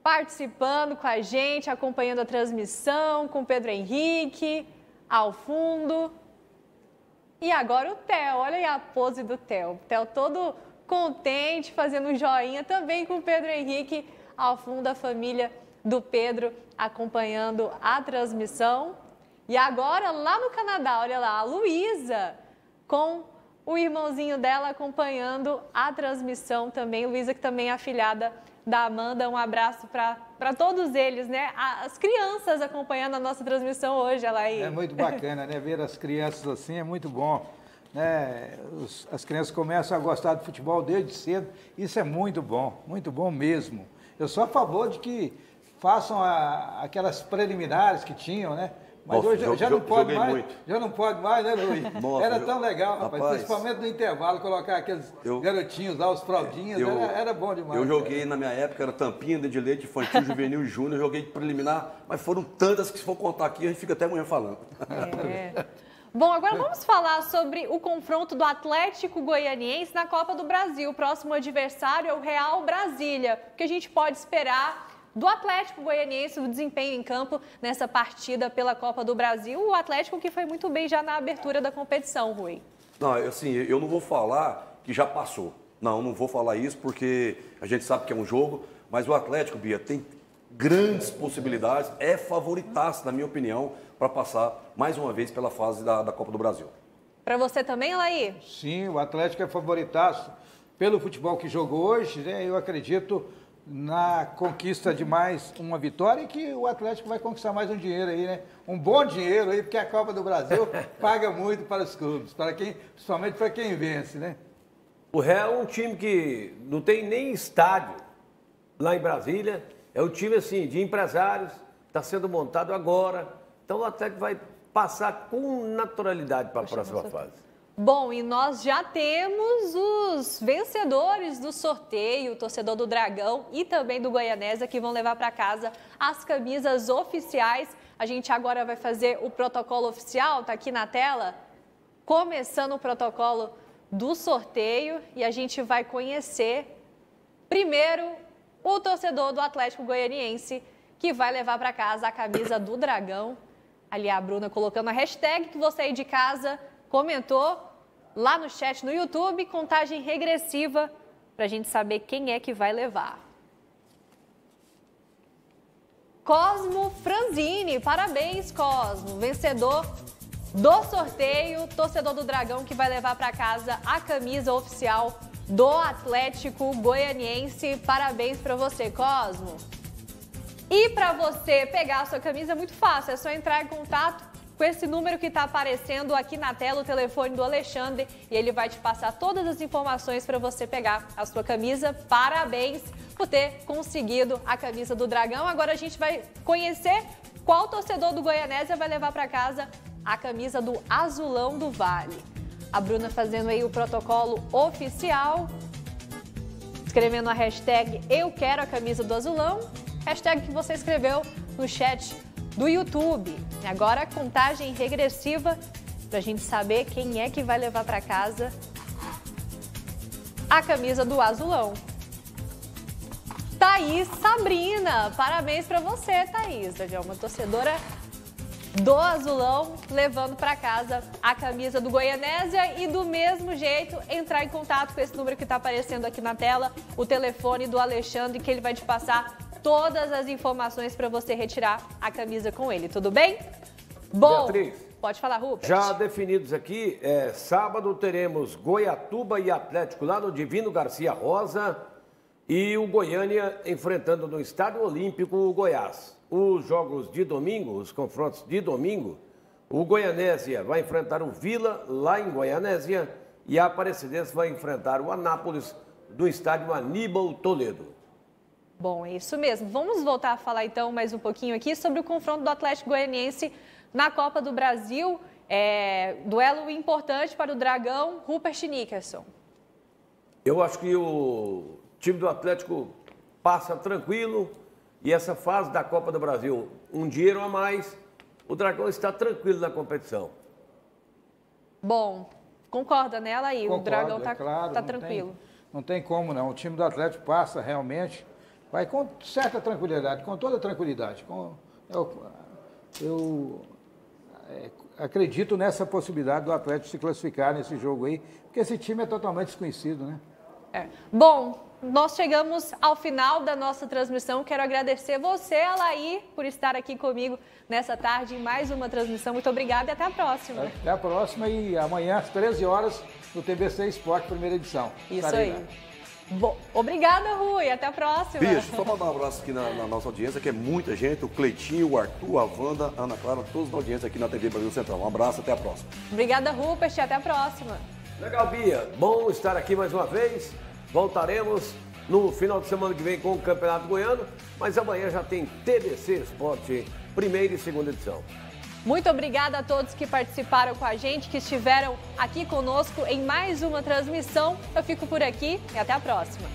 participando com a gente, acompanhando a transmissão, com o Pedro Henrique, ao fundo. E agora o Theo, olha aí a pose do Theo. O Theo todo contente, fazendo joinha também com o Pedro Henrique, ao fundo a família do Pedro acompanhando a transmissão. E agora lá no Canadá, olha lá, a Luísa com o irmãozinho dela acompanhando a transmissão também. Luísa, que também é afilhada da Amanda. Um abraço para todos eles, né? As crianças acompanhando a nossa transmissão hoje, aí. É muito bacana, né? Ver as crianças assim é muito bom. Né? Os- as crianças começam a gostar de futebol desde cedo. Isso é muito bom, muito bom mesmo. Eu sou a favor de que façam a- aquelas preliminares que tinham, né? Mas Nossa, hoje já não pode joguei mais. muito. Já não pode mais, né, Luiz? [LAUGHS] Nossa, era eu- tão legal, rapaz, rapaz. Principalmente no intervalo, colocar aqueles Eu- garotinhos lá, os fraldinhas, Eu- era, era bom demais. Eu joguei na minha época, era tampinha, de leite, infantil, juvenil e [LAUGHS] júnior, joguei de preliminar, mas foram tantas que se for contar aqui, a gente fica até amanhã falando. É. Bom, agora vamos falar sobre o confronto do Atlético Goianiense na Copa do Brasil. O próximo adversário é o Real Brasília. O que a gente pode esperar do Atlético Goianiense, o desempenho em campo nessa partida pela Copa do Brasil? O Atlético que foi muito bem já na abertura da competição, Rui. Não, assim, eu não vou falar que já passou. Não, não vou falar isso porque a gente sabe que é um jogo, mas o Atlético, Bia, tem grandes possibilidades, é favoritaço, na minha opinião, para passar mais uma vez pela fase da, da Copa do Brasil. Para você também, Laí? Sim, o Atlético é favoritaço pelo futebol que jogou hoje, né? Eu acredito na conquista de mais uma vitória e que o Atlético vai conquistar mais um dinheiro aí, né? Um bom dinheiro aí, porque a Copa do Brasil [LAUGHS] paga muito para os clubes, para quem, principalmente para quem vence, né? O Real é um time que não tem nem estádio lá em Brasília. É um time assim de empresários, está sendo montado agora. Então o Atlético vai passar com naturalidade para a próxima fase. Bom, e nós já temos os vencedores do sorteio, o torcedor do Dragão e também do Goianésia, que vão levar para casa as camisas oficiais. A gente agora vai fazer o protocolo oficial, tá aqui na tela. Começando o protocolo do sorteio e a gente vai conhecer primeiro o torcedor do Atlético Goianiense, que vai levar para casa a camisa do Dragão. Ali a Bruna colocando a hashtag que você aí de casa comentou lá no chat no YouTube, contagem regressiva para a gente saber quem é que vai levar. Cosmo Franzini, parabéns Cosmo, vencedor do sorteio, torcedor do Dragão que vai levar para casa a camisa oficial do Atlético Goianiense. Parabéns para você, Cosmo. E para você pegar a sua camisa é muito fácil, é só entrar em contato com esse número que está aparecendo aqui na tela, o telefone do Alexandre, e ele vai te passar todas as informações para você pegar a sua camisa. Parabéns por ter conseguido a camisa do Dragão. Agora a gente vai conhecer qual torcedor do Goianésia vai levar para casa a camisa do Azulão do Vale. A Bruna fazendo aí o protocolo oficial, escrevendo a hashtag Eu Quero a Camisa do Azulão, hashtag que você escreveu no chat do YouTube. Agora contagem regressiva para a gente saber quem é que vai levar para casa a camisa do Azulão. Thaís Sabrina, parabéns para você, Thaís. É uma torcedora do Azulão, levando para casa a camisa do Goianésia e do mesmo jeito entrar em contato com esse número que está aparecendo aqui na tela, o telefone do Alexandre, que ele vai te passar todas as informações para você retirar a camisa com ele, tudo bem? Bom, Beatriz. pode falar, Rupert. Já definidos aqui, é, sábado teremos Goiatuba e Atlético lá no Divino Garcia Rosa e o Goiânia enfrentando no Estádio Olímpico o Goiás. Os jogos de domingo, os confrontos de domingo, o Goianésia vai enfrentar o Vila lá em Goianésia e a Aparecidense vai enfrentar o Anápolis do Estádio Aníbal Toledo. Bom, é isso mesmo. Vamos voltar a falar então mais um pouquinho aqui sobre o confronto do Atlético Goianiense na Copa do Brasil. É, duelo importante para o Dragão, Rupert Nickerson. Eu acho que o time do Atlético passa tranquilo e essa fase da Copa do Brasil, um dinheiro a mais, o Dragão está tranquilo na competição. Bom, concorda nela aí? o Dragão é tá, claro, tá tranquilo. Tem, não tem como não. O time do Atlético passa realmente, vai com certa tranquilidade, com toda tranquilidade. Com, eu eu é, acredito nessa possibilidade do Atlético se classificar nesse jogo aí, porque esse time é totalmente desconhecido, né? É. Bom, nós chegamos ao final da nossa transmissão. Quero agradecer você, Alaí, por estar aqui comigo nessa tarde em mais uma transmissão. Muito obrigada e até a próxima. Até a próxima e amanhã às 13 horas no TBC Esporte, primeira edição. Isso Estarei aí. lá. Bom, obrigada, Rui. Até a próxima. Bicho, só mandar um abraço aqui na, na nossa audiência, que é muita gente, o Cleitinho, o Arthur, a Wanda, a Ana Clara, todos na audiência aqui na TV Brasil Central. Um abraço, até a próxima. Obrigada, Rupert. e Até a próxima. Legal, Bia. Bom estar aqui mais uma vez. Voltaremos no final de semana que vem com o Campeonato Goiano, mas amanhã já tem TBC Esporte, primeira e segunda edição. Muito obrigada a todos que participaram com a gente, que estiveram aqui conosco em mais uma transmissão. Eu fico por aqui e até a próxima.